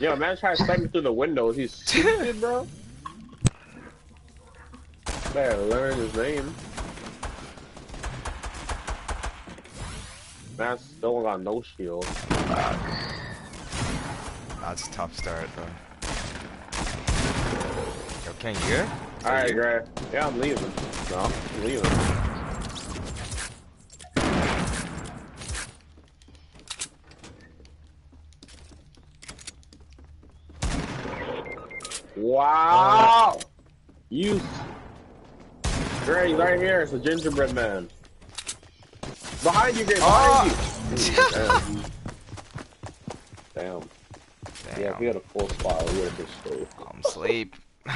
Yo, man trying to snipe me through the windows. He's stupid, bro. Better learn his name. Man still got no shield. That's a tough start, though. King, you good? Alright, Gray. Yeah, I'm leaving. No, I'm leaving. Wow! You. He's right here. It's a gingerbread man. Behind you, Gray. Behind ah. you. Damn. Damn. Damn. Yeah, if we had a full spot, we would have been straight. I'm asleep.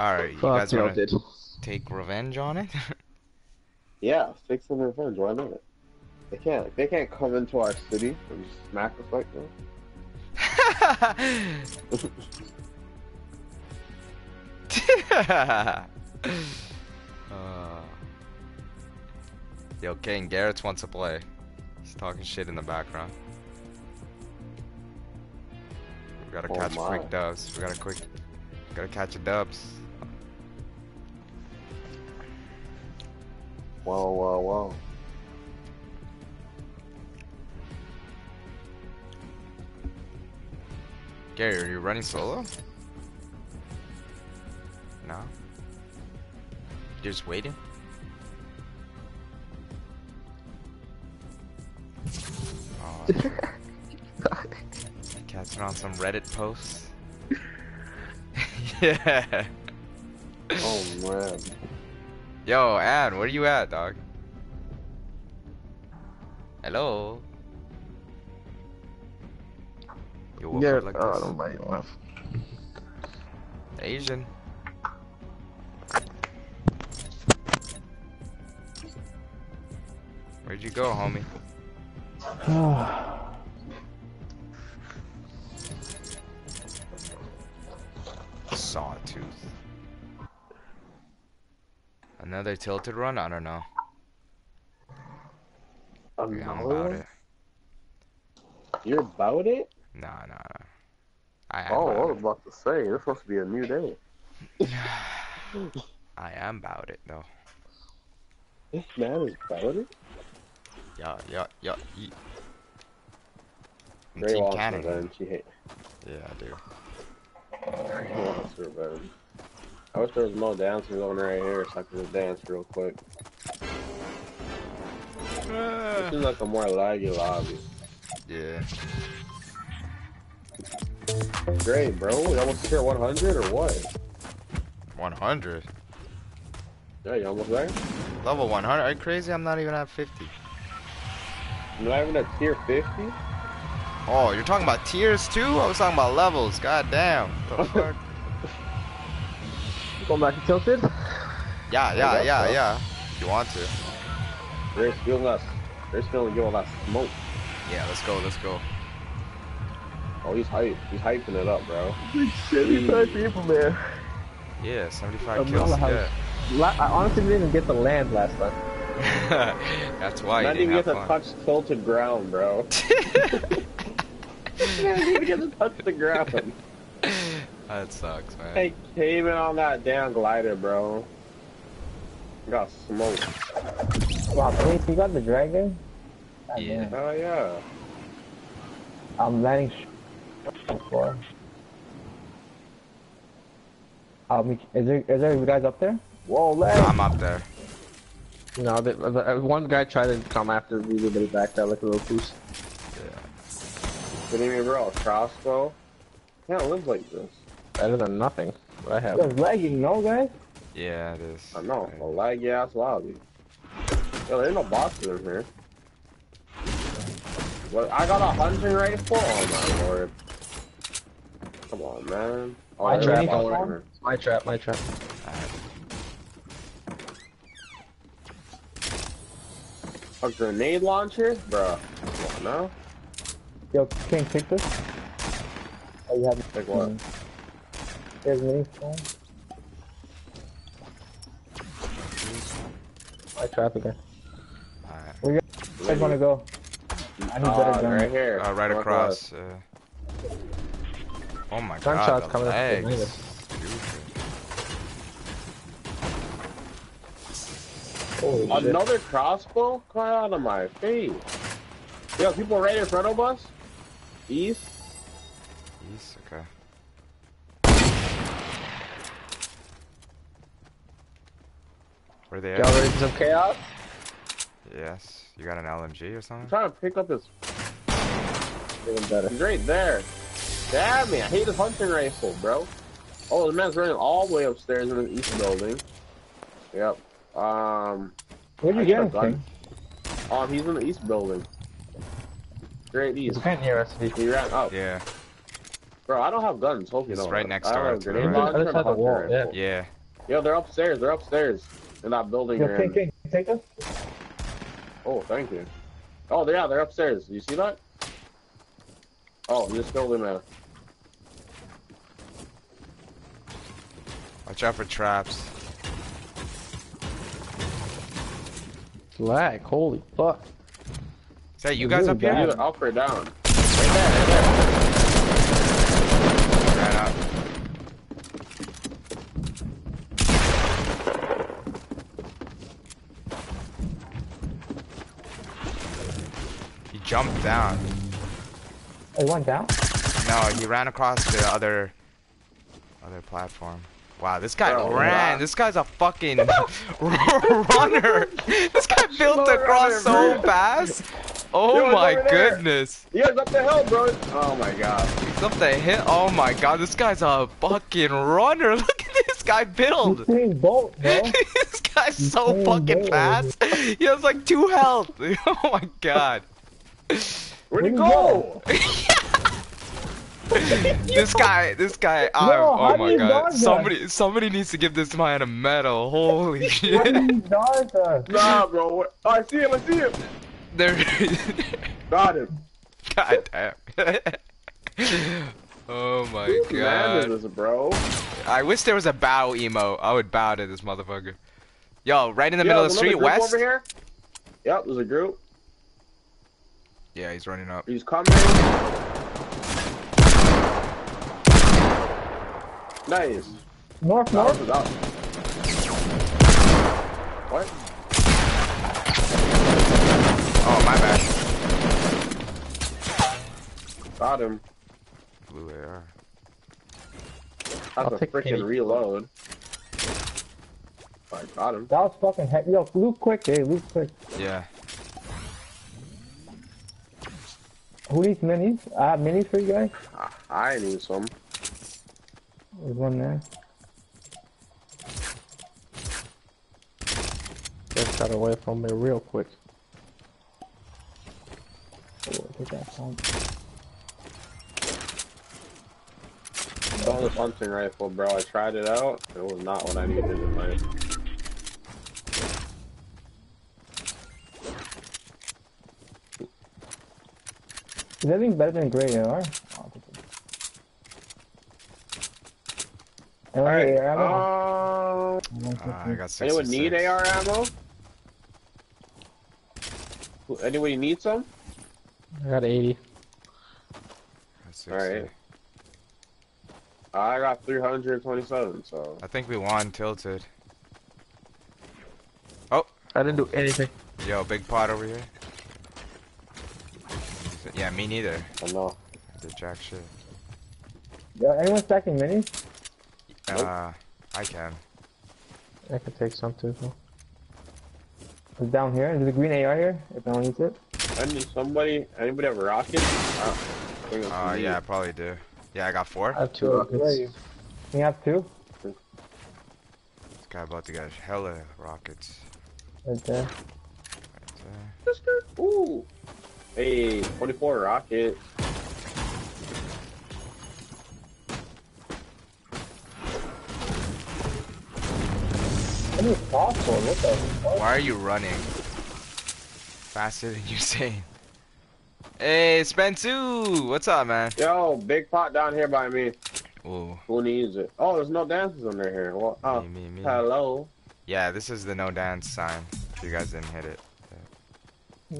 Alright, you Fuck guys wanna take revenge on it? Yeah, six in revenge. Why not? They can't. They can't come into our city and smack us like that. uh, yo, King, Garrett's wants to play. He's talking shit in the background. We gotta Oh catch my. quick dubs. We gotta quick, gotta catch a dubs. Wow, wow, wow. Gary, are you running solo? No. You're just waiting. Oh. Catching on some Reddit posts. yeah. Oh man. Yo, Ann, where you at, dog? Hello. You woke Yeah, like oh, this? don't mind you laugh. Asian. Where'd you go, homie? Sawtooth. Another tilted run? I don't know. Yeah, I'm about one? it. You're about it? Nah, nah, nah. I am Oh, I was about to say, it's supposed to be a new day. I am about it, though. This man is about it? Yeah, yeah, yeah. ye- I'm Team Canada. revenge. Yeah, I do. he wants revenge. I wish there was more dancers going right here so I could just dance real quick. This seems like a more laggy lobby. Yeah. Great, bro. You almost here 100 or what? 100. Yeah, you almost there? Level 100. Are you crazy? I'm not even at 50. You're not even at tier 50? Oh, you're talking about tiers too? I was talking about levels. God damn. What the fuck? Going back to tilted. Yeah, yeah, guess yeah, so. yeah. If you want to. They're feeling us. They're feeling giving us smoke. Yeah, let's go, let's go. Oh, he's hype. He's hyping it up, bro. Seventy-five people there. Yeah, 75 A kills. Yeah. I honestly didn't even get the land last time. That's why you Not didn't even have get to fun. touch tilted ground, bro. Not even get to touch the ground. That sucks, man. Hey, caving on that damn glider, bro. Got smoked. Wow, Pete, you got the dragon? God Yeah. damn. Oh yeah. I'm landing sh- for. I'll meet. Is there is there guys up there? Whoa, leg. I'm up there. No, the, the, uh, one guy tried to come after me, but he backed out like a little goose. What do you mean, bro? A crossbow? Can't live like this. Better than nothing. What I have. It's lagging, no guys. Yeah, it is. I know. A laggy ass lobby. Yo, there ain't no boxes in here. What? I got a hunting rifle? Oh my lord. Come on, man. Oh, My there's trap. a here. My trap, my trap. A grenade launcher? Bruh. Come on now. Yo, can you take this? Oh, you have. Like what? Mm-hmm. There's mini phone. My trap again. Alright. Where you guys want to go? I need Uh, better guns. right here. Uh, right Northwest. across. Uh... Oh my Gunshots god, the coming up behind legs. us. Stupid. Holy shit. Another crossbow? Come out of my face. Yo, people right in front of us? East? Where they Y'all ready for some chaos? Yes. You got an LMG or something? I'm something? trying to pick up this. Even better. He's right there. Damn me, I hate his hunting rifle, bro. Oh, the man's running all the way upstairs in the east building. Yep. Um, Where'd you I get should've him? gone- um, he's in the east building. Straight He's east. right near us. He- He ran up. Yeah. Bro, I don't have guns. Hope you He's know. right next I don't door have to grenade it. launcher Other and side of the hunting wall, rifle. Yeah. Yo, they're upstairs. They're upstairs in that building. Yo, you're King, in. King, take us. Oh, thank you. Oh, yeah, they're upstairs. You see that? Oh, you just killed him, man. Watch out for traps. Lag. Holy fuck. Is that you guys really up here? bad. Either up or down. Right there, right there. Ran up. He jumped down. Oh, it went down. No, he ran across the other other platform. Wow, this guy oh, Bro, ran. wow. This guy's a fucking runner. this guy built across so fast. Oh Yo, my goodness. You guys up the hill, bro. Oh my god. He's up the hill. Oh my god, this guy's a fucking runner. Look at this guy build. Bolt, bro. this guy's so fucking Bolt. fast. He has like two health. Oh my god. Where'd he Where'd he go? this guy, this guy, I'm- how oh my god. dodge that? Somebody, somebody needs to give this man a medal. Holy How shit. do you dodge us? Nah, bro. Oh, I see him. I see him. There. Got him. god damn. oh my Whose man god. is this, bro? I wish there was a bow emo. I would bow to this motherfucker. Yo, right in the Yo, middle of the street, west. Over here. Yep, there's a group. Yeah, he's running up. He's coming. Nice. North, That north. was up. What? Oh my bad. Got him. Blue AR. That's I'll a take freaking any. reload. I got him. That was fucking heavy. Yo, loot quick, eh, hey, loot quick. Yeah. Who needs minis? I have minis uh, for you guys. I, I need some. There's one there. Just got away from me real quick. Oh, take that phone. Don't wrong hunting rifle, bro. I tried it out. It was not what I needed in life. Is anything better than gray AR? Oh, I'll take it. Anyone Alright, need AR ammo? uh, Uh, I got 66. anyone need AR ammo? Who- Anybody need some? I got 80. Got 60. Alright. I got 327, so. I think we won tilted. Oh! I didn't do anything. Yo, big pot over here. Yeah, me neither. I know. Did jack shit. Yeah, anyone stacking minis? Nope. Uh, I can. I could take some too. though. It's down here. There's a green AR here, if no one needs it. I need somebody. Anybody have a rocket? Uh, Uh, yeah, I probably do. Yeah, I got four. I have two Where are rockets. you? You have two? This guy about to get hella rockets. Right there. Right there. Ooh. Hey, 24 rocket. What is possible? What the fuck? Why are you running? Faster than you're saying. Hey, Spensu! What's up, man? Yo, big pot down here by me. Ooh, Who needs it? Oh, there's no dances under here. Well, oh, me, me, me. hello. Yeah, this is the no dance sign. If you guys didn't hit it.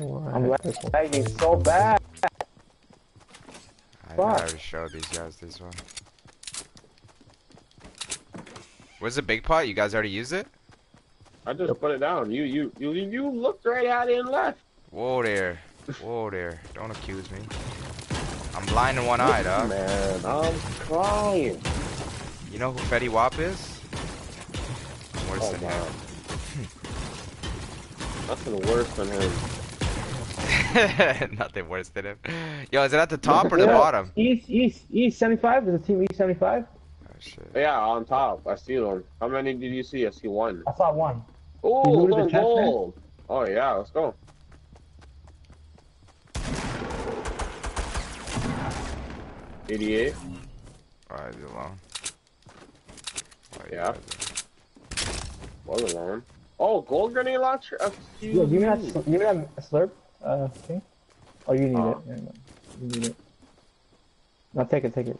Oh, I I'm had this one. lagging so bad. I Fuck. never showed these guys this one. Where's the big pot? You guys already used it? I just put it down. You, you, you, you looked right at it and left. Whoa there. Whoa there. Don't accuse me. I'm blind in one eye, dog. Man, I'm crying. You know who Fetty Wap is? Worse Oh, than wow. Nothing worse than him. Him. Nothing worse than him. Yo, is it at the top or the Yeah. bottom? East, East, East 75? Is a team East 75? Oh, shit. Yeah, on top. I see them. How many did you see? I see one. I saw one. Oh, You little gold. Oh yeah, let's go. Eighty-eight. Alright, you alone. Oh, Yeah. Was alone. Oh, gold grenade launcher. Yo, give me that, give me that slurp, uh, thing. Oh, you need Oh. it. Yeah, no. You need it. No, take it, take it.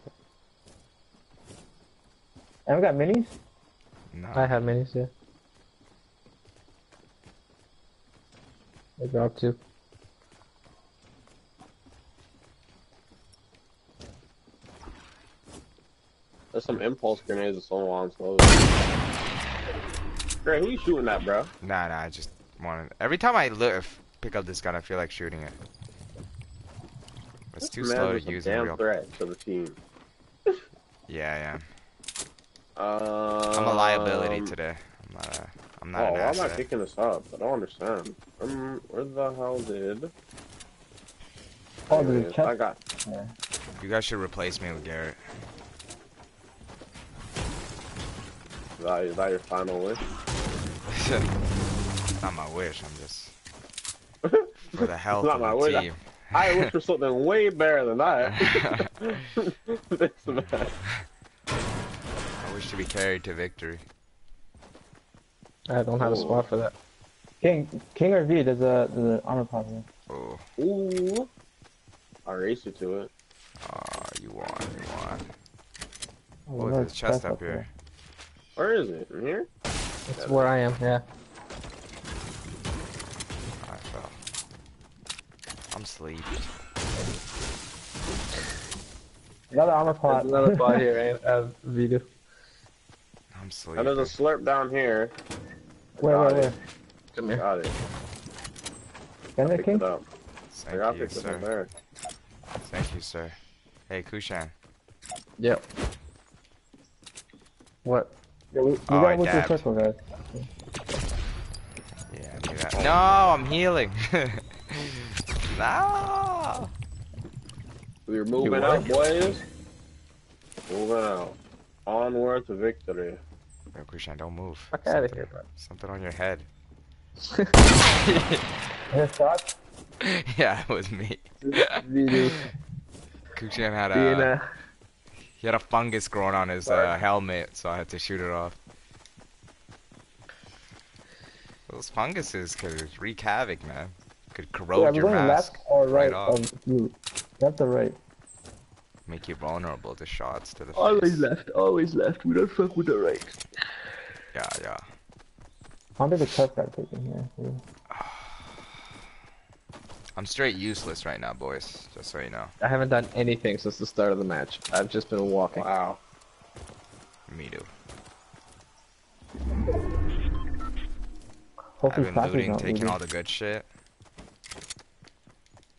And we got minis? No. I have minis, yeah. I dropped two. There's some impulse grenades and so on. So. Great, who you shooting at, bro? Nah, nah, I just wanted. Every time I look, pick up this gun, I feel like shooting it. It's too Man, slow to use in damn real. threat to the team. Yeah, yeah. Um, I'm a liability today. I'm not a. I'm not oh, an why am I asset. picking this up? I don't understand. Um, where the hell did? Oh, Anyways. I got. Yeah. You guys should replace me with Garrett. Is that, is that your final wish? not my wish. I'm just for the health not of my the wish. team. I wish for something way better than that. this man. I wish to be carried to victory. I don't have a Oh. spot for that. King, King or V, there's a, there's an armor pot here. Oh, Ooh. I race you to it. ah, you won, you won. Oh, Oh, there's there's a chest chest up here. Where is it? In here? That's where I am, yeah. I'm sleepy. Another armor pot. There's another spot here, I have video. I'm sleepy. And there's a slurp down here. I Where, got where, where? Come here. Got it. Can I it, picked it up. I Thank got you, it from sir. there. Thank you, sir. Hey, Kushan. Yep. What? Yeah, we, we Oh, I gotta go the dabbed. circle, guys. Yeah, I knew that. No, I'm healing. no. We're moving what? out, boys. Moving out. Onward to victory. Yo, Kushan, don't move. Fuck out of Something- here, bro. Something on your head. Here's shot. yeah, it was me. Video Kushan had being a. a He had a fungus growing on his uh, helmet, so I had to shoot it off. Those funguses could wreak havoc, man. Could Yeah, corrode I'm your going mask left or right. off. of you. Left or right? Make you vulnerable to shots to the Always face. left, always left. We don't fuck with the right. Yeah, yeah. How did the cut got taken here? too? I'm straight useless right now, boys. Just so you know. I haven't done anything since the start of the match. I've just been walking. Wow. Me too. Hopefully I've been Sasha's looting, taking all the good shit.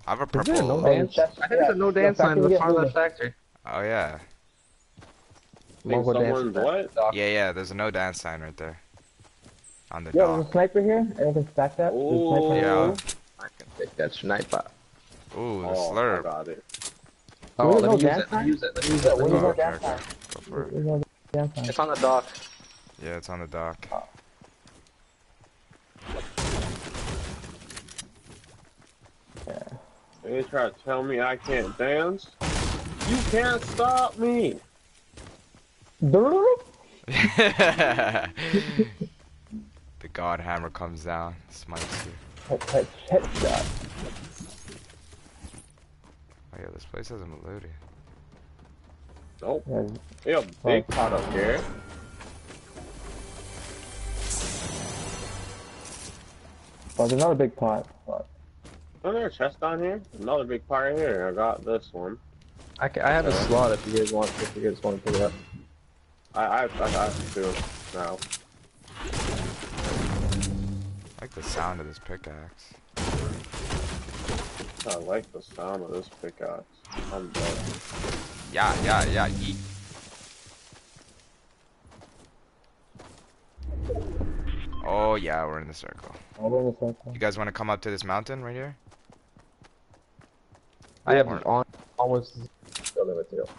I have a Is there purple. no Oh, dance? that's- I think there's a no dance sign in the factory front of the is factory. Oh yeah, Think dance what? Yeah, yeah. There's a no dance sign right there. On the Yo, there's a sniper here. Anyone can stack that? There's sniper Ooh. Yeah. I can take that sniper. Ooh, the Oh, I slurp. got it. Oh, Where's let no me use dance it. Let me sign? use it. Let me use Yeah, it. Let me Oh, no use it. okay, dance okay. sign? Go for it. No dance sign. It's on the dock. Yeah, it's on the dock. They try to tell me I can't dance. You can't stop me. The god hammer comes down, smites you. Head- head- Headshot. Oh yeah, this place hasn't been looted. Nope. Yeah, a big pot up here. Oh, there's another big pot. Fuck. Isn't there a chest down here? Another big part right here. I got this one. I, ca- I have a slot if you guys want. If you guys want to pick it up. I I I have two now. I like the sound of this pickaxe. I like the sound of this pickaxe. I'm dead. Yeah, yeah, yeah. Yeet. Oh yeah, we're in the circle. All over the circle. You guys want to come up to this mountain right here? I have Or- on almost zero material.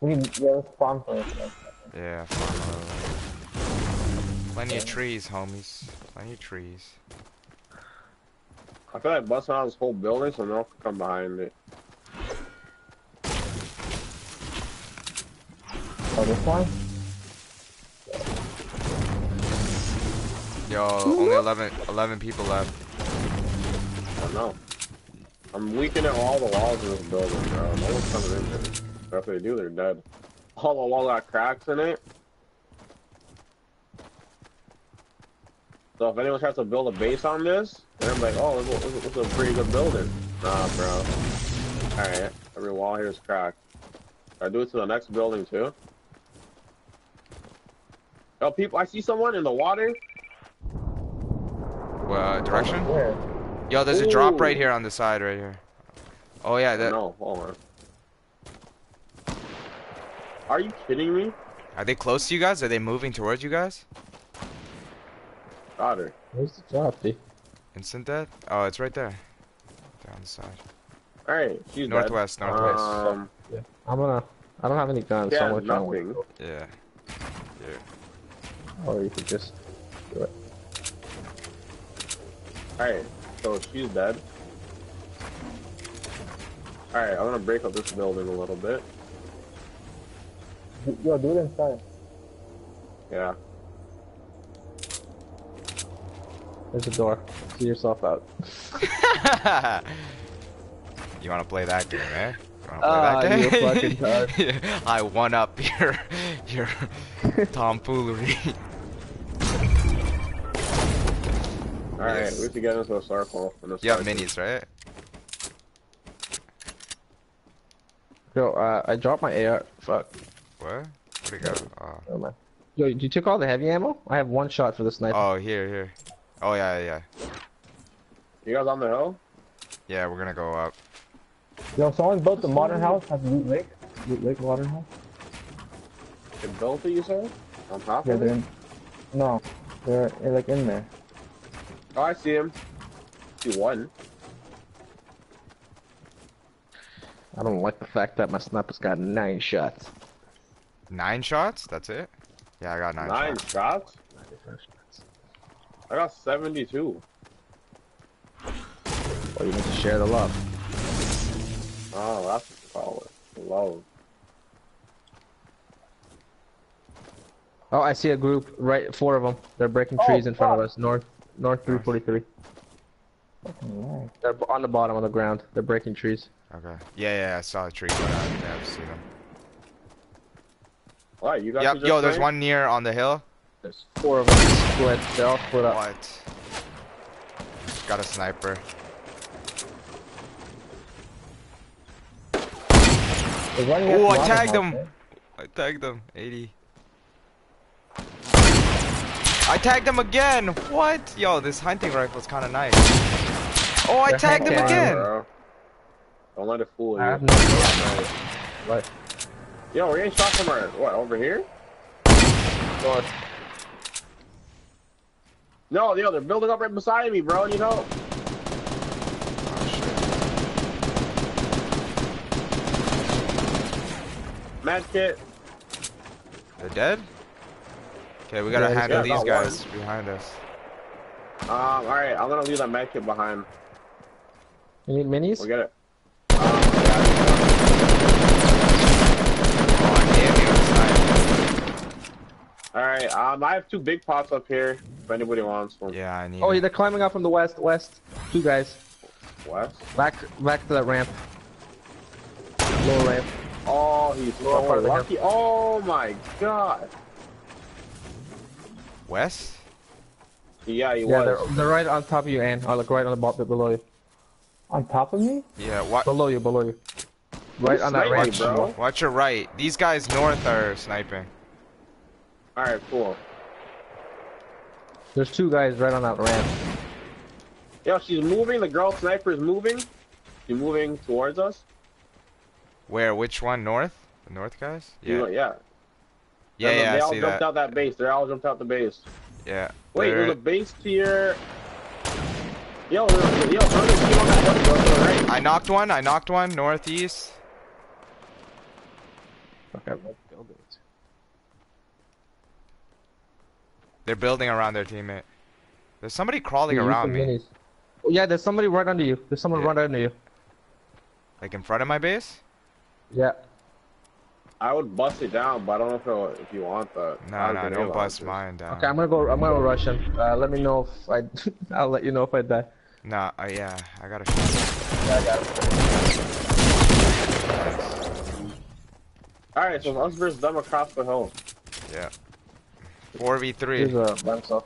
We need, yeah, let's farm first. like. Yeah, farm over. Plenty of trees, homies. Plenty of trees. I feel like busting out this whole building so no one can come behind it. Oh, this one? Yo, only 11, 11 people left. I don't know. I'm weakening all the walls in this building, bro. No one's coming in here. Or if they do, they're dead. All the walls got cracks in it. So if anyone tries to build a base on this, then I'm like, oh, this is- this is a pretty good building. Nah, bro. Alright, every wall here is cracked. I do it to the next building too. Oh, people, I see someone in the water. What uh, direction? Where? Yo, there's a drop right here on the side right here. Oh yeah, that. no, hold on. Are you kidding me? Are they close to you guys? Are they moving towards you guys? Got her. Where's the drop, dude? Instant death? Oh, it's right there. There on the side. Alright, she's dead. Northwest, northwest. Um, I'm gonna. I don't have any guns, so Yeah, I'm gonna try and nothing. wait. Yeah. Or you could just do it. Alright, so she's dead. Alright, I'm gonna break up this building a little bit. Yo, do it inside. Yeah. There's a door. See yourself out. you want to play that game, eh? You wanna Ah, play you that fucking game? I one up your your tomfoolery. Alright, we have to get into a circle. in this You have minis, right? Yo, uh, I dropped my AR. Fuck. What? Where'd it go? Oh. Never mind. Yo, you took all the heavy ammo? I have one shot for the sniper. oh, here, here. Oh yeah, yeah, You guys on the hill? yeah. We're gonna go up. Yo, someone built the modern house, has Loot Lake. Loot Lake modern house. They built it, you said? On top Yeah, of they're it? in. No, they're, they're like in there. Oh, I see him. See one. I don't like the fact that my sniper's got nine shots. Nine shots? That's it? Yeah, I got nine, Nine shots. shots? I got 72. Well, you need to share the love. Oh, that's what you call it. Love. Oh, I see a group. Right, four of them. They're breaking Oh, trees in front of us. North, north 343. Fucking. They're b- on the bottom of the ground. They're breaking trees. Okay. Yeah, yeah, I saw the tree But down. Yeah, I've seen them. What? You guys Yep. just Yo, there's playing? one near on the hill. There's four of them split. They're all split up. What? Got a sniper. There's one near Oh, I Toronto tagged house, him. I tagged him. 80. I tagged him again. What? Yo, this hunting rifle's kind of nice. Oh, I tagged him again. Bro. Don't let it fool you. no. What? Yo, we're getting shot from our what over here? North. No, yo, they're building up right beside me, bro. You know. Oh, shit. Med kit. They're dead? Okay, we gotta Yeah, handle these got guys behind us. Um, all right, I'm gonna leave that med kit behind. You need minis? We'll get it. Um, Oh, I damn you, snipe. all right. Um, I have two big pots up here. If anybody wants one. Yeah, I need. Oh, yeah, they're climbing up from the west. West. Two guys. What? Back, back to that ramp. Low ramp. Oh, he's Lower so part of the lucky. Oh my god. West? Yeah, he Yeah, they're, they're right on top of you, Ann. Or like right on the bottom below you. On top of me? Yeah, what? Below you, below you. Right on that sniping, ramp. bro? Watch your right. These guys north are sniping. All right, cool. There's two guys right on that ramp. Yo, she's moving. The girl sniper is moving. She's moving towards us. Where? Which one? North? The north guys? You know- Yeah. yeah. Yeah, They- yeah, They I all jumped that. out that base. They all jumped out the base. Yeah. Wait, They're- there's a base your. Yo, there's, yo, throw this team on that hill. Go to the right. I knocked one. I knocked one. Northeast. Okay, let's build it. They're building around their teammate. There's somebody crawling around me. minis. Oh, yeah, there's somebody right under you. There's someone Yeah. right under you. Like in front of my base? Yeah. I would bust it down, but I don't know if, it'll- if you want that. No, I no, don't don't bust mine down. Okay, I'm gonna go. I'm gonna go him. Uh, let me know if I. I'll let you know if I die. Nah, uh, yeah, I got a shot. Yeah, I got it. All right, so it's us versus them across the hill. Yeah. 4v3. Here's a by himself.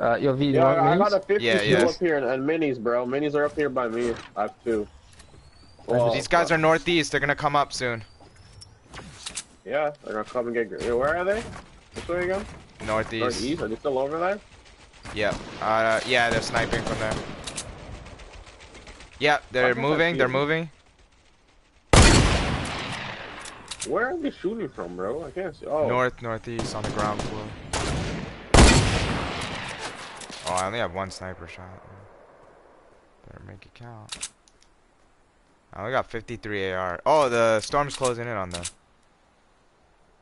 Uh, yo, V, you Yeah, want I minis? got a 50 Yeah, two yeah. up here and, and minis, bro. Minis are up here by me. I have two. Well, These guys are northeast. They're gonna come up soon. Yeah, they're gonna come and get. Where are they? Which way again? Northeast. Northeast. Are they still over there? Yep. Uh, yeah, they're sniping from there. Yep, they're moving. They're moving. Where are they shooting from, bro? I can't see. Oh, North, northeast, on the ground floor. Oh, I only have one sniper shot. Better make it count. I only got 53 AR. Oh, the storm's closing in on them.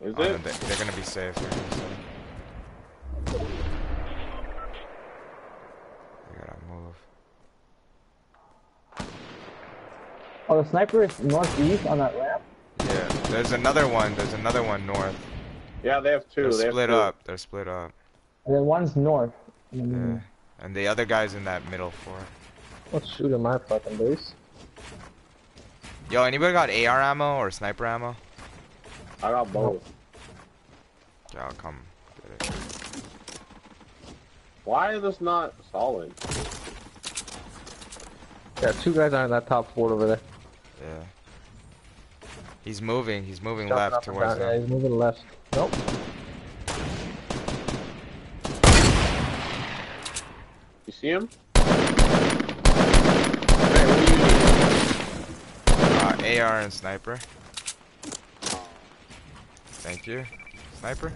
Is Oh, it? they, they're gonna be safe. They're gonna be safe. They gotta move. Oh, the sniper is northeast on that ramp. Yeah, there's another one. There's another one north. Yeah, they have 2 They're they have split two. up. They're split up. And then one's north. And Yeah. And the other guy's in that middle fort. Let's shoot in my fucking base. Yo, anybody got AR ammo or sniper ammo? I got both. Yeah, I'll come get it. Why is this not solid? Yeah, two guys are in that top fort over there. Yeah. He's moving. He's moving Jumping left up and towards down. Yeah, he's moving left. Nope. You see him? Uh, AR and sniper. Thank you. Sniper.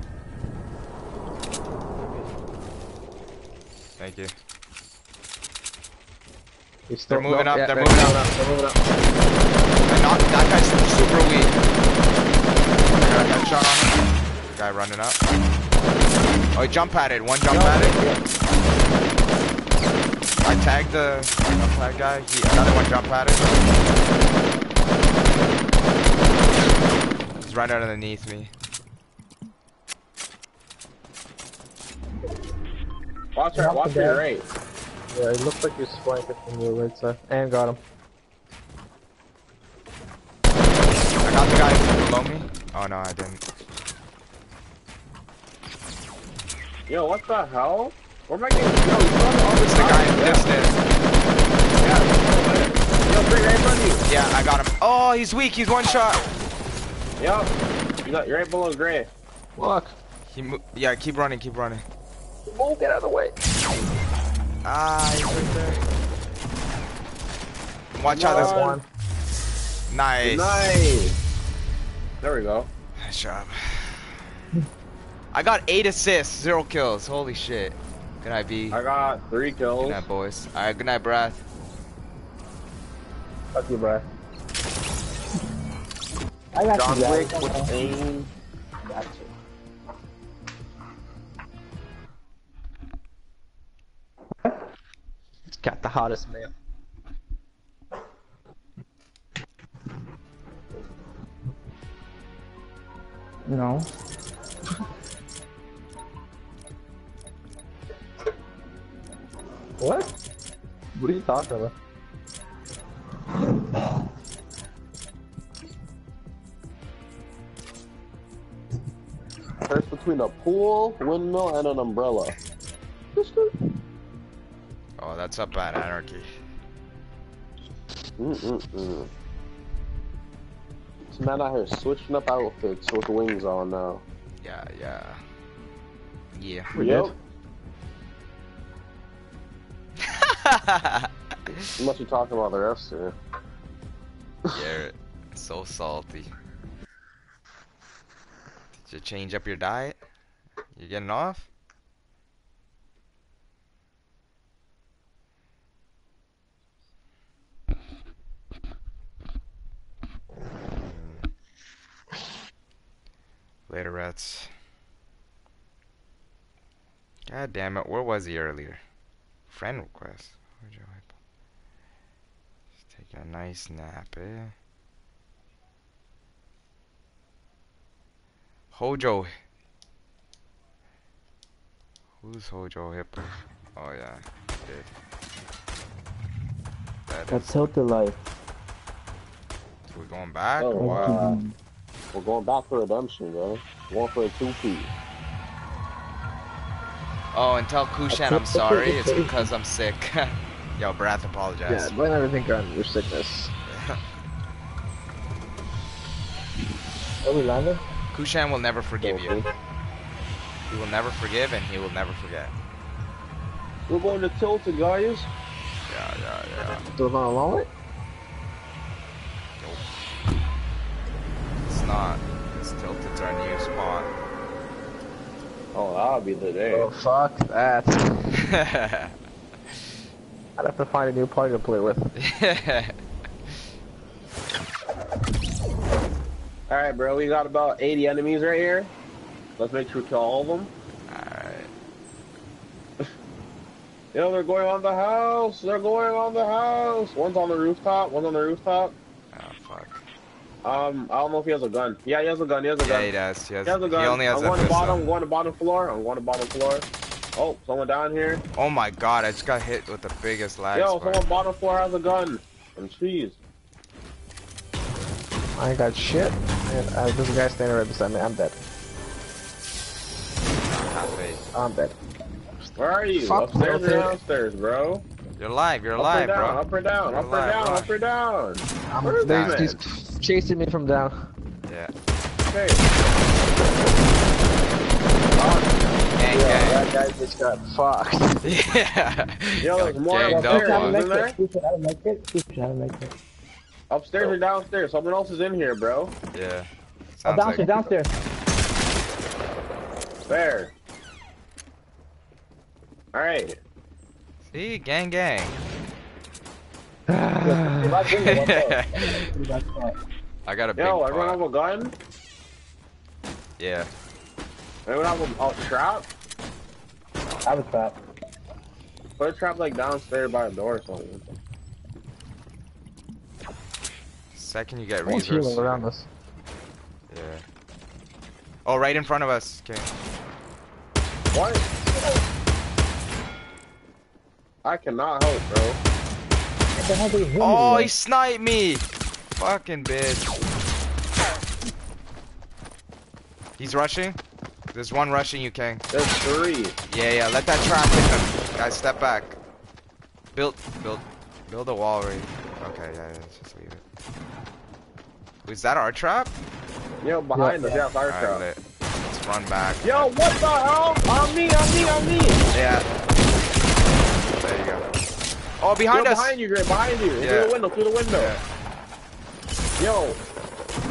Thank you. They're moving up, yeah, they're they're moving up. up. They're moving up. I knocked that guy's super weak. I got a headshot on him. Guy running up. Oh, he jump padded. One jump padded. I tagged the jump pad guy. He, another one jump padded. He's right underneath me. Watch her, Knock watch him her down. right. Yeah, it looks like you're flanking from your right side. And got him. I got the guy below me. Oh no, I didn't. Yo, what the hell? Where am I getting? Yo, he's on the other It's the guy in distance. Yeah, yeah. Yo, bring right in front of Yeah, I got him. Oh, he's weak. He's one shot. you. Yo, you got you're right below gray. Fuck. He mo- yeah, keep running, keep running. Move, get out of the way. Ah, he's right there. Watch out, Come this on. one. Nice. Nice. There we go. Nice job. I got eight assists, zero kills. Holy shit. Good night, B. I got three Good kills. night, boys. Alright, good night, Breath. Fuck you, bro. I got John you Wick with aim. Got got the hottest man. No. What? What are you talking about? First between a pool, windmill, and an umbrella. Oh, that's a bad Anarchy. Mm-mm-mm. This man out here switching up outfits with wings on now. Yeah, yeah. Yeah. We Yep. did. You must be talking about the rest here. You're so salty. Did you change up your diet? You getting off? Later, rats. God damn it, where was he earlier? Friend request. Where'd you wipe? Just taking a nice nap, eh? Hojo. Who's Hojo Hipper? Oh yeah, did. That That's tilted life. we're going back Oh, or what? wow. We're going back for redemption, bro. Going for a two-piece. Oh, and tell Kushan I'm sorry. It's because I'm sick. Yo, Brath, apologize. Yeah, blame everything on your sickness. Are we landing? Kushan will never forgive you. He will never forgive, and he will never forget. We're going to Tilted, guys. Yeah, yeah, yeah. Still not along it? Not. It's tilted to our new spot. Oh, that'll be the day. Oh, fuck that. I'd have to find a new party to play with. Alright, bro, we got about 80 enemies right here. Let's make sure we kill all of them. Alright. Yo, they're going on the house! They're going on the house! One's on the rooftop, one's on the rooftop. Oh, fuck. Um, I don't know if he has a gun. Yeah, he has a gun, he has a Yeah, gun. he does. He, has, He has a gun. he only has I'm a going to bottom, I'm going to bottom floor. I'm going to bottom floor. Oh, someone down here. Oh my god, I just got hit with the biggest lag Yo, spike. someone bottom floor has a gun. And cheese. I ain't got shit. And uh, there's a guy standing right beside me. I'm dead. Have faith. I'm dead. Where are you? Fuck, Upstairs or downstairs, bro? You're alive, you're Up alive, or down, bro. up or down, You're up or down, right. up or down. I'm Where is there's- that he's chasing me from down. Yeah. Okay. Gang, oh, Yeah, gang. that guy just got fucked. Yeah. Yo, there's more upstairs. up Isn't there? Who should I make it? Should I make it? Upstairs or downstairs? Someone else is in here, bro. Yeah. Oh, downstairs, like downstairs. There. Alright. See, gang, gang. If I bring it, what's up? I got a big Yo, everyone have pot. a gun? Yeah. Everyone have a, a trap? I have a trap. Put a trap like downstairs by a door or something. Second you get What's healing around us? Yeah. Oh, right in front of us. Okay. What? I cannot help, bro. What the hell did he hit me Oh, with? he sniped me! Fucking bitch. He's rushing. There's one rushing you, King. There's three. Yeah, yeah. Let that trap hit them. Guys, step back. Build, build, build a wall right. Okay, yeah, yeah. Just leave it. Is that our trap? Yo, behind us, yeah, fire Alright, trap. lit. Let's run back. Yo, what the hell? On me, on me, on me! Yeah. There you go. Oh, behind Yo, us. behind you, Gray, behind you. Yeah. Through the window, through the window. Yeah. Yo,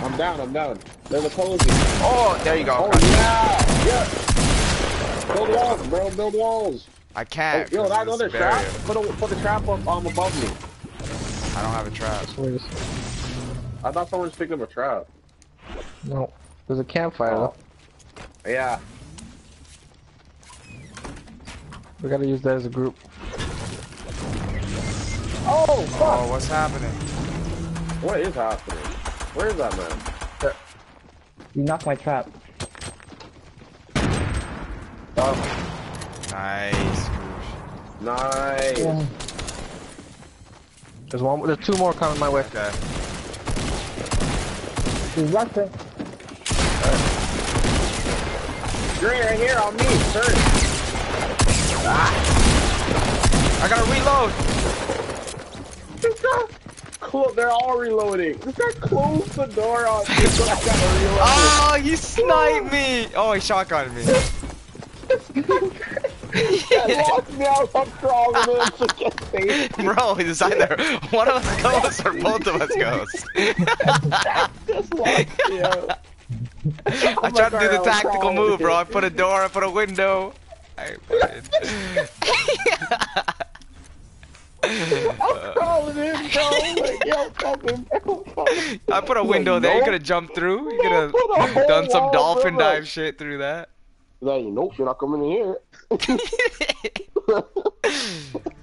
I'm down, I'm down. There's a cozy. Oh, there you go. Oh, yeah, yeah. Build walls, bro, build walls. I Oh, can't. yo, 'cause that it's another barrier. trap? Put, a, put the trap up um, above me. I don't have a trap. Please. I thought someone just picked up a trap. No. There's a campfire Oh. Yeah. We gotta use that as a group. Oh, fuck! Oh, what's happening? What is happening? Where is that man? You knocked my trap. Oh, Nice. nice. Yeah. There's one. There's two more coming my way. Okay. He's rushing. Gray right here on me, turn. Ah. I gotta reload. This guy, they're all reloading. This guy closed the door on me, so I gotta reload. Oh, he sniped me. Oh, he shotgunned me. That locked me out. I'm crawling in to get safe. Bro, it's either one of us goes or both of us goes. Just locked me out. I oh tried to do the I tactical move, bro. I put a door, I put a window. I I'm crawling in, bro. Like, yo, fucking, bro. I put a window there. You Nope. could have jumped through. You could No, put a have done some dolphin dive shit through that. Like, nope, you're not coming in here.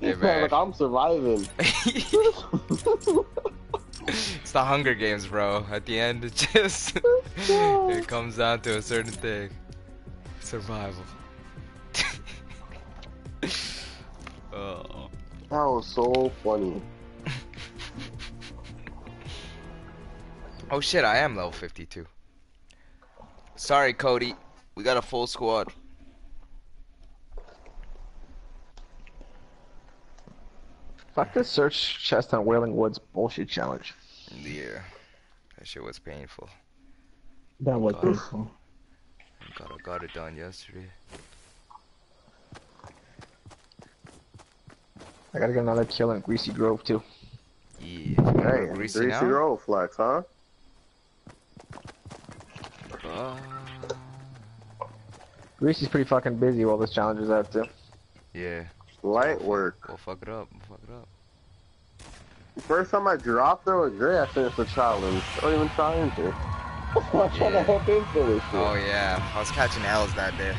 Hey, man. like, I'm surviving. it's the Hunger Games, bro. At the end, it just it comes down to a certain thing: survival. oh. That was so funny. oh shit! I am level 52. Sorry, Cody. We got a full squad. Fuck this search chest on Wailing Woods bullshit challenge. Yeah, that shit was painful. That was painful. beautiful. Got got it done yesterday. I gotta get another kill in Greasy Grove too. Yeah. Hey, Greasy Greasy now? Roll flex, huh? Uh, Greasy's pretty fucking busy while this challenge is out too. yeah. Light work. We'll fuck it up. We'll fuck it up. First time I dropped there was great. I finished the challenge. I wasn't even trying to. I'm trying Yeah. to hook into this shit. Oh yeah, I was catching L's that day.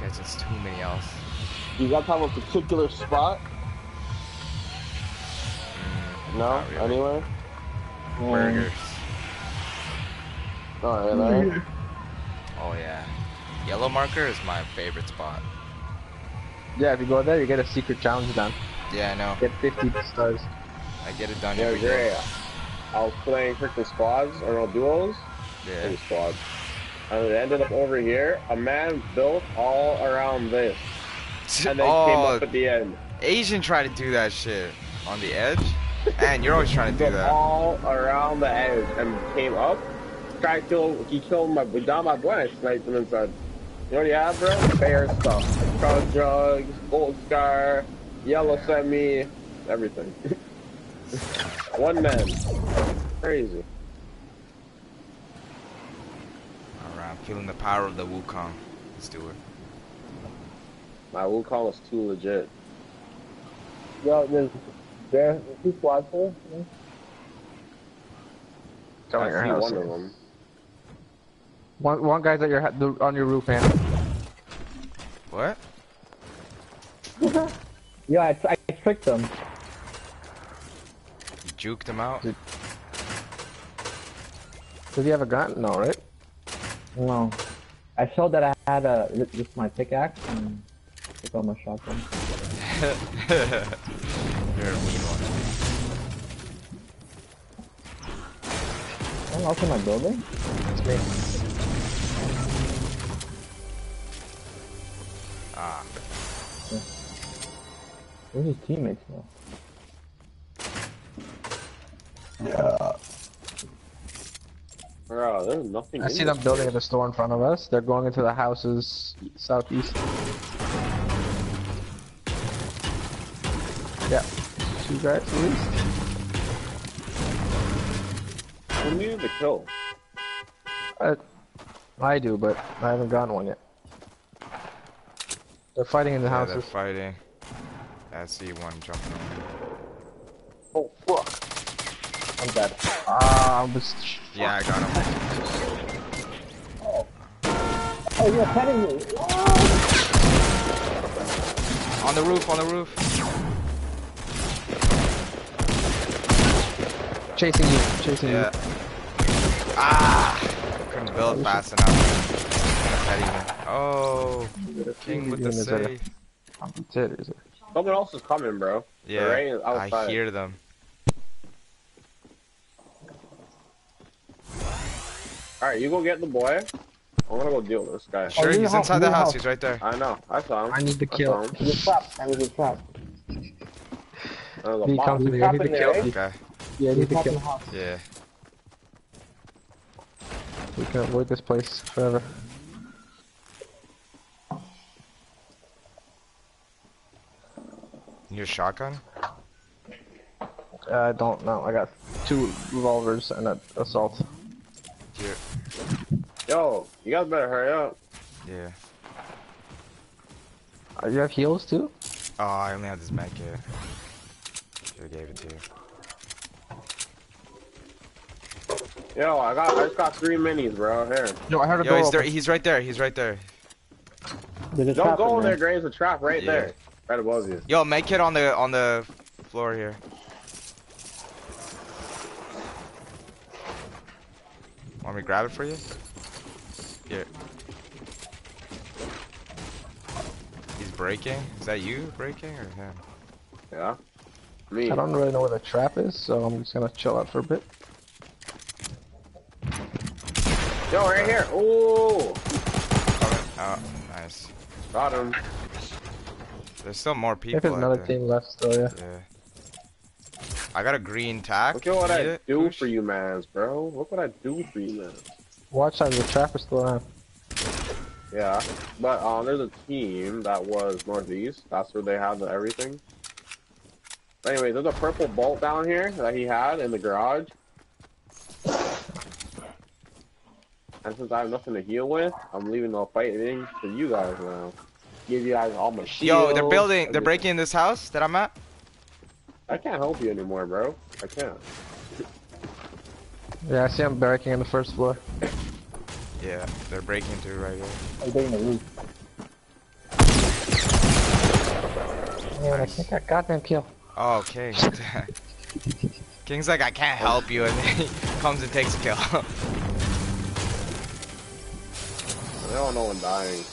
Catching too many L's. You guys have a particular spot? No? really. Anywhere? Burgers. Alright, alright. Oh yeah. Yellow marker is my favorite spot. Yeah, if you go there, you get a secret challenge done. Yeah, I know. Get 50 stars. I get it done Yeah, every great. day. I was playing freaking squads, or no, duos. Yeah. Maybe squads. And it ended up over here. A man built all around this. And then came Oh, up at the end. Asian try to do that shit on the edge, and you're always trying to do that. all around the edge and came up. Tried to kill, he killed my, down my boy. I sniped him and said, you know what you have, bro? Bear stuff. Cross drugs, gold scar, yellow semi, everything. One man. Crazy. Alright, I'm feeling the power of the Wukong. Let's do it. My Wukong was too legit. Yo, there's there two squads here. Come I at your see house. one of them. One, one guy's at your the- on your roof, man. What? Yeah, I, I tricked them. You juked him out? Does he have a gun? No, right? No. I showed that I had a this is my pickaxe and Take out my shotgun. You're a mean one. I'm also in my building. It's me. Ah, Where's his teammates now? Yeah. Bro, there's nothing. I see them building the store in front of us. They're going into the houses southeast. Yeah. Two guys at least. Who needed to kill? I, I do, but I haven't gotten one yet. They're fighting in the yeah, they're fighting. I see one jumping. Oh fuck! I'm dead. Ah, I was Yeah, I got him. Oh, you're petting me! On the roof, on the roof. Chasing you, chasing Yeah. Ah! Couldn't build fast enough. Oh, King with the Even is that save. Someone else is coming, bro. Yeah, I hear them. All right, you go get the boy. I'm gonna go deal with this guy. Sure, in the he's inside in the the house. house. He's right there. I know. I saw him. I need to kill. saw him. He's a trap. I was a trap. He comes to me. I need to kill. there, eh? Okay. Yeah, need to trapped in the kill. house. Yeah. We can avoid this place forever. You need a shotgun? Uh, I don't know. I got two revolvers and an assault. Here. Yo, you guys better hurry up. Yeah. Uh, you have heals too? Oh, I only have this med kit. Should've gave it to you. Yo, I got. I just got three minis, bro. Here. No, I heard a Yo, door he's there. He's right there. He's right there. There's Don't trap go in in there, Graves. A trap right Yeah. there, right above you. Yo, med kit on the on the floor here. Want me to grab it for you? Here. He's breaking. Is that you breaking or him? Yeah. Me. I don't really know where the trap is, so I'm just gonna chill out for a bit. Yo, right here. Ooh, Coming. Oh, nice. got him. There's still more people. if there's out another there. team left still, yeah. Yeah. I got a green tack. Look at what I it? do Push? for you, mans, bro. Look what I do for you, man. Watch out, the trap is still around. Yeah, but um, there's a team that was northeast. That's where they have the everything. But anyway, there's a purple bolt down here that he had in the garage. And since I have nothing to heal with, I'm leaving the fighting for you guys now. Give you guys all my shields. Yo, they're building. They're breaking this house that I'm at. I can't help you anymore, bro. I can't. Yeah, I see I'm barracking on the first floor. Yeah, they're breaking through right here. They're in the roof. Man, I think I goddamn kill. Oh, King. King's like, I can't help you, and then he comes and takes a kill. They don't know I'm dying.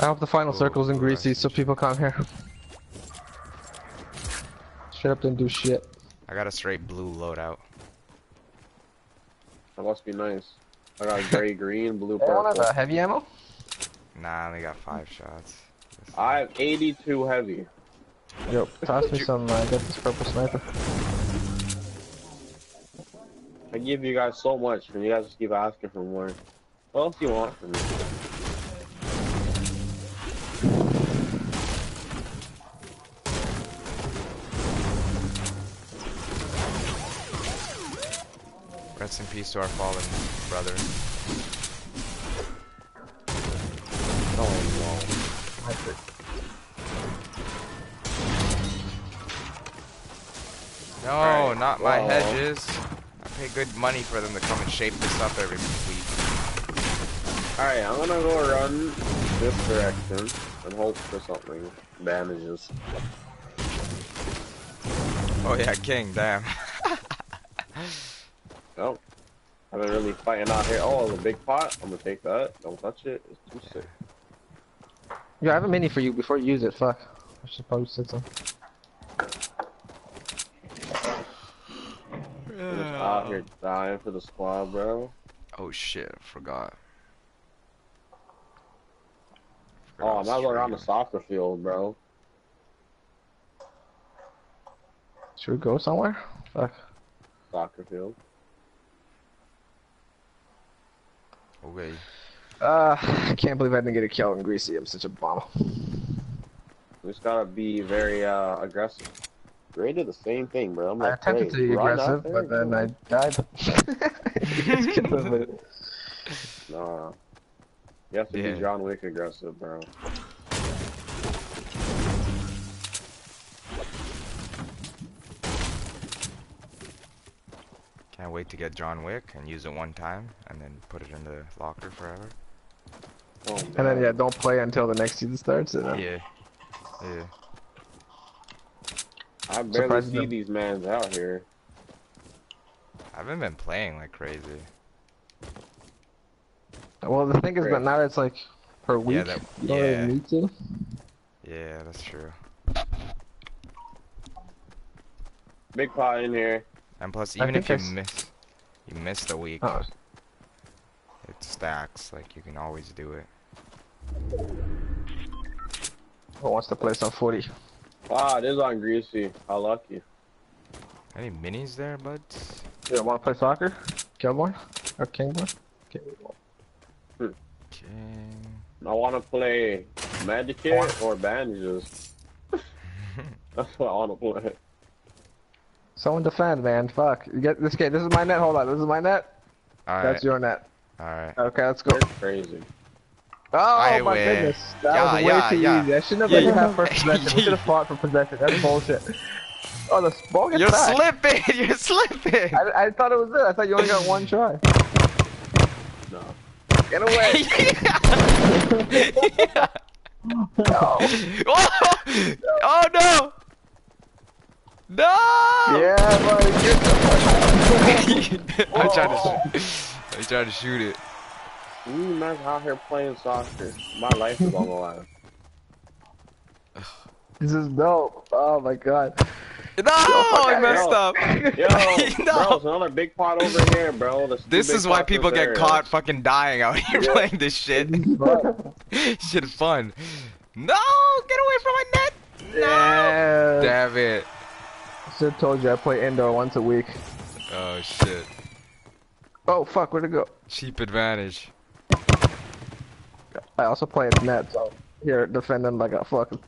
I hope the final Oh, circle's in greasy so people come here. Straight up didn't do shit. I got a straight blue loadout. That must be nice. I got gray, green, blue, Anyone have purple. a heavy ammo? Nah, I only got five shots. I have 82 heavy. Yo, toss me some, uh, got this purple sniper. I give you guys so much, and you guys just keep asking for more. What else do you want from me? Rest in peace to our fallen brother. Oh, No, Alright, not my well. hedges. I pay good money for them to come and shape this up every week. Alright, I'm gonna go run this direction and hope for something. Bandages. Oh yeah, King, damn. Oh. I've been really fighting out here. Oh, the big pot. I'm gonna take that. Don't touch it. It's too sick. Yeah, I have a mini for you before you use it. Fuck. I should probably sit some. I'm just out here dying for the squad, bro. Oh shit, I forgot. Forgot I Oh, I'm might as well on the soccer field, bro. Should we go somewhere? Fuck. Soccer field. Okay. Uh, I can't believe I didn't get a kill in Greasy. I'm such a bum. We just gotta be very uh, aggressive. Ray did the same thing, bro. I'm I like, attempted to be aggressive, there, but then. I died. Just kidding, but- Nah. You have to Yeah. be John Wick aggressive, bro. Can't wait to get John Wick and use it one time and then put it in the locker forever. Oh, and then yeah, don't play until the next season starts. And, uh, Yeah. Yeah. I barely Surprising see them. these mans out here. I haven't been playing like crazy. Well, the thing is that Great. now it's like per week. that- yeah. really need to. Yeah, that's true. Big pot in here. And plus, even if you I s- miss, you miss a week, Oh, it stacks. Like you can always do it. who wants to play some footy? Wow, it is on greasy. How lucky. Any minis there, bud? You want to play soccer? Killboy? Or Kingboy? Kingboy. Okay. I want to play med kit or bandages. That's what I want to play. Someone defend, man. Fuck. You get this game. This is my net. Hold on. This is my net. All right. That's your net. All right. Okay, let's go. They're crazy. Oh I my win. goodness. That Yeah, was way yeah, too yeah. easy. I shouldn't have let you have first possession. We should have fought for possession. That's bullshit. Oh, the ball gets You're back. slipping. You're slipping. I, I thought it was it. I thought you only got one try. No. Get away. yeah. no. oh! oh no! No! Yeah, buddy. Get the I tried to shoot. I tried to shoot it. You man out here playing soccer. My life is on the line. This is dope. Oh my god. No! I fuck messed yo. up. Yo, No. bro, there's another big pot over here, bro. This is why people get there. caught fucking dying out here Yeah. playing this shit. Shit fun. No! Get away from my net! No! Yeah. Damn it. Should have told you I play indoor once a week. Oh shit. Oh fuck, where'd it go? Cheap advantage. I also play at net, so here defending like a fucking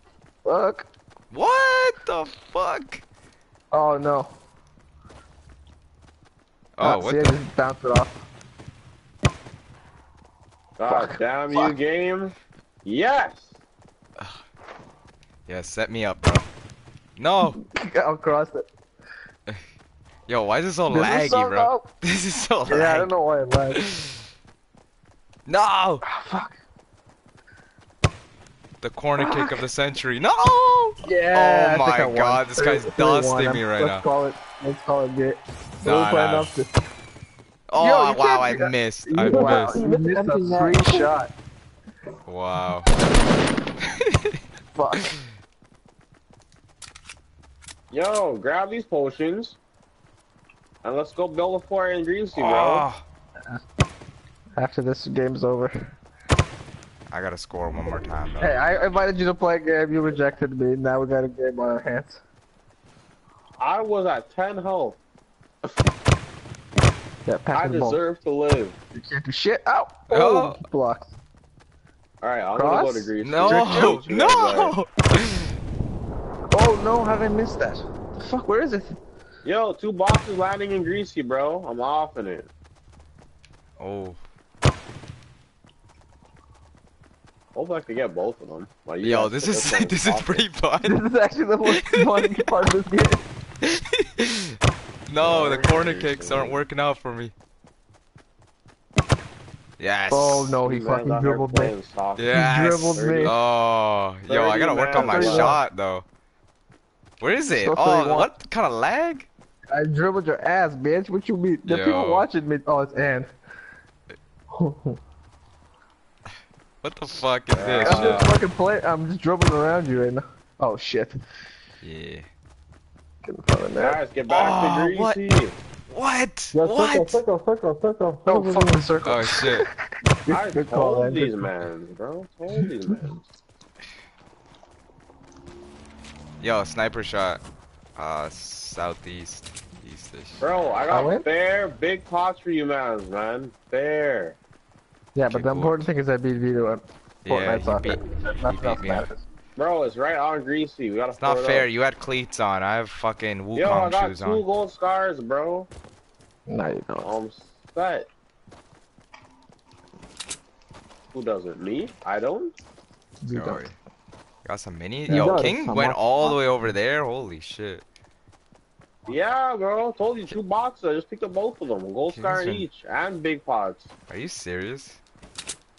fuck. What the fuck? Oh no. Oh, Ah, what see, I just bounced it off. God Fuck. damn you, Fuck. game. Yes! Yeah, set me up, bro. No! I'll cross it. Yo, why is it so This is laggy, so bro? dope. This is so laggy. Yeah, I don't know why it lagged. No! Ah, fuck. The corner kick of the century. No! Yeah. Oh I think my I won. God, this guy's Three- three one. dusting me right let's now. Call it, let's call it good. Nah, We're nah. up to- Oh, Yo, wow, I can't missed. You- I wow, missed. you missed a net. free shot. Wow. Fuck. Yo, grab these potions. And let's go build a fort in Greasy, bro. After this game's over. I gotta score one more time, though. Hey, I invited you to play a game. You rejected me. Now we got a game on our hands. I was at 10 health. Yeah, I me the ball. deserve to live. You can't do shit. Ow! Oh. Oh, blocked. Alright, I'm gonna go to Greasy. No! Greasy. No! Oh no, how did I miss that? The fuck, where is it? Yo, two boxes landing in Greasy, bro. I'm off in it. Oh. Hope I can get both of them. Like, Yo, this is on this is awesome. pretty This fun. is actually the most fun part of this game. no, oh, the corner kicks aren't working out for me. Yes. Oh no, he You fucking dribbled me. playing soccer. Yes. dribbled me. Oh, yo, I gotta work on my 31. shot though. Where is it? Still Oh, what kind of lag? I dribbled your ass, bitch. What you mean? The Yo. people watching me. Oh, it's Ann. What the fuck is this? I'm just fucking playing. I'm just dribbling around you right now. Oh shit. Yeah. Get in front of. Guys, get back Oh, to what? Greasy. What? Yo, circle, What? circle, circle, circle. Oh, fuck the circle. Oh shit. I Good call, told these men, bro. Told these men. Yo, sniper shot. Uh, southeast, eastish. Bro, I I got win? fair big pots for you, man, man. Fair. Yeah, but the Kickboard. important thing is I beat Vito at uh, Yeah, Fortnite soccer. beat, Nothing he me matters. Bro, it's right on Greasy. We gotta It's not it fair. up. You had cleats on. I have fucking Yo, I got shoes two on. gold scars, bro. No, you don't. I'm set. Who doesn't? Me? I don't? You Yo, don't. got some mini. He Yo, does. King went all the way over there. Holy shit. Yeah, bro. Told you two boxes. I just picked up both of them. Gold King's scar been- each. And big pots. Are you serious?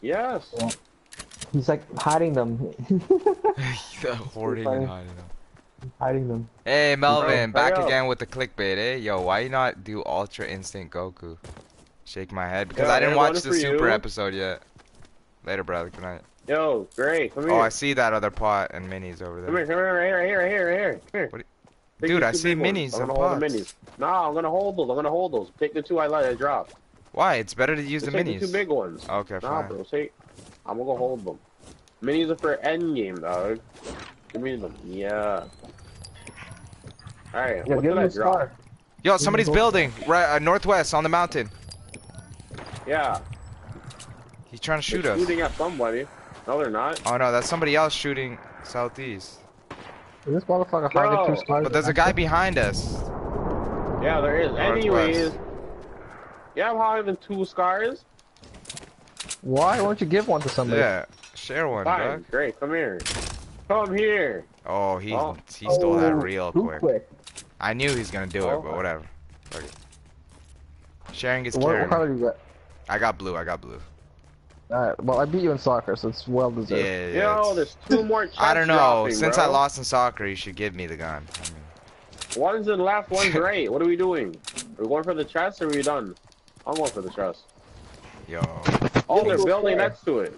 Yes. He's like hiding them. The hoarding and hiding them. hiding them. Hey Melvin, Bro, back up. again with the clickbait, eh? Yo, why you not do Ultra Instinct Goku? Shake my head because Yeah, I didn't I got watch the Super you. episode yet. Later, brother. Good night. Yo, Gray, come here. Oh, I see that other pot and minis over there. come here, right here, right here, right here, right here. Come here. What Take Dude, I see big ones. minis I'm gonna hold the pots. minis. Nah, I'm gonna hold those. I'm gonna hold those. Take the two I let I dropped. Why? It's better to use Just the take minis. the two big ones. Okay, Nah, fine. bro. Take. I'm gonna go hold them. Minis are for end game, dog. Give me them. Yeah. Alright, Yeah, what give did him I a drop? scar. Yo, somebody's building right uh, northwest on the mountain. Yeah. He's trying to shoot they're us. shooting at somebody. No, they're not. Oh no, that's somebody else shooting southeast. Is this motherfucker Bro, hiding two stars? But there's a guy behind us. Yeah, there is. Northwest. Anyways. Yeah, I'm having two scars. Why won't you give one to somebody? Yeah, share one, Fine. dog. Great. Come here. Come here. Oh, he Oh. he stole that Oh, real quick. quick. I knew he was gonna do Oh. it, but oh. whatever. Fuck it. Sharing is What, what caring. color you got? I got blue. I got blue. Alright, well I beat you in soccer, so it's well deserved. yeah. yeah, Yo, it's- there's two more chests I don't know. dropping, Since bro. I lost in soccer, you should give me the gun. I mean, One's in left, one's right. What are we doing? Are we going for the chest or are we done? I'm going for the chest. yo, Oh, they're building fair. next to it.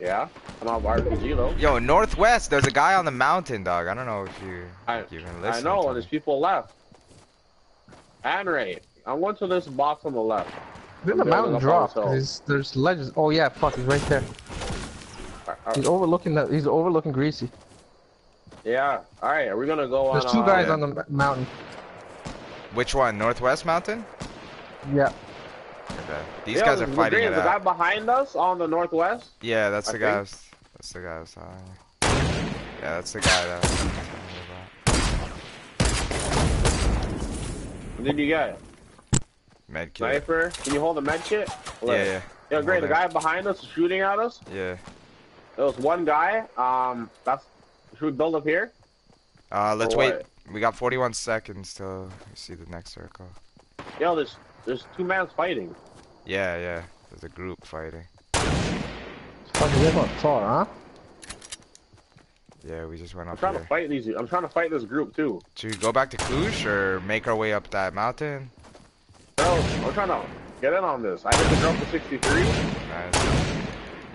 Yeah, I'm on RPG though. yo, northwest. There's a guy on the mountain, dog. I don't know if you I, you can I know, to and there's me. people left. And right. I'm going to this box on the left. Then the mountain up on dropped. There's, there's ledges. Oh yeah, fuck, he's right there. Are- are- He's overlooking that. He's overlooking Greasy. yeah. All right. Are we gonna go on? There's two uh, guys yeah. on the mountain. Which one? Northwest mountain. Yeah. Okay. These Yeah, guys are fighting the, it the guy out. behind us on the northwest. Yeah, that's I the guy. Was- That's the guy. Was. Yeah, that's the guy that. I was telling you What did you get? Med kit. Sniper. Can you hold the med kit? Yeah, yeah, Yeah, great. The guy behind us is shooting at us. yeah. There was one guy. Um, that's. Should we build up here? Uh, let's wait. We got 41 seconds till we see the next circle. Yo, there's there's two mans fighting. Yeah, yeah. There's a group fighting. Fuck, you guys on Tor, huh? Yeah, we just went I'm up trying to fight these. I'm trying to fight this group too. Should we go back to Cluj or make our way up that mountain? Bro, I'm trying to get in on this. I hit the drop for 63. Nice.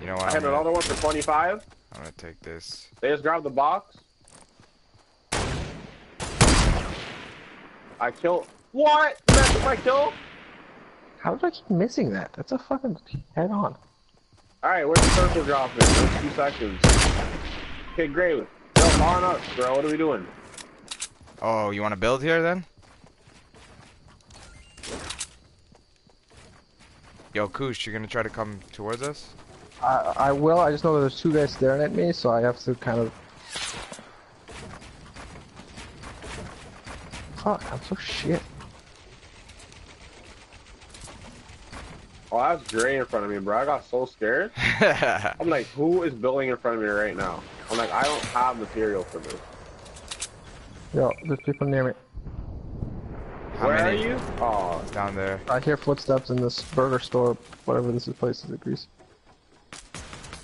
You know what? I I'm hit another one for 25. I'm gonna take this. They just grabbed the box. I killed. What? That's my kill? How did I keep missing that? That's a fucking head on. Alright, where's the circle dropping? There's two seconds. Okay, great. Yo, on us, bro. What are we doing? Oh, you want to build here then? Yo, Kush, you're gonna try to come towards us? I I will. I just know that there's two guys staring at me, so I have to kind of. Fuck! I'm so shit. Oh, that's Gray in front of me, bro. I got so scared. I'm like, who is building in front of me right now? I'm like, I don't have material for this. Yo, there's people near me. How Where many? are you? Oh, Down there. I hear footsteps in this burger store, whatever this is place is, at Greece.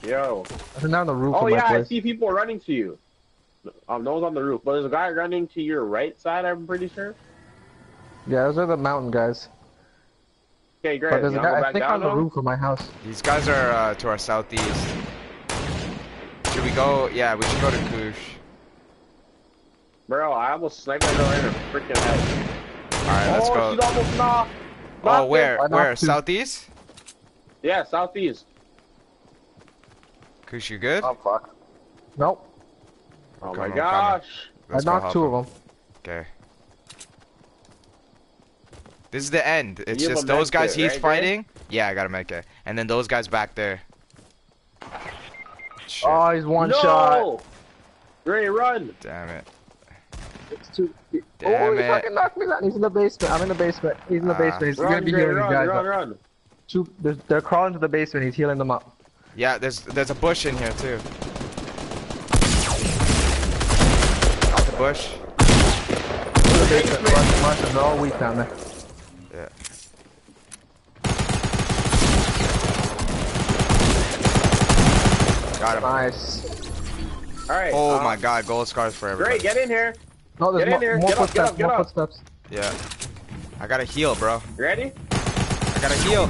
yo. They're down the roof Oh of my yeah, I see people running to you. Um, no one's on the roof, but there's a guy running to your right side. I'm pretty sure. Yeah, those are the mountain guys. Okay, great. But there's a guy, go I think down on the though? roof of my house. These guys are uh, to our southeast. Should we go? Yeah, we should go to Kush. Bro, I almost sniped that girl in her freaking head. Alright, let's oh, go. she's almost knocked. Oh, where? it. I knocked Where? two. Southeast? Yeah, southeast. Kush, you good? Oh fuck. Nope. Oh Come my gosh. Let's I knocked two of them. Okay. This is the end. It's just those guys kit, he's right, Gray? fighting. Yeah, I got a med kit. And then those guys back there. Shit. Oh, he's one no! shot. Gray, run! Damn it. It's two. Damn oh, he it. fucking knocked me down. He's in the basement. I'm in the basement. He's in the Ah. basement. He's Run, gonna be Gray, healing run, these guys. run, up. run. Two, they're, they're crawling to the basement. He's healing them up. Yeah, there's there's a bush in here too. Out the bush. To the basement. Rush, rush, they're all weak down there. Got him. Nice. Alright. Oh uh, my god, gold scars for everybody. Gray, get in here. No, there's Get in here. more Get up, get up, get more up. footsteps. Yeah. I gotta heal, bro. You ready? I gotta heal.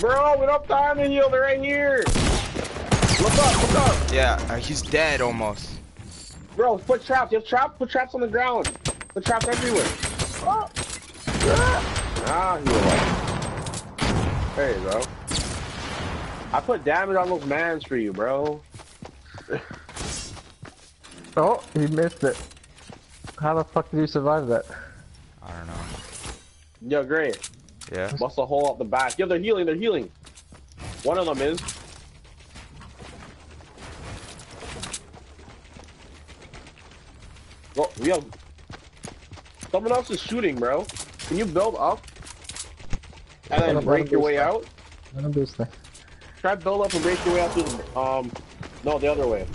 Bro, we don't have time to heal. They're right here. Look up, look up. Yeah, uh, he's dead almost. Bro, put traps. You have traps? Put traps on the ground. Put traps everywhere. Ah, ah heal up. There you go. I put damage on those mans for you, bro. Oh, he missed it. How the fuck did you survive that? I don't know. Yo, great. Yeah. Bust a hole out the back. Yo, they're healing. They're healing. One of them is. Oh, well, yo, someone else is shooting, bro. Can you build up and then break your way stuff. out? Let him do stuff. Try build up and break your way out through the, um, no, the other way.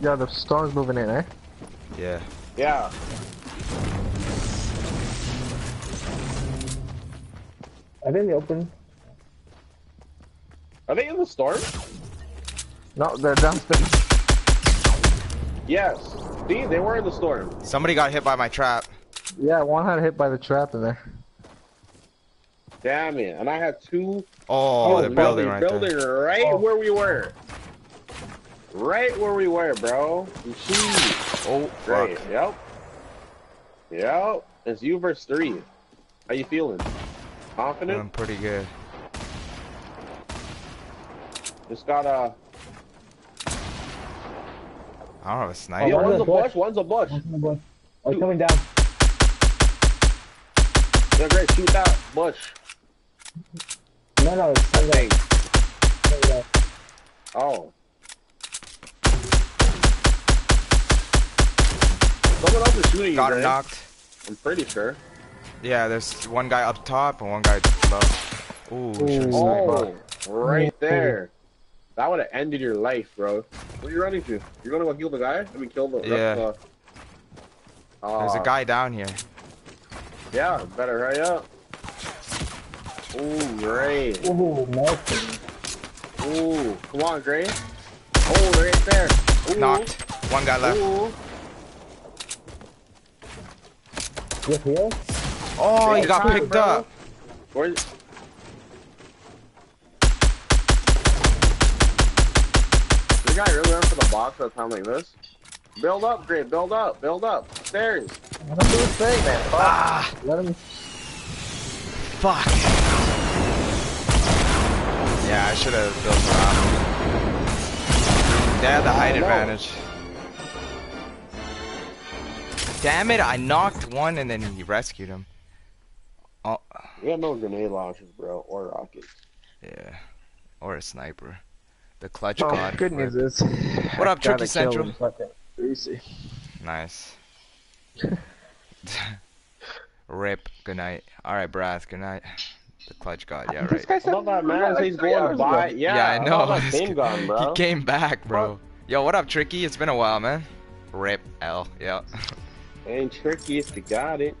Yeah, the storm's moving in, eh? Yeah. Yeah. Are they in the open? Are they in the storm? No, they're downstairs. Yes. See, they were in the storm. Somebody got hit by my trap. Yeah, one had hit by the trap in there. Damn it. And I had two Oh, the building right building there. right oh. where we were. Right where we were, bro. You see. Oh, Great. fuck. Yep. Yep. It's you versus three. How you feeling? Confident? I'm pretty good. Just gotta. I don't have a Oh, sniper. Yo, one's one's a bush. bush. One's a bush. One's in the bush. Oh, coming down. Yeah, great. Shoot that bush. No, no, it's coming Hey. down. Oh. Someone else is shooting you, Got him knocked. I'm pretty sure. Yeah, there's one guy up top and one guy low. Ooh, should've. Oh, right there. That would have ended your life, bro. What are you running to? You're gonna go kill the guy? I mean, kill the. Yeah. The, uh, There's a guy down here. Yeah, better hurry up. Ooh, great. Ooh, melting. Ooh, come on, Gray. Oh, right there. Ooh. Knocked. One guy left. Ooh. You heal? Oh, he got try, picked bro. up. Where's... The guy really went for the box at a time like this? Build up, Gray. Build up. Build up. Stairs. Let him do his thing, man. Fuck. Ah, Let him. fuck. Yeah, I should have built around. They had the height advantage. Damn it, I knocked one and then he rescued him. Oh, We have no grenade launchers, bro, or rockets. yeah. Or a sniper. The clutch Oh, god. good news is. What up, Gotta Tricky Central? him fucking Nice. Rip. Good night. All right, Brath. Good night. The clutch god. Yeah, This right. guy I said that man. He's three going by. Yeah, Yeah, I know. love gun, bro. He came back, bro. Yo, what up, Tricky? It's been a while, man. Rip L. Yeah. Ain't tricky if you got it.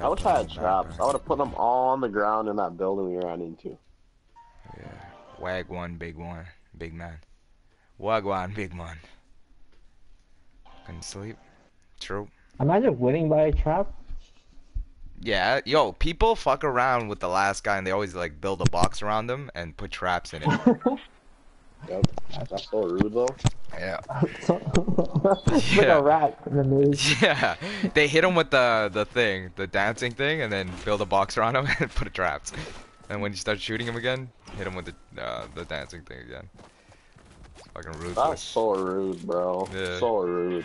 I wish I had traps. I would have put them all on the ground in that building we ran into. Yeah. Wag one, big one, big man. Wag one, big man. Couldn't sleep. True. Imagine winning by a trap. Yeah, yo, people fuck around with the last guy and they always like build a box around them and put traps in it. Yep. That's so rude though. yeah. Like Yeah. a rat in the news. Yeah. They hit him with the the thing, the dancing thing, and then build a box around him and put traps. And when you start shooting him again, hit him with the uh, the dancing thing again. It's fucking That's so rude, bro. Yeah. So rude.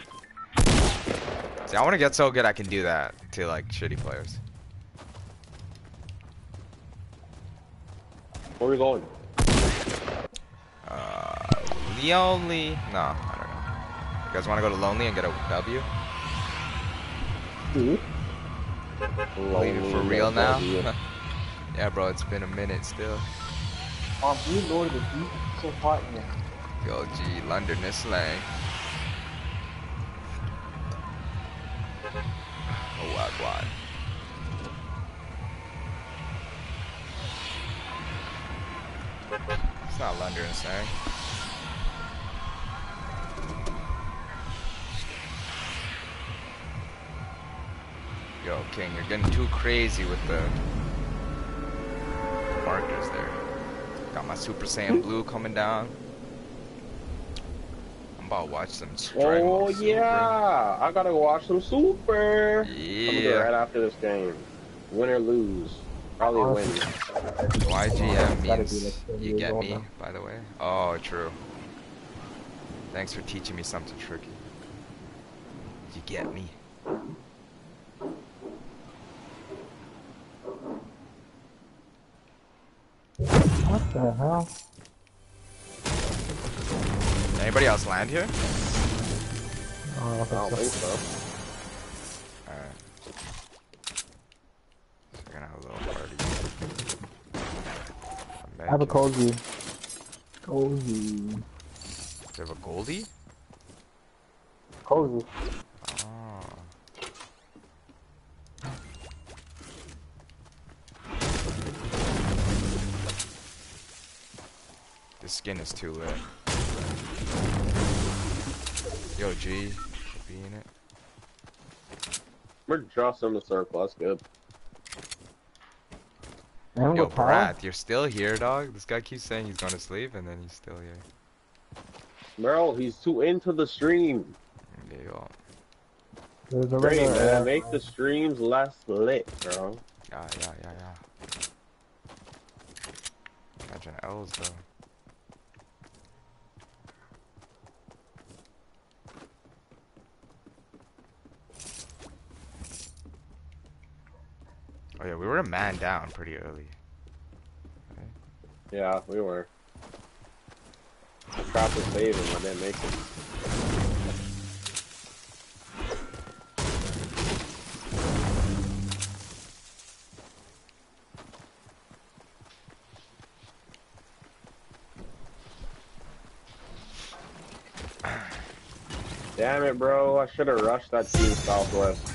See, I want to get so good I can do that to like shitty players. Where are we going? Uh, Lonely? No, I don't know. You guys want to go to Lonely and get a W? Leave it for real now? yeah, bro, it's been a minute still. Um, you Lord, the beat is so hot in here. Yo, G, London is slang. Oh, wagwan. It's not London slang. Yo, King, you're getting too crazy with the markers there. Got my Super Saiyan Blue coming down. I'm about to watch some Oh Super. yeah, I gotta go watch some Super. I'm gonna do it Yeah. right after this game. Win or lose, probably win. YGM means be like ten you get me, now. by the way. Oh, true. Thanks for teaching me something tricky. You get me. What the hell? Anybody else land here? Oh, I I don't don't think think so. so. Alright. So we're gonna have a little party. I have a Imagine- cozy. Cozy. Do you have a Goldie? Cozy. Oh. Ah. This skin is too lit. Yo, G, should be in it. We're just in the circle. That's good. And Yo, with power, Brat, you're still here, dog. This guy keeps saying he's going to sleep, and then he's still here. Bro, he's too into the stream. There you go. there's a Great, man. uh, Make the streams less lit, bro. Yeah, yeah, yeah, yeah. Imagine L's though. Oh yeah, we were a man down pretty early. Yeah, we were. Tried to save him, but didn't make it. Damn it, bro. I should have rushed that team Southwest.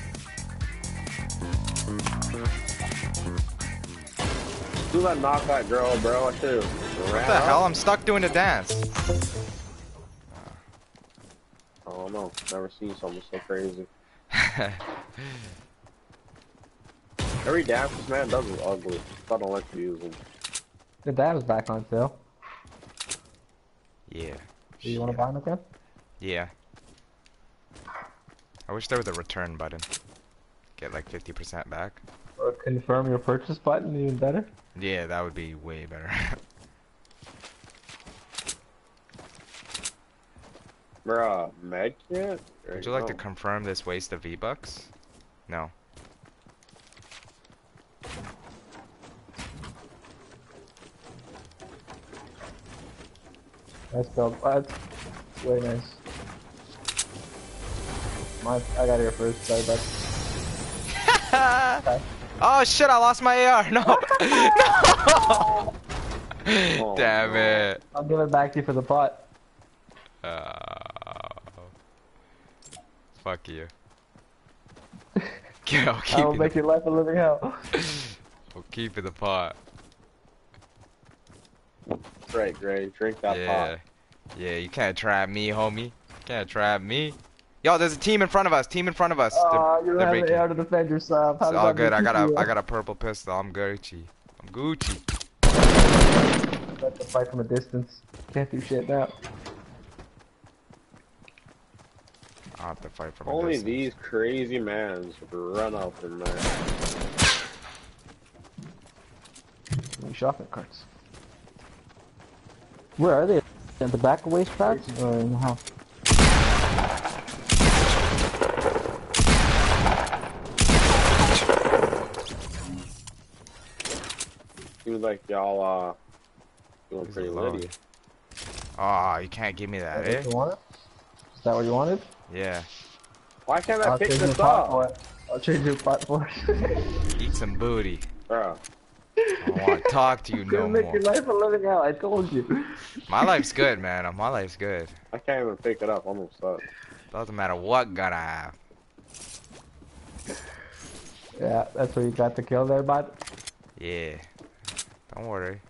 Do that knock that girl, bro. I should What the hell? I'm stuck doing the dance. I don't know. Never seen something so crazy. Every dance this man does is ugly. I don't like to use them. the dam's back on sale. yeah. Do you want to buy them again? Yeah. I wish there was a return button. Get like 50% back. Or confirm your purchase button, even better. Yeah, that would be way better. Bruh, med kit? Would you like to confirm this waste of V-Bucks? No. Nice build. That's way nice. My, I got here first, sorry, bud. oh shit, I lost my AR. No. no. Oh, Damn it. I'll give it back to you for the pot. Uh, fuck you. Yeah, I'll keep I will make your life a living hell. I'll keep it the pot. That's right, Gray. Drink that yeah. pot. Yeah, you can't trap me, homie. You can't trap me. Yo, there's a team in front of us. Team in front of us. Ah, they're- Oh, you they're have an breaking. To defend yourself. How uh, It's all good. I got you a I got a purple pistol. I'm Gucci. I'm Gucci. Let the fight from a distance. Can't do shit now. I'll have to fight from a Only distance. these crazy mans would run out from there. Any shopping carts. Where are they? At the back of waste tracks or oh, in the house? Seems like y'all uh doing He's pretty alone. litty. Oh, you can't give me that, Is eh? that what you wanted? Is that what you wanted? Yeah. Why can't I I'll pick trade you a this up? for. I'll trade you a pot for it. Eat some booty. Bro, I don't want to talk to you no Gonna make more. your life a living hell. I told you. My life's good, man. My life's good. I can't even pick it up. I'm upset. Doesn't matter what gun I have. Yeah, that's what you got to kill there, bud. Yeah. Don't worry.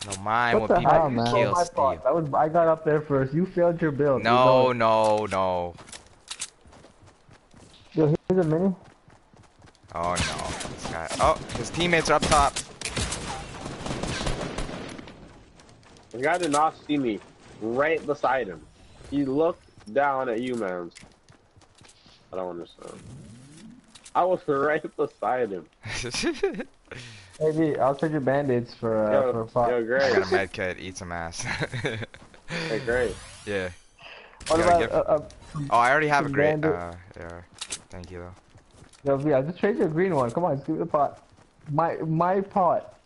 I don't mind What when the people hell, man? kill my Steve. That was I got up there first. You failed your build. You No, know no, no. Yo, here's a mini. Oh no. This guy. Oh, his teammates are up top. The guy did not see me right beside him. He looked down at you, man. I don't understand. I was right beside him. it. Maybe I'll trade you band-aids for uh, Yo, for a pot. yo, I great. got a med kit. Eat some ass. Hey, great. yeah. what about gift? uh, uh, Oh, I already have a great. Uh, yeah. Thank you though. yo, V, I'll just trade you a green one. Come on, just give me the pot. My my pot.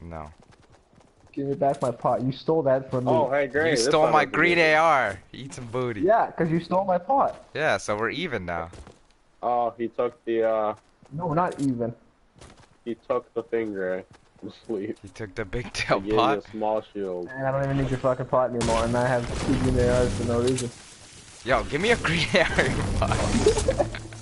No. Give me back my pot. You stole that from me. Oh, hey, great. You This stole my green good. AR. Eat some booty. Yeah, because you stole my pot. Yeah, so we're even now. Oh, he took the uh, No, not even. He took the finger Gray. I'm. He took the big He tail gave you pot. a small shield. And I don't even need your fucking pot anymore, and I have two green ARs for no reason. Yo, give me a green AR. you fuck.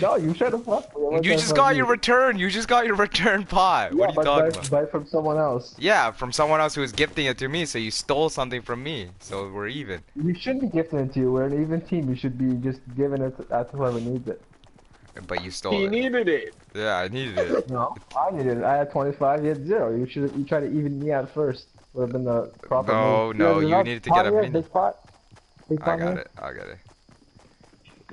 No, you should have fucked me. You just got you? your return. You just got your return pot. Yeah, what are you but talking buy, about? buy from someone else. Yeah, from someone else who was gifting it to me, so you stole something from me. So we're even. You shouldn't be gifting it to you. We're an even team. You should be just giving it to, uh, to whoever needs it. But you stole He it. needed it. Yeah, I needed it. No, I needed it. I had 25. You had zero. You should. You tried to even me out first. Would have been the proper No, move. no, there's you needed to get a here, mini. Big pot. Big I got here. it. I got it.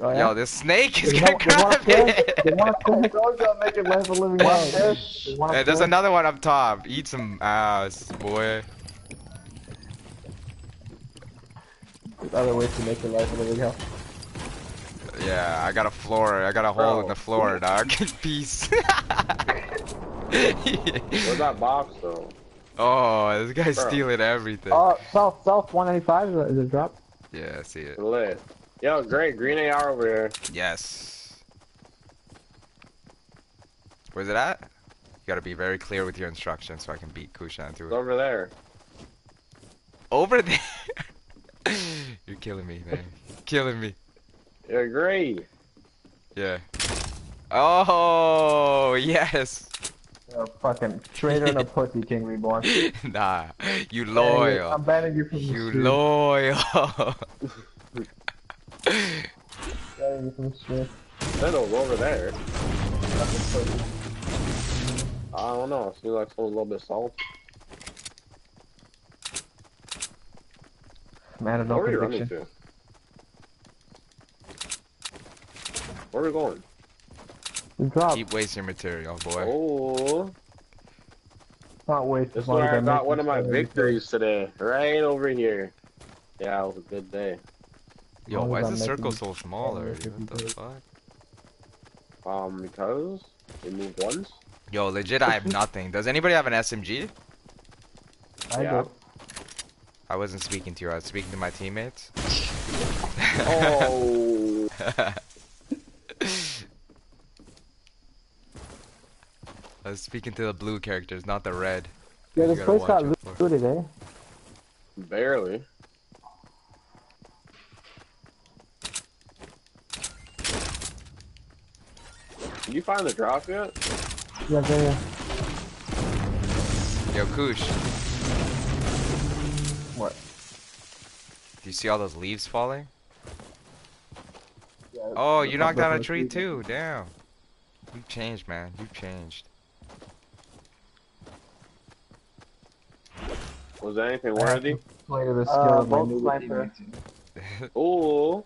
Oh, yeah? Yo, this snake is gonna one- there's one grab. There's it. one upstairs. Told you I'm making life a living hell. There's Hey, there's another one up top. Eat some ass, boy. There's other ways to make your life a living hell. Yeah, I got a floor. I got a hole in the floor, dog. Peace. Where's that box though? oh, this guy's Bro. stealing everything. Oh, self, self, 195 is a, is drop. Yeah, I see it. Lit. Yo, great. Green AR over here. Yes. Where's it at? You gotta be very clear with your instructions so I can beat Kushan to It's it. over there. Over there. You're killing me, man. Killing me. You're great. Yeah. Oh yes. You're a fucking traitor and a pussy, King Reborn. nah, you loyal. I'm loyal. banning you from the You stream. loyal. Banning you from the stream. Then over over there. I don't know. It seems like it's a little bit salty. Man of no Where are we running conviction. to? Where are we going? The drop. Keep wasting material, boy. Oh, Can't wait. this as is long where I got one of my thing victories today. Right over here. Yeah, it was a good day. Yo, why is the circle so small I'm already? What the fuck? Um, because they moved once. Yo, legit, I have nothing. Does anybody have an SMG? I Yeah. do. I wasn't speaking to you. I was speaking to my teammates. Oh, I was speaking to the blue characters, not the red. Yeah, this place got out for. looted, eh? barely. Did you find the drop yet? Yeah, there, yeah. Yo, Kush. What? Do you see all those leaves falling? Oh, you knocked down a tree too. Damn. You've changed, man. You've changed. Was there anything worthy? Play to the Uh, skill of my bolt new sniper. teammates. Ooh.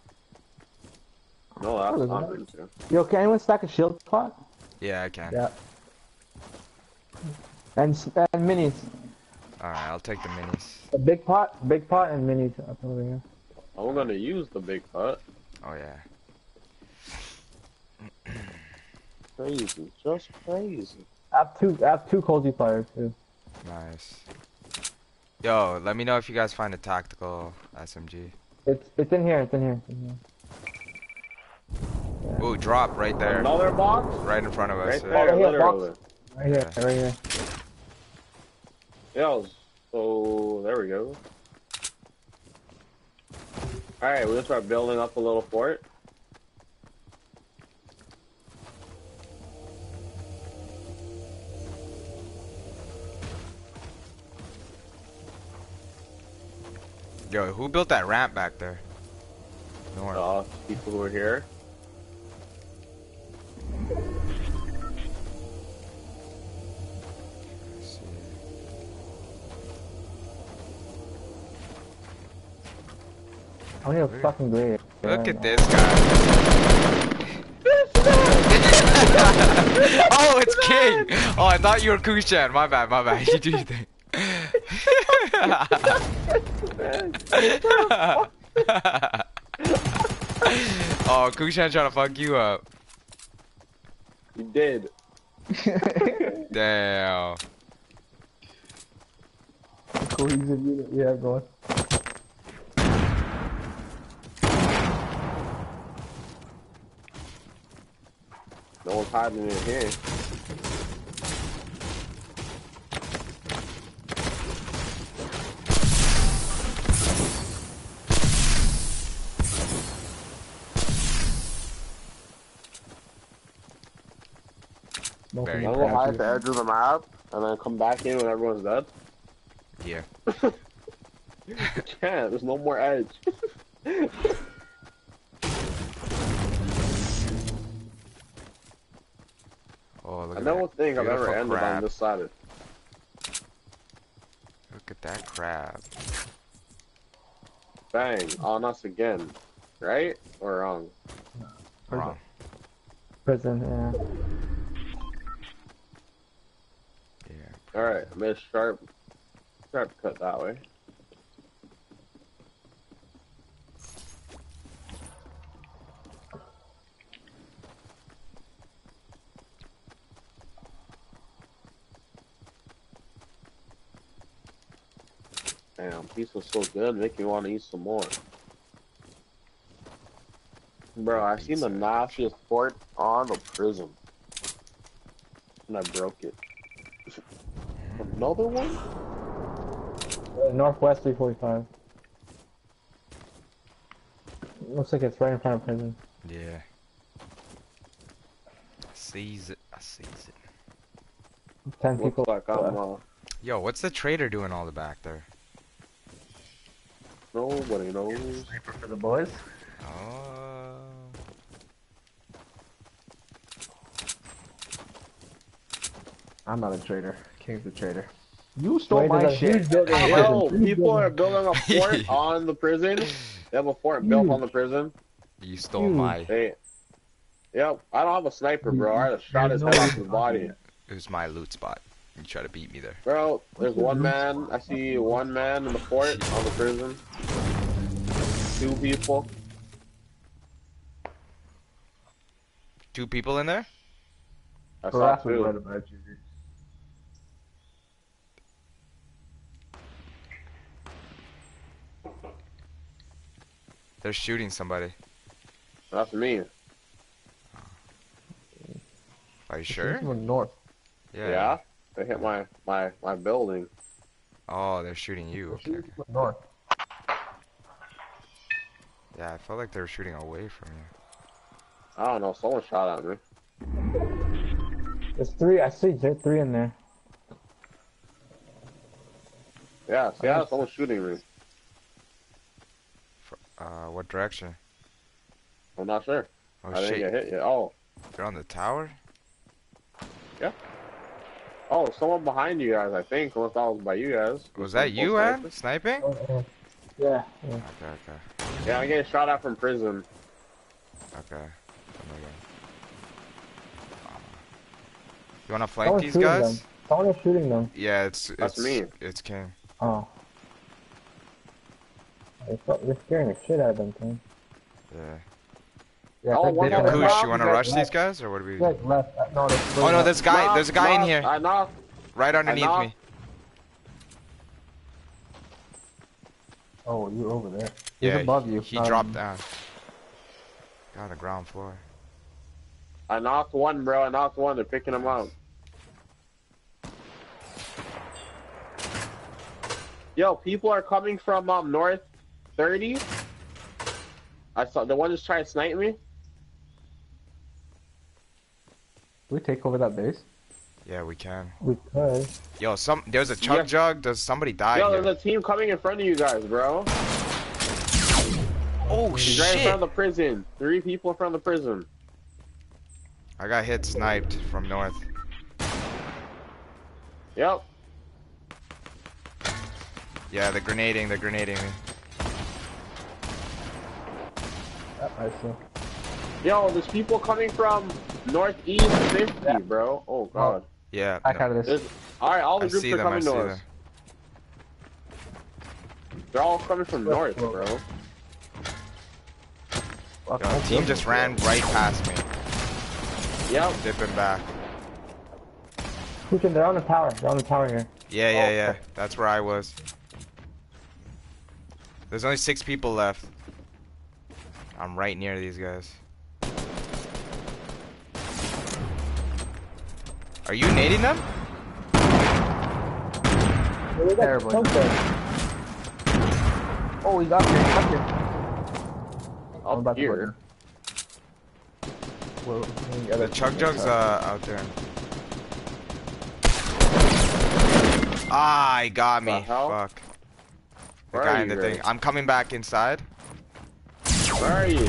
No, that's Oh, not there's good. Yo, can anyone stack a shield pot? Yeah, I can. Yeah. And s- and minis. Alright, I'll take the minis. A big pot, big pot, and minis up over here. I'm gonna use the big pot. Oh yeah. Crazy, just crazy. I have two, I have two cozy fires too. Nice. Yo, let me know if you guys find a tactical SMG. It's it's in here. It's in here. It's in here. Ooh, drop right there. Another box? Right in front of us. Right yeah. there, Oh, yeah, literally. Right here. Right here. Yeah, so there we go. Alright, we're gonna start building up a little fort. Yo, who built that ramp back there? North. Uh, people who are here. Let's see. I need a fucking grade. Look at this guy. oh, it's King. Oh, I thought you were Kushan. My bad, my bad. You do your thing. Oh, Kushan trying to fuck you up. You did. Damn. Cohesive unit. Yeah, going. No one's hiding in here. Very I'm gonna hide at the edge of the map and then come back in when everyone's dead. Yeah. You can't. There's no more edge. Oh, look I at don't that. think I've ever beautiful ended crab. on this side of Look at that crab. Bang on us again. Right or wrong? Wrong. Prison. Yeah. Yeah. Alright, I made a sharp sharp cut that way. Damn, pizza was so good, make me want to eat some more. Bro, I seen the nastiest fort on the prison. And I broke it. Another one? Uh, Northwest 345. Looks like it's right in front of prison. Yeah. I sees it. I sees it. Ten Looks people. like I'm, uh, Yo, what's the trader doing all the back there? nobody knows. Sniper for the boys. Oh. I'm not a trader. King's the trader. You stole Wait, my there's shit. huge Yo, people are building. building a fort on the prison. They have a fort built on the prison. You stole Dude. my. They, yep, I don't have a sniper, bro. I had to shot his head off his body. It was my loot spot. You try to beat me there. Bro, there's one man. I see one man in the fort on the prison. Two people. Two people in there? I saw Harass was right two. They're shooting somebody. That's me. Are you sure? Someone north. Yeah. They hit my my my building. Oh, they're shooting you. Okay, okay. North. Yeah, I felt like they were shooting away from you. I don't know. Someone shot at me. There's three. I see th- three in there. Yeah. See, yeah, someone's shooting me. Uh, what direction? I'm not sure. Oh I didn't shit, get hit yet. Oh, you're on the tower? Yeah. Oh, someone behind you guys, I think. Unless that was by you guys. Was that you, Both Ann? snipers? Sniping? Oh, oh. Yeah, yeah. Okay, okay, Yeah, I'm getting shot at from prison. okay. Oh my God. You wanna flank Someone's these guys? them. Someone is shooting them. Yeah, it's That's it's me. It's King. Oh. They're fu- scaring the shit out of them, King. Yeah. Yeah, Oh, I think one they Yo, more got- round, Kush, you wanna you guys rush these guys or what do we? You left. No, they're Oh no, up. there's a guy. Knock, There's a guy in here, I knocked. right underneath knocked. me. Oh, you're over there. He's Yeah, above you. He Um, dropped down. Got on the ground floor. I knocked one, bro. I knocked one. They're picking him up. Yo, people are coming from um north 30. I saw the one just trying to snipe me. we take over that base? Yeah, we can. We could. Yo, some there's a chug Yeah. jug. Does somebody die Yo, here? there's a team coming in front of you guys, bro. Oh He's right in front shit! of the prison. Three people in front of the prison. I got hit sniped from north. Yep. Yeah, they're grenading. They're grenading me. Yep, I see. Yo, there's people coming from northeast 50, bro. Oh, oh god. Yeah. Back no, out of this. All right, all the I groups see are them. I coming see to them. us. They're all coming from north, bro. Fuck, Yo, that's team just ran right past me. Yep. Dipping back. Pushing, they're on the tower. They're on the tower here. Yeah, yeah, Oh, yeah. okay. That's where I was. There's only six people left. I'm right near these guys. Are you nading them? Where they Terrible. Oh, he's up here. He's up here. I'm Up about to here. Well, The chug jug's uh, out there. Ah, he got me. Fuck. The Where guy in the thing. guys? I'm coming back inside. Where are you?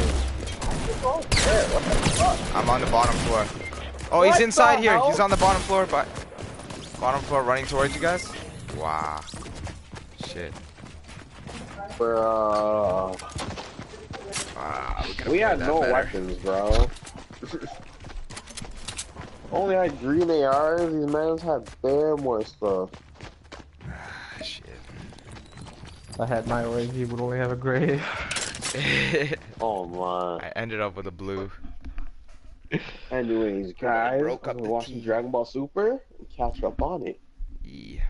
I'm on the bottom floor. Oh, he's What inside here. He's on the bottom floor, but bottom floor running towards you guys. Wow. Shit. Bro. Wow. We, could've We had no better. weapons, bro. Only had green ARs. These men had bare more stuff. Ah, Shit. I had my way, he would only have a gray. Oh my. I ended up with a blue. Anyways, guys, broke up I'm the watching team. Dragon Ball Super. And catch up on it. Yeah.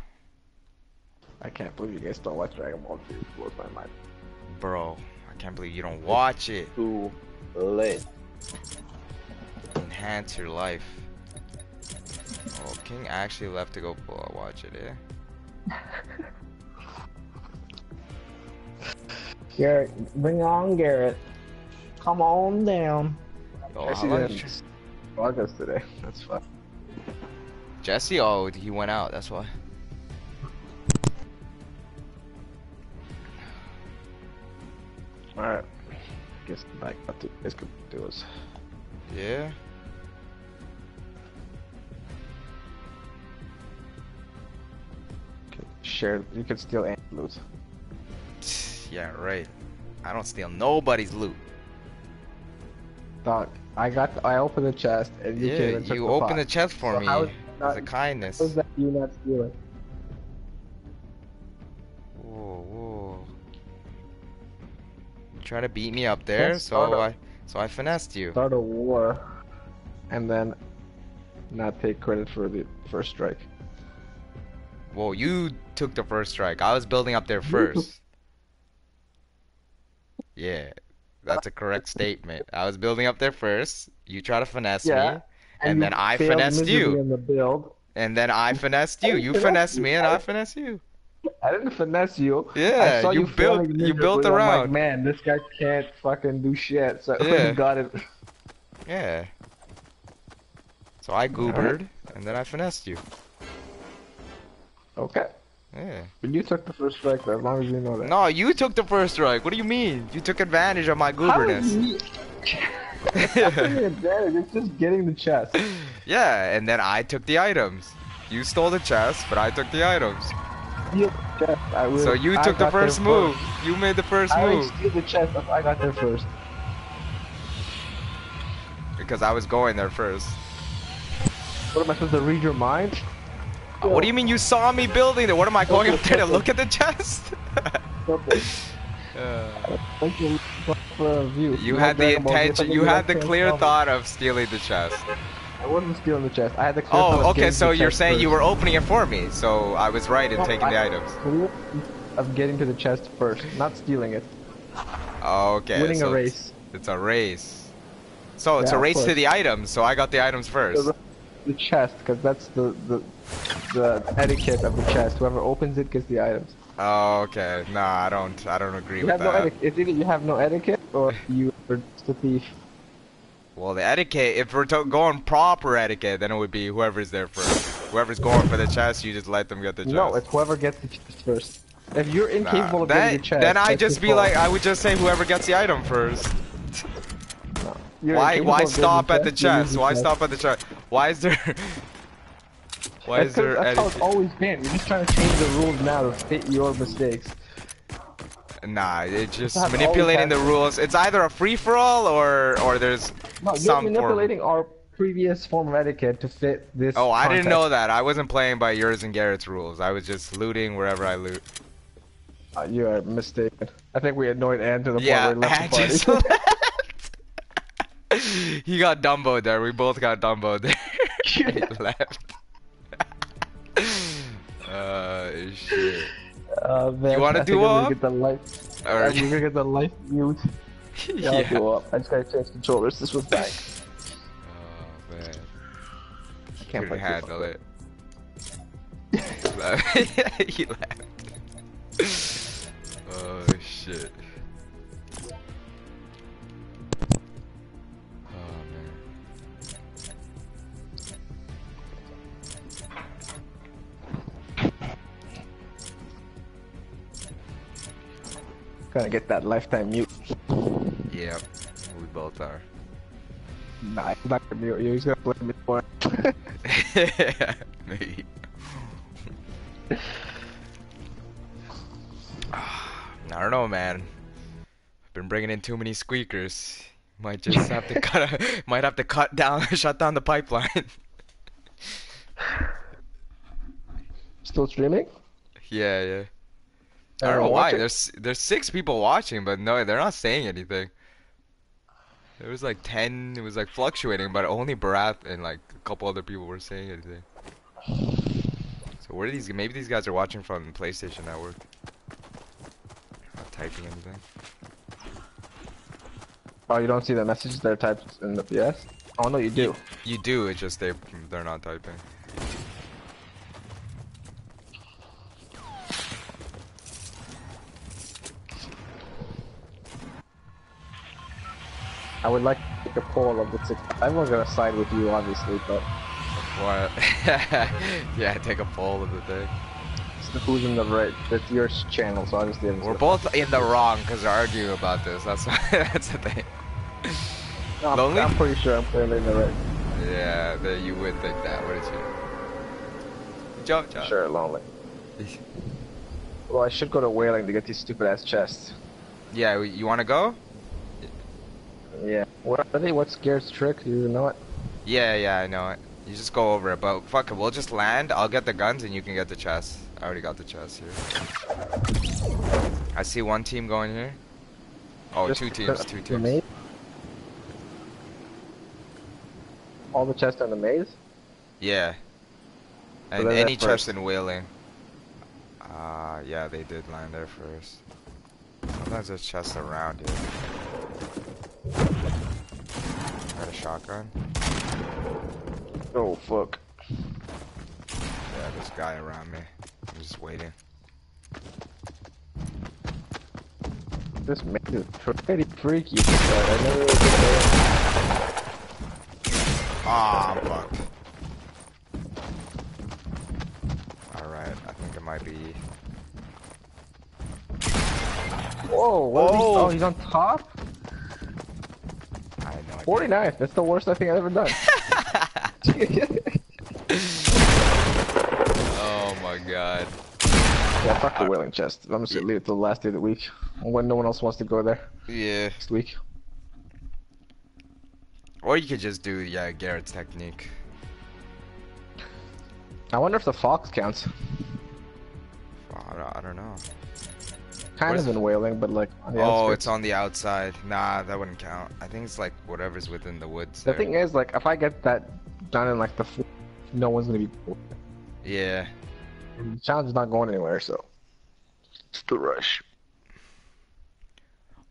I can't believe you guys don't watch Dragon Ball Z. It blows my mind. Bro, I can't believe you don't watch it. Too lit. Enhance your life. Oh, King actually left to go watch it, eh? Garrett, bring on Garrett. Come on down. Oh, I how see long- that August today. That's fun. Jesse? Oh, he went out. That's why. Alright. Guess like what you guys could do is Yeah. okay, share. You can steal and loot. Yeah, right. I don't steal nobody's loot. Dog, I got. I opened the chest and you came Yeah, you the opened pot. the chest for So me. how is It's that- a kindness. How is that you not stealing? Whoa, whoa. You try to beat me up there, so up. I so I finessed you. Start a war, and then not take credit for the first strike. Whoa, you took the first strike. I was building up there first. Yeah, uh, that's a correct statement. I was building up there first. You try to finesse Yeah, me, and, then I finessed you, in the build. and then I finessed you. You finesse finessed me, and I- I finessed you. I didn't finesse you. Yeah, I saw you you, built- you built around. Like, man, this guy can't fucking do shit. So Yeah. I got it. Yeah. So I goobered, and then I finessed you. Okay. Yeah. But you took the first strike, as long as you know that. No, you took the first strike. What do you mean? You took advantage of my gooberness. advantage, It's just getting the chest. Yeah, and then I took the items. You stole the chest, but I took the items. Chest. I will, So you I took the first move. You made the first I move steal the chest if I got there first. because I was going there first. What am I supposed to read your mind? Uh, What do you mean you saw me building there? What am I going up there to look at the chest? Uh, you for a view. you had the Dragon Ball Z, intention. You had the clear thought of stealing the chest. I wasn't stealing the chest. I had the clear thought Oh, okay. So the you're saying you were opening it for me, so I was right in No, taking the items. Clear of getting to the chest first, not stealing it. Okay. Winning so a race. It's a race. So it's Yeah, a race to the items. So I got the items first. The, chest, because that's the, the the etiquette of the chest. Whoever opens it gets the items. Oh, okay. No, I don't. I don't agree You with have no that. etiquette. It's either you have no etiquette or you are just a thief. Well, the etiquette. If we're to- going proper etiquette, then it would be whoever's there first. Whoever's going for the chest, you just let them get the chest. No, it's whoever gets the chest first. If you're Nah, incapable of then, getting the chest, then I just be fault. like, I would just say whoever gets the item first. Why? Why stop at the chest? Why stop at the chest? Why is there? Why is there that's how it's always been. You're just trying to change the rules now to fit your mistakes. Nah, it's just That's manipulating the rules. It's either a free for all or or there's No, you're some form. manipulating our previous form of etiquette to fit this. Oh, I didn't know that. I wasn't playing by yours and Garrett's rules. I was just looting wherever I loot. Uh, you are mistaken. I think we annoyed Ann to the Yeah, point where he left the party. he got Dumbo there. We both got Dumbo there. he left. uh, shit. Uh, man, You wanna do I'm gonna up? get the life. Or- I'm gonna get the life mute. Yeah, I'll yeah. do up. I just gotta change controllers. This was back. Oh man, I can't couldn't play handle it. he left. Oh shit. Gonna get that lifetime mute. Yeah, we both are. Nah, he's not gonna mute you. He's gonna blame me for it. Maybe. I don't know, man. I've been bringing in too many squeakers. Might just have to cut. A, might have to cut down, shut down the pipeline. Still streaming? yeah, yeah. I don't know why. watching? There's there's six people watching, but no, they're not saying anything. It was like ten. It was like fluctuating, but only Barath and like a couple other people were saying anything. So where are these? Maybe these guys are watching from PlayStation Network. Not typing anything. Oh, you don't see the messages they're typed in the PS? Oh no, you do. You do. It's just they they're not typing. I would like to take a poll of the six. I was gonna side with you, obviously, but What? yeah, take a poll of the thing. it's the who's in the right. It's your channel, so obviously I'm We're both in the wrong because they're arguing about this. That's that's the thing. No, I'm, lonely? I'm pretty sure I'm clearly in the right. Yeah, that you would think that. Did you? Jump, jump. Sure, lonely. Well, I should go to Wailing to get these stupid ass chests. Yeah, you want to go? Yeah. Where are they? What's Garrett's trick? Do you know it? Yeah, yeah, I know it. You just go over it, but fuck it, we'll just land. I'll get the guns and you can get the chest. I already got the chest here. I see one team going here. Oh, Just two teams, two teams. maze? All the chests in the maze? Yeah. And they're any chest in Wailing. Ah, yeah, they did land there first. Sometimes there's chests around here. Got a shotgun. Oh fuck. Yeah, this guy around me. I'm just waiting. This man is pretty freaky, but I never was Ah, fuck. Alright, I think it might be... Whoa, Whoa! oh, he's on top? I had no idea. 49. That's the worst I think I've ever done. Oh my god. yeah, fuck the Wailing chest. I'm just gonna leave it till the last day of the week. When no one else wants to go there Yeah. next week. Or you could just do yeah Garrett's technique. I wonder if the fox counts. I don't know. Kind Where's- of in Wailing, but like. on the oh, outskirts. it's on the outside. Nah, that wouldn't count. I think it's like whatever's within the woods. The there. thing is, like, if I get that done in like the, f- no one's gonna be. Yeah. The challenge is not going anywhere, so. It's the rush.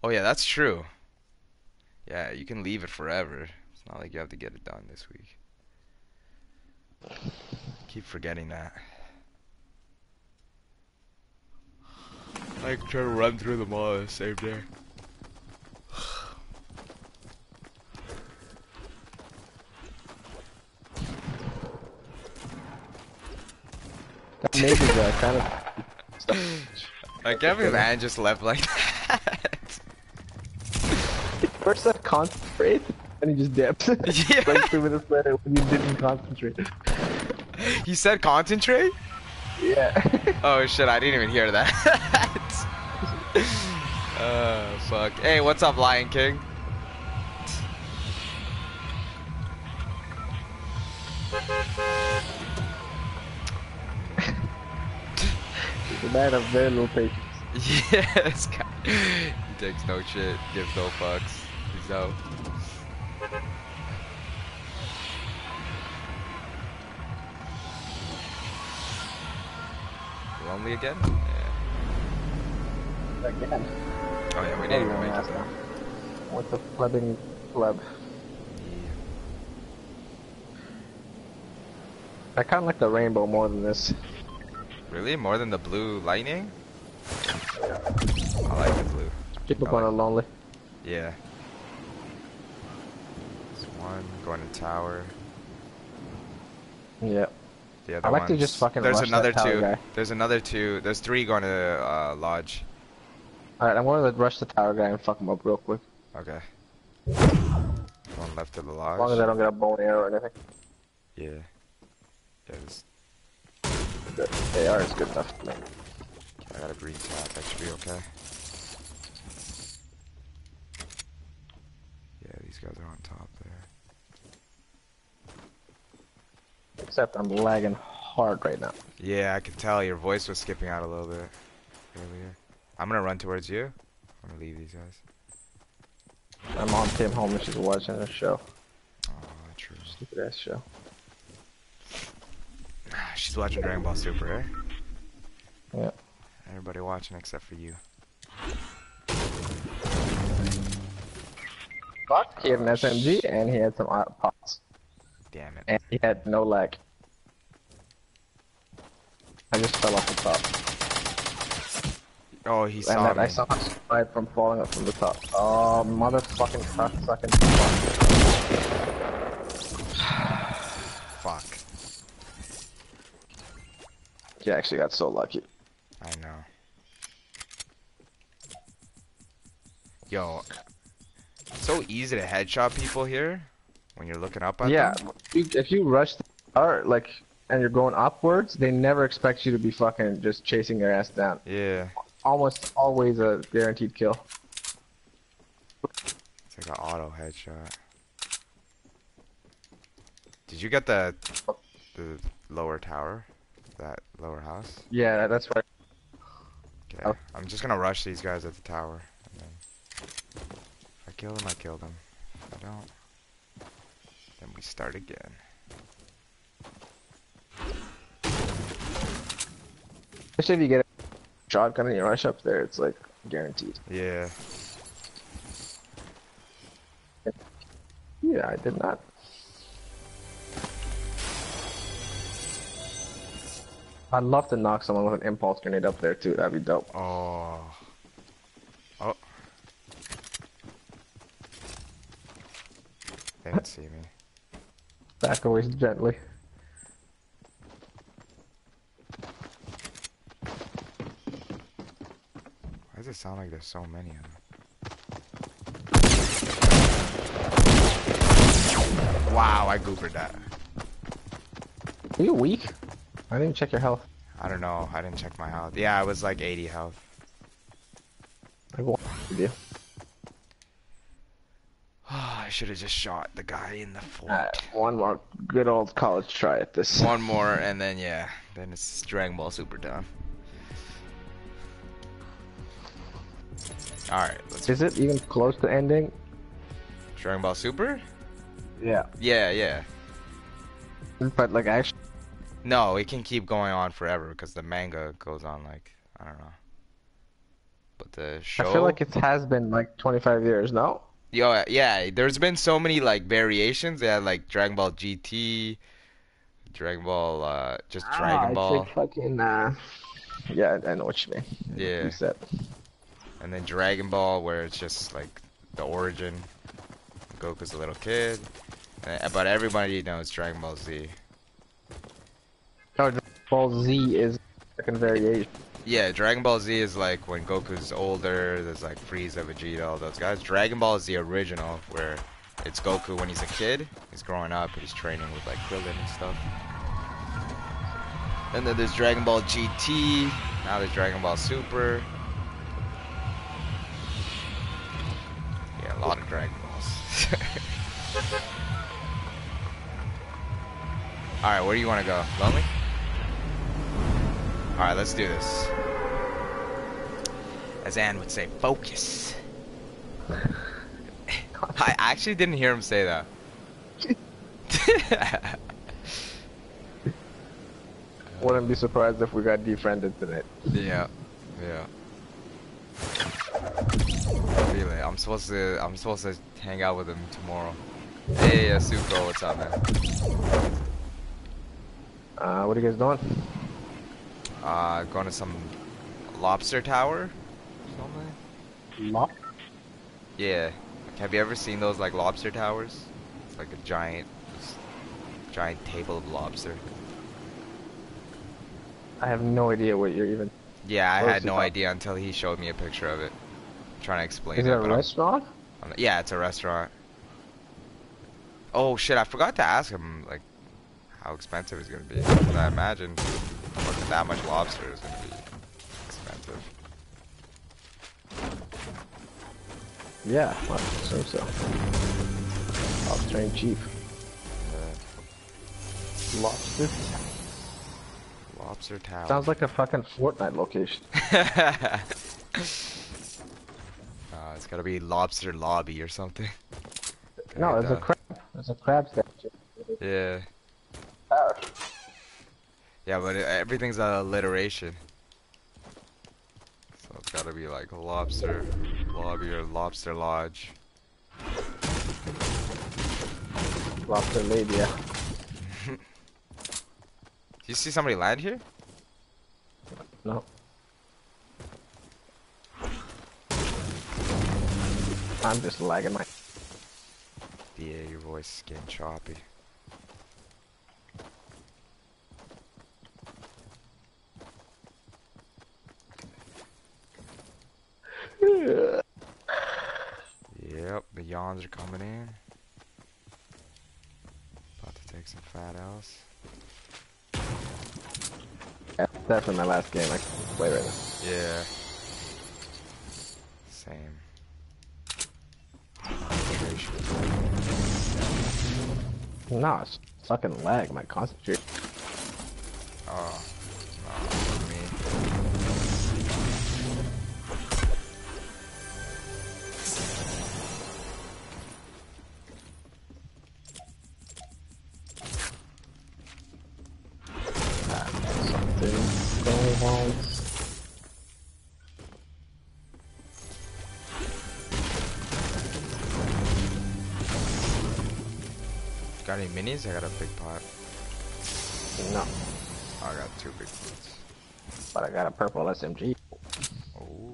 Oh yeah, that's true. Yeah, you can leave it forever. It's not like you have to get it done this week. Keep forgetting that. Like try to run through them all the same day. That maybe the kind of stuff. I can't believe man just left like that. First that concentrate, and he just dipped. Yeah. like two minutes later when you didn't concentrate. he said concentrate? Yeah. Oh shit, I didn't even hear that. uh, fuck. Hey, what's up, Lion King? the man of very little patience. Yeah, this guy. He takes no shit, gives no fucks. He's out. Lonely again? Yeah. Again. Oh yeah, we oh, didn't even make it. it. With the flubbing flub. I kind of like the rainbow more than this. Really? More than the blue lightning? I like the blue. Keep going like- lonely. Yeah. There's one going to tower. Yeah. The other I like to just fucking There's rush another that tower two. guy. There's another two. There's three going to uh, lodge. Alright, I'm going to rush the tower guy and fuck him up real quick. Okay. One left to the lodge. As long as I don't get a bone arrow or anything. Yeah. Yeah, this, Good. AR is good enough for me. I got a green tap. That should be okay. Yeah, these guys are on top there. Except I'm lagging hard right now. Yeah, I can tell your voice was skipping out a little bit earlier. I'm gonna run towards you. I'm gonna leave these guys. My mom came home and she's watching a show. Oh, true. Stupid ass show. She's watching Dragon Ball Super, eh? Yeah. Everybody watching except for you. Fuck. He had an SMG and he had some pots. Damn it. And he had no lag. I just fell off the top. Oh, he And saw then me. I saw him from falling up from the top. Oh, motherfucking fuck, fuck. Fuck. He actually got so lucky. I know. Yo, it's so easy to headshot people here when you're looking up at Yeah, them. if you, if you rush the car, like, and you're going upwards, they never expect you to be fucking just chasing your ass down. Yeah, Almost always a guaranteed kill. it's like an auto headshot. Did you get the the lower tower? That lower house? Yeah, that's right. Okay. Oh. I'm just gonna rush these guys at the tower. And then if I kill them, I kill them. If I don't, then we start again. Especially if you get a shotgun and you rush up there, it's like guaranteed. Yeah. Yeah, I did not. I'd love to knock someone with an impulse grenade up there too. That'd be dope. Oh. Oh. They didn't see me. Back away gently. Why is does it sound like there's so many of them? Wow, I goobered that. Are you weak? I didn't even check your health. I don't know. I didn't check my health. Yeah, I was like 80 health. I go with you. I should have just shot the guy in the fort. Alright, one more good old college try at this. One more, and then yeah, then it's Dragon Ball Super done. All right, Is it even close to ending? Dragon Ball Super. Yeah. Yeah, yeah. But like actually, No, it can keep going on forever because the manga goes on like I don't know. But the show. I feel like it has been like 25 years. No. Yo, yeah, there's been so many like variations. They had like Dragon Ball GT, Dragon Ball, uh, just Dragon Ball, It's like fucking. Uh... Yeah, I know what you mean. Yeah. You. And then Dragon Ball where it's just like the origin. Goku's a little kid, Uh, but everybody knows Dragon Ball Z. Oh, Dragon Ball Z is second variation. Yeah, Dragon Ball Z is like when Goku's older. There's like Frieza, Vegeta, all those guys. Dragon Ball is the original where it's Goku when he's a kid. He's growing up. He's training with like Krillin and stuff. And then there's Dragon Ball GT. Now there's Dragon Ball Super. A lot of Dragon Balls. Alright, where do you want to go? Lonely? Alright, let's do this. As Anne would say, focus. I actually didn't hear him say that. Wouldn't be surprised if we got defriended tonight. yeah, yeah. Really, I'm supposed to. I'm supposed to hang out with him tomorrow. Hey, Asuko, what's up, man? Uh, what are you guys doing? Uh, going to some lobster tower. Something. Mop. Yeah. Have you ever seen those like lobster towers? It's like a giant, giant table of lobster. I have no idea what you're even. Yeah, I Where's had no top? idea until he showed me a picture of it. I'm trying to explain Is it it. a but I'm- restaurant? I'm- yeah, it's a restaurant. Oh shit! I forgot to ask him like how expensive it's gonna be. I imagine that much lobster is gonna be expensive. Yeah, I assume so. Lobster ain't cheap. Uh, Lobster lobster tower. sounds like a fucking Fortnite location. uh, it's gotta be lobster lobby or something. No, there's a crab. There's a crab statue. Yeah. Yeah, but it, everything's an alliteration. So it's gotta be like lobster lobby or lobster lodge. Lobster media. Do you see somebody land here? No. I'm just lagging my. Yeah, your voice is getting choppy. Yep, the yawns are coming in. About to take some fat L's. That's definitely my last game I can play right now. Yeah. Same. No, it's fucking lag. My concentration. Oh, no, minis? I got a big pot. No, Oh, I got two big pots. but I got a purple SMG. Oh.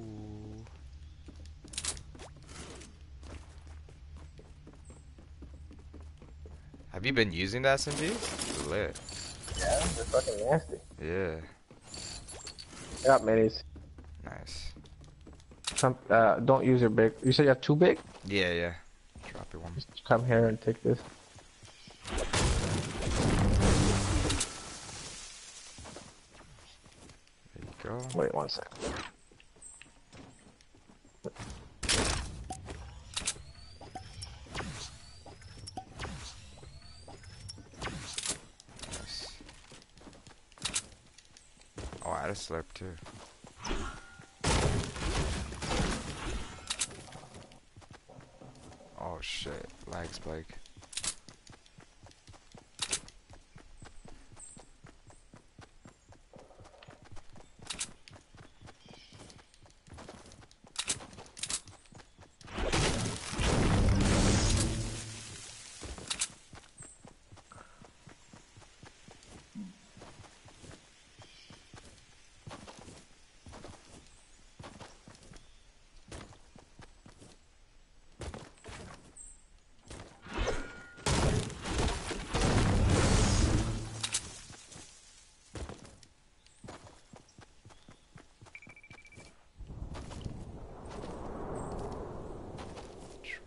Have you been using the SMG? Lit. Yeah, they're fucking nasty. Yeah. I got minis. Nice. Some, uh, don't use your big. You said you have two big? Yeah, yeah. Drop it one. Just come here and take this. There you go. Wait one sec. Nice. Oh, I had a slurp too. Oh shit, lag spike.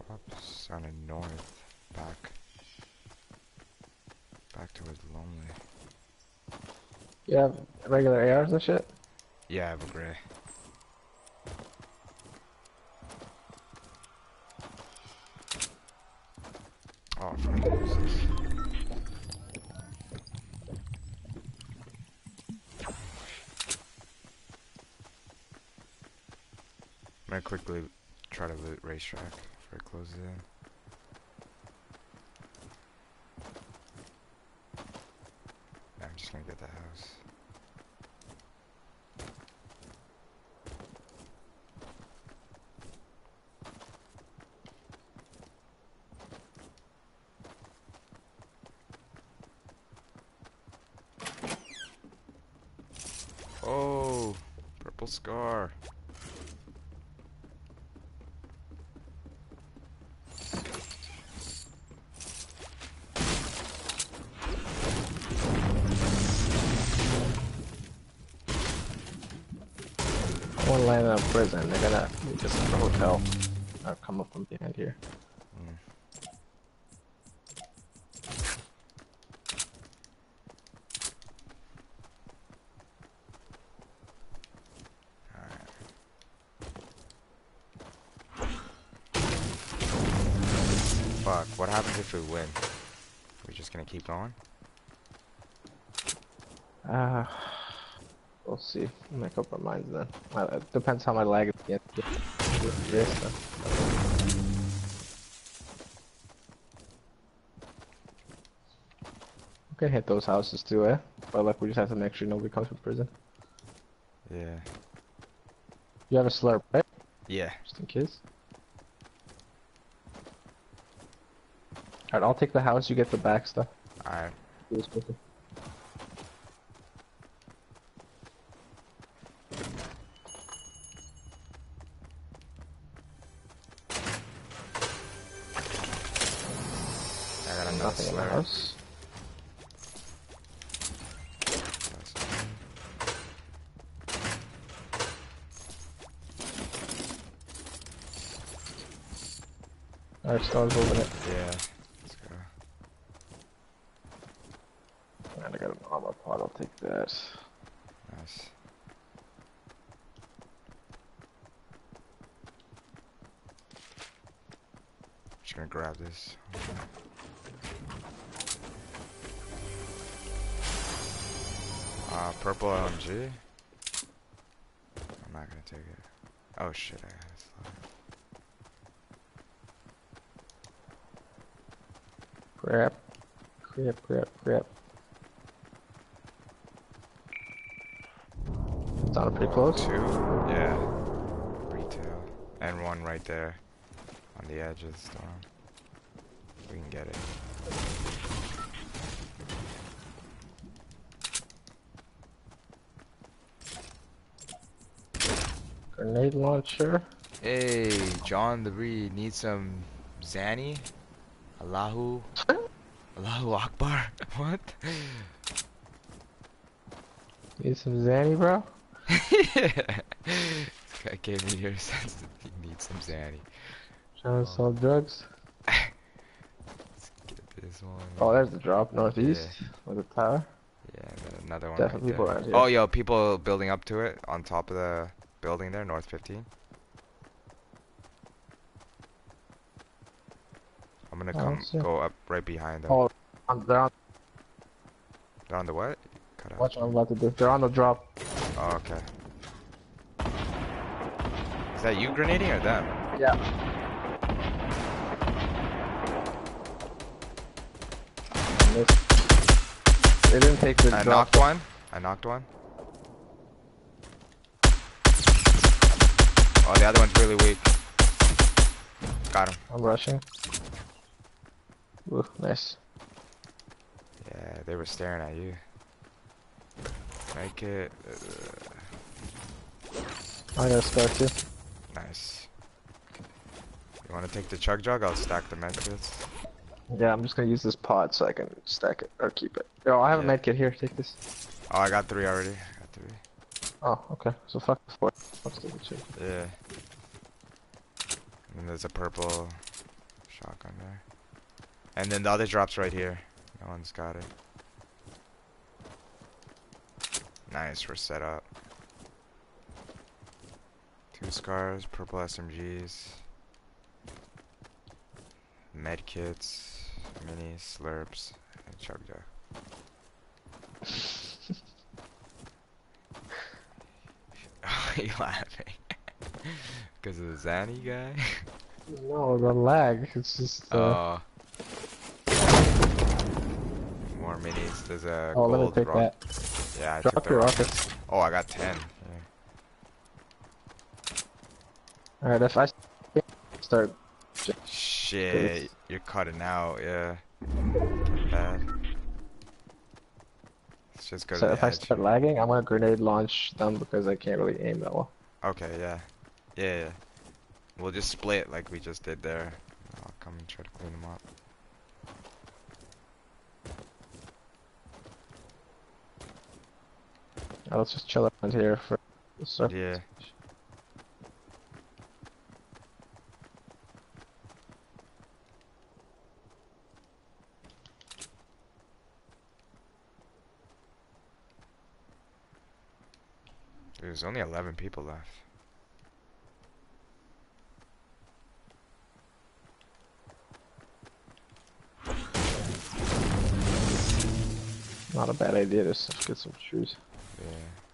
Drops on a north, back. Back towards lonely. You have regular ARs and shit? Yeah, I have a gray. Oh? I'm gonna quickly try to loot racetrack before it closes in. I'm just gonna get the house. Oh, purple scar. I want to land in a prison. They're gonna be just in a hotel. I'll come up from behind here. Alright. Fuck, what happens if we win? We're just gonna keep going? Uh, we'll see. We'll make up our minds then. Uh, it depends how my lag is again. This, uh, We can hit those houses too, eh? But like, we just have to make sure nobody comes from prison. Yeah. You have a slurp, right? Yeah. Just in case. Alright, I'll take the house, you get the back stuff. Alright. Close. Two? Yeah. Retail. And one right there. On the edge of the storm. We can get it. Grenade launcher. Hey, John the Reed needs some Zanny? Allahu? Allahu Akbar? What? Need some Zanny, bro? Guy gave me your sense that he needs some Zanny. Trying to sell um, drugs. Let's get this one. Oh, there's the drop northeast with the tower. Yeah, and then another one. Definitely right people there. around here. Oh, yo, people building up to it on top of the building there, North 15. I'm gonna Oh, come let's go up right behind them. Oh, on, they're on. They're on the what? Cut out. Watch what I'm about to do. They're on the drop. Oh, okay. Is that you grenading or them? Yeah. They didn't take the I drop. knocked one. I knocked one. Oh, the other one's really weak. Got him. I'm rushing. Ooh, nice. Yeah, they were staring at you. Make it. Uh, I gotta start too. nice. You want to take the chug jug? I'll stack the medkits. Yeah, I'm just gonna use this pod so I can stack it or keep it. Yo, I have Yeah. a medkit here. Take this. Oh, I got three already. I got three. Oh, okay. So fuck the four. Let's do the two. Yeah. And then there's a purple shotgun there. And then the other drop's right here. No one's got it. Nice, we're set up. Two scars, purple SMGs. Medkits, mini slurps, and chug jug. Are you laughing? Because of the Zanny guy? No, the lag. It's just. Uh, Oh. More minis. There's a oh, gold rock. that. Yeah, I Drop your rock. rockets. Oh, I got 10. Yeah. Alright, if I start. Shit, you're cutting out, yeah. Let's just go So to if the I start lagging, I'm gonna grenade launch them because I can't really aim that well. Okay, yeah. Yeah, yeah. We'll just split like we just did there. I'll come and try to clean them up. Let's just chill around here for. So, Yeah. There's only 11 people left. not a bad idea to get some shoes. Yeah.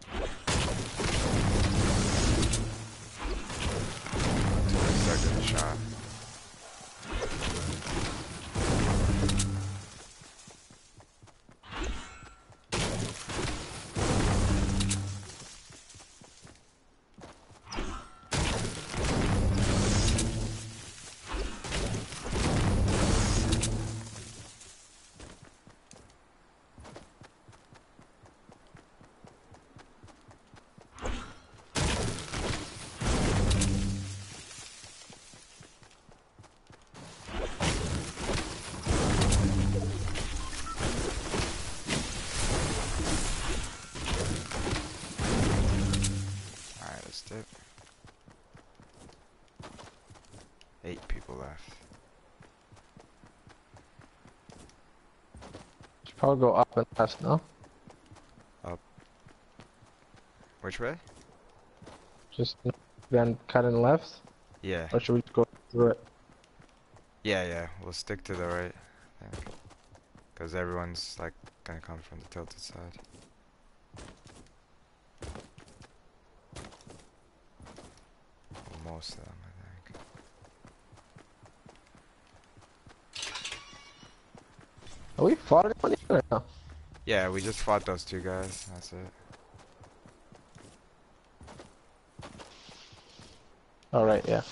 Probably go up and left, no? Which way? Just then cut and left, Yeah. or should we go through it? Yeah, yeah. We'll stick to the right. I think. Because everyone's like gonna come from the tilted side. Well, most of them, I think. Have we fought anyone or no? Yeah, we just fought those two guys. That's it. Alright, yeah.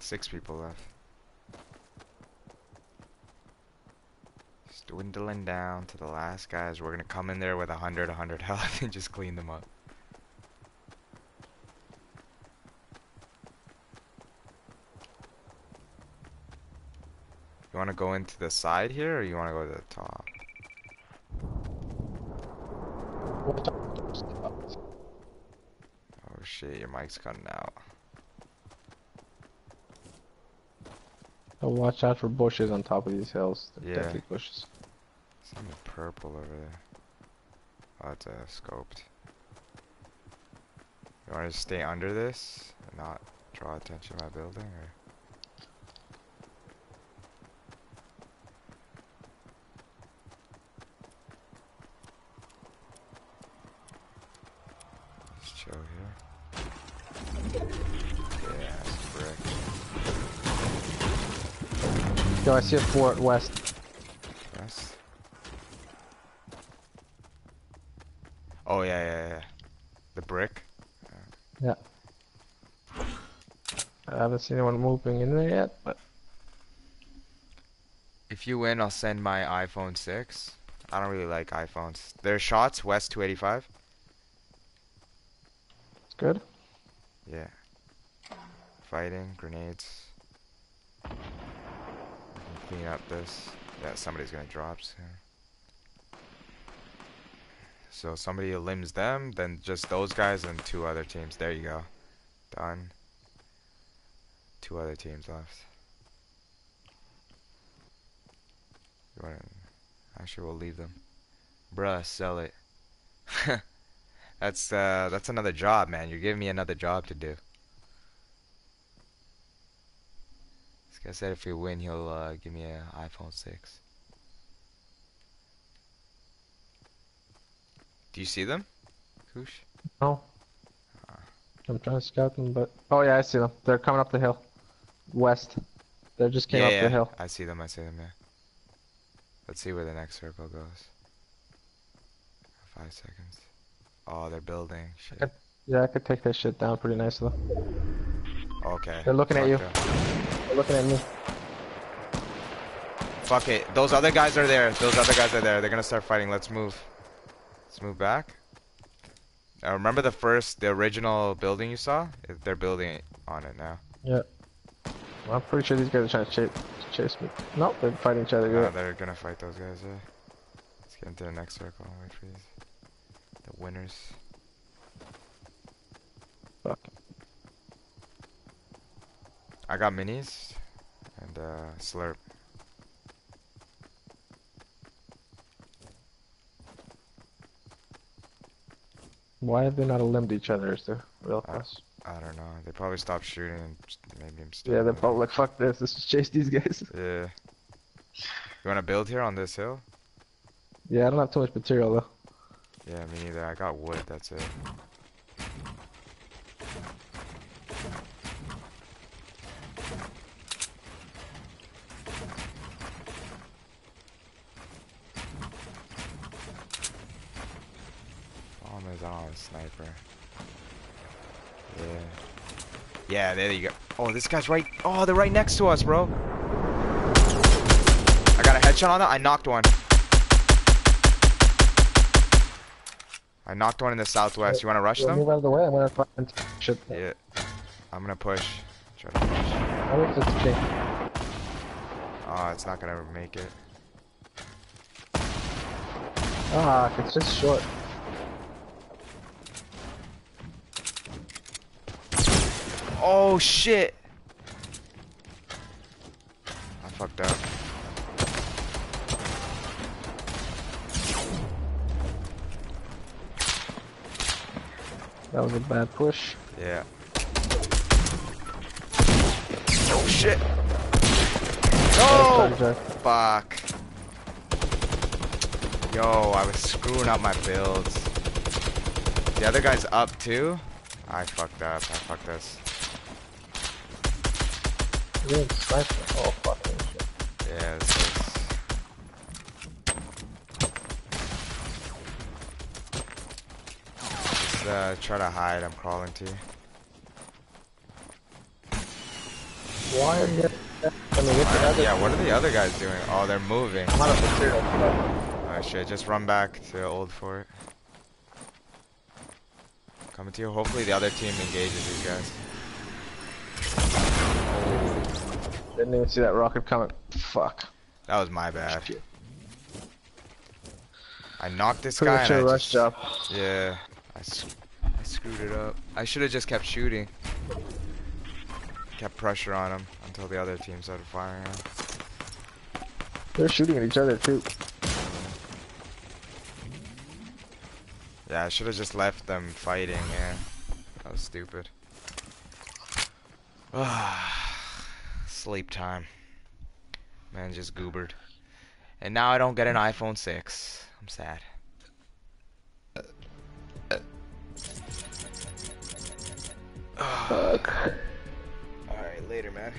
Six people left. It's dwindling down to the last guys. We're gonna come in there with a hundred, a hundred health and just clean them up. You want to go into the side here, or you want to go to the top? Oh shit, your mic's cutting out. Oh, watch out for bushes on top of these hills. They're yeah. deadly bushes. Something purple over there. Oh, it's uh, scoped. You want to stay under this and not draw attention to my building, or? I see a fort west. West. Oh yeah, yeah, yeah. The brick. Yeah. I haven't seen anyone moving in there yet, but If you win, I'll send my iPhone 6. I don't really like iPhones. There's shots west 285. it's good. Yeah. Fighting, grenades. Clean up this. Yeah, somebody's gonna drop. So somebody limbs them, then just those guys and two other teams. There you go. Done. Two other teams left. You wanna... Actually, we'll leave them. Bruh, sell it. that's uh, that's another job, man. You're giving me another job to do. This guy said if we win, he'll uh, give me an iPhone 6. Do you see them, Kush? No. I'm trying to scout them, but oh yeah, I see them. They're coming up the hill, west. They just came yeah, up yeah. the hill. I see them. I see them. Yeah. Let's see where the next circle goes. Five seconds. Oh, they're building. Shit. Yeah, I could take that shit down pretty nicely. Okay. They're looking at you. them. They're looking at me. Fuck it. Those other guys are there. Those other guys are there. They're gonna start fighting. Let's move. Let's move back. Uh, remember the first, the original building you saw? They're building on it now. Well, I'm pretty sure these guys are trying to chase, chase me. No, they're fighting each other. Yeah. they're gonna fight those guys. Yeah. Let's get into the next circle and wait for these. The winners. Fuck. I got minis and uh, slurp. Why have they not limbed each other? Is the real question. I don't know. They probably stopped shooting and maybe I'm still. Yeah, they're probably like, fuck this. Let's just chase these guys. Yeah. You wanna build here on this hill? Yeah, I don't have too much material though. Yeah, me neither. I got wood. That's it. Is on, sniper. Yeah. Yeah, there you go. Oh, this guy's right. Oh, they're right next to us, bro. I got a headshot on that. I knocked one. I knocked one in the southwest. You want to rush them? Move out of the way. I'm gonna find shit. Yeah. I'm gonna push. Try to push. I wish this change. Oh, it's not gonna make it. Ah, it's just short. Oh shit! I fucked up. That was a bad push. Yeah. Oh shit! No! sorry. Fuck. Yo, I was screwing up my builds. The other guy's up too? I fucked up. I fucked this. You didn't snipe me. Oh, fucking shit. Yeah, this is... Just uh, try to hide. I'm crawling to you. Why are you I mean, other? yeah, what are the other guys doing? Oh, they're moving. I'm out of material. so- Oh shit, just run back to Old Fort. Coming to you. Hopefully the other team engages these guys. Didn't even see that rocket coming. Fuck. That was my bad. I knocked this Pretty guy much and a I rush just, job. Yeah. I screwed it up. I should have just kept shooting. Kept pressure on him until the other team started firing. Out. They're shooting at each other too. Yeah, I should have just left them fighting. Yeah, that was stupid. Ah. Sleep time. Man, just goobered. And now I don't get an iPhone 6. I'm sad. Fuck. Alright, later, man.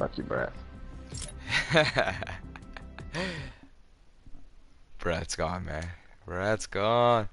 Fuck you, breath. Brett's gone, man. Brett's gone.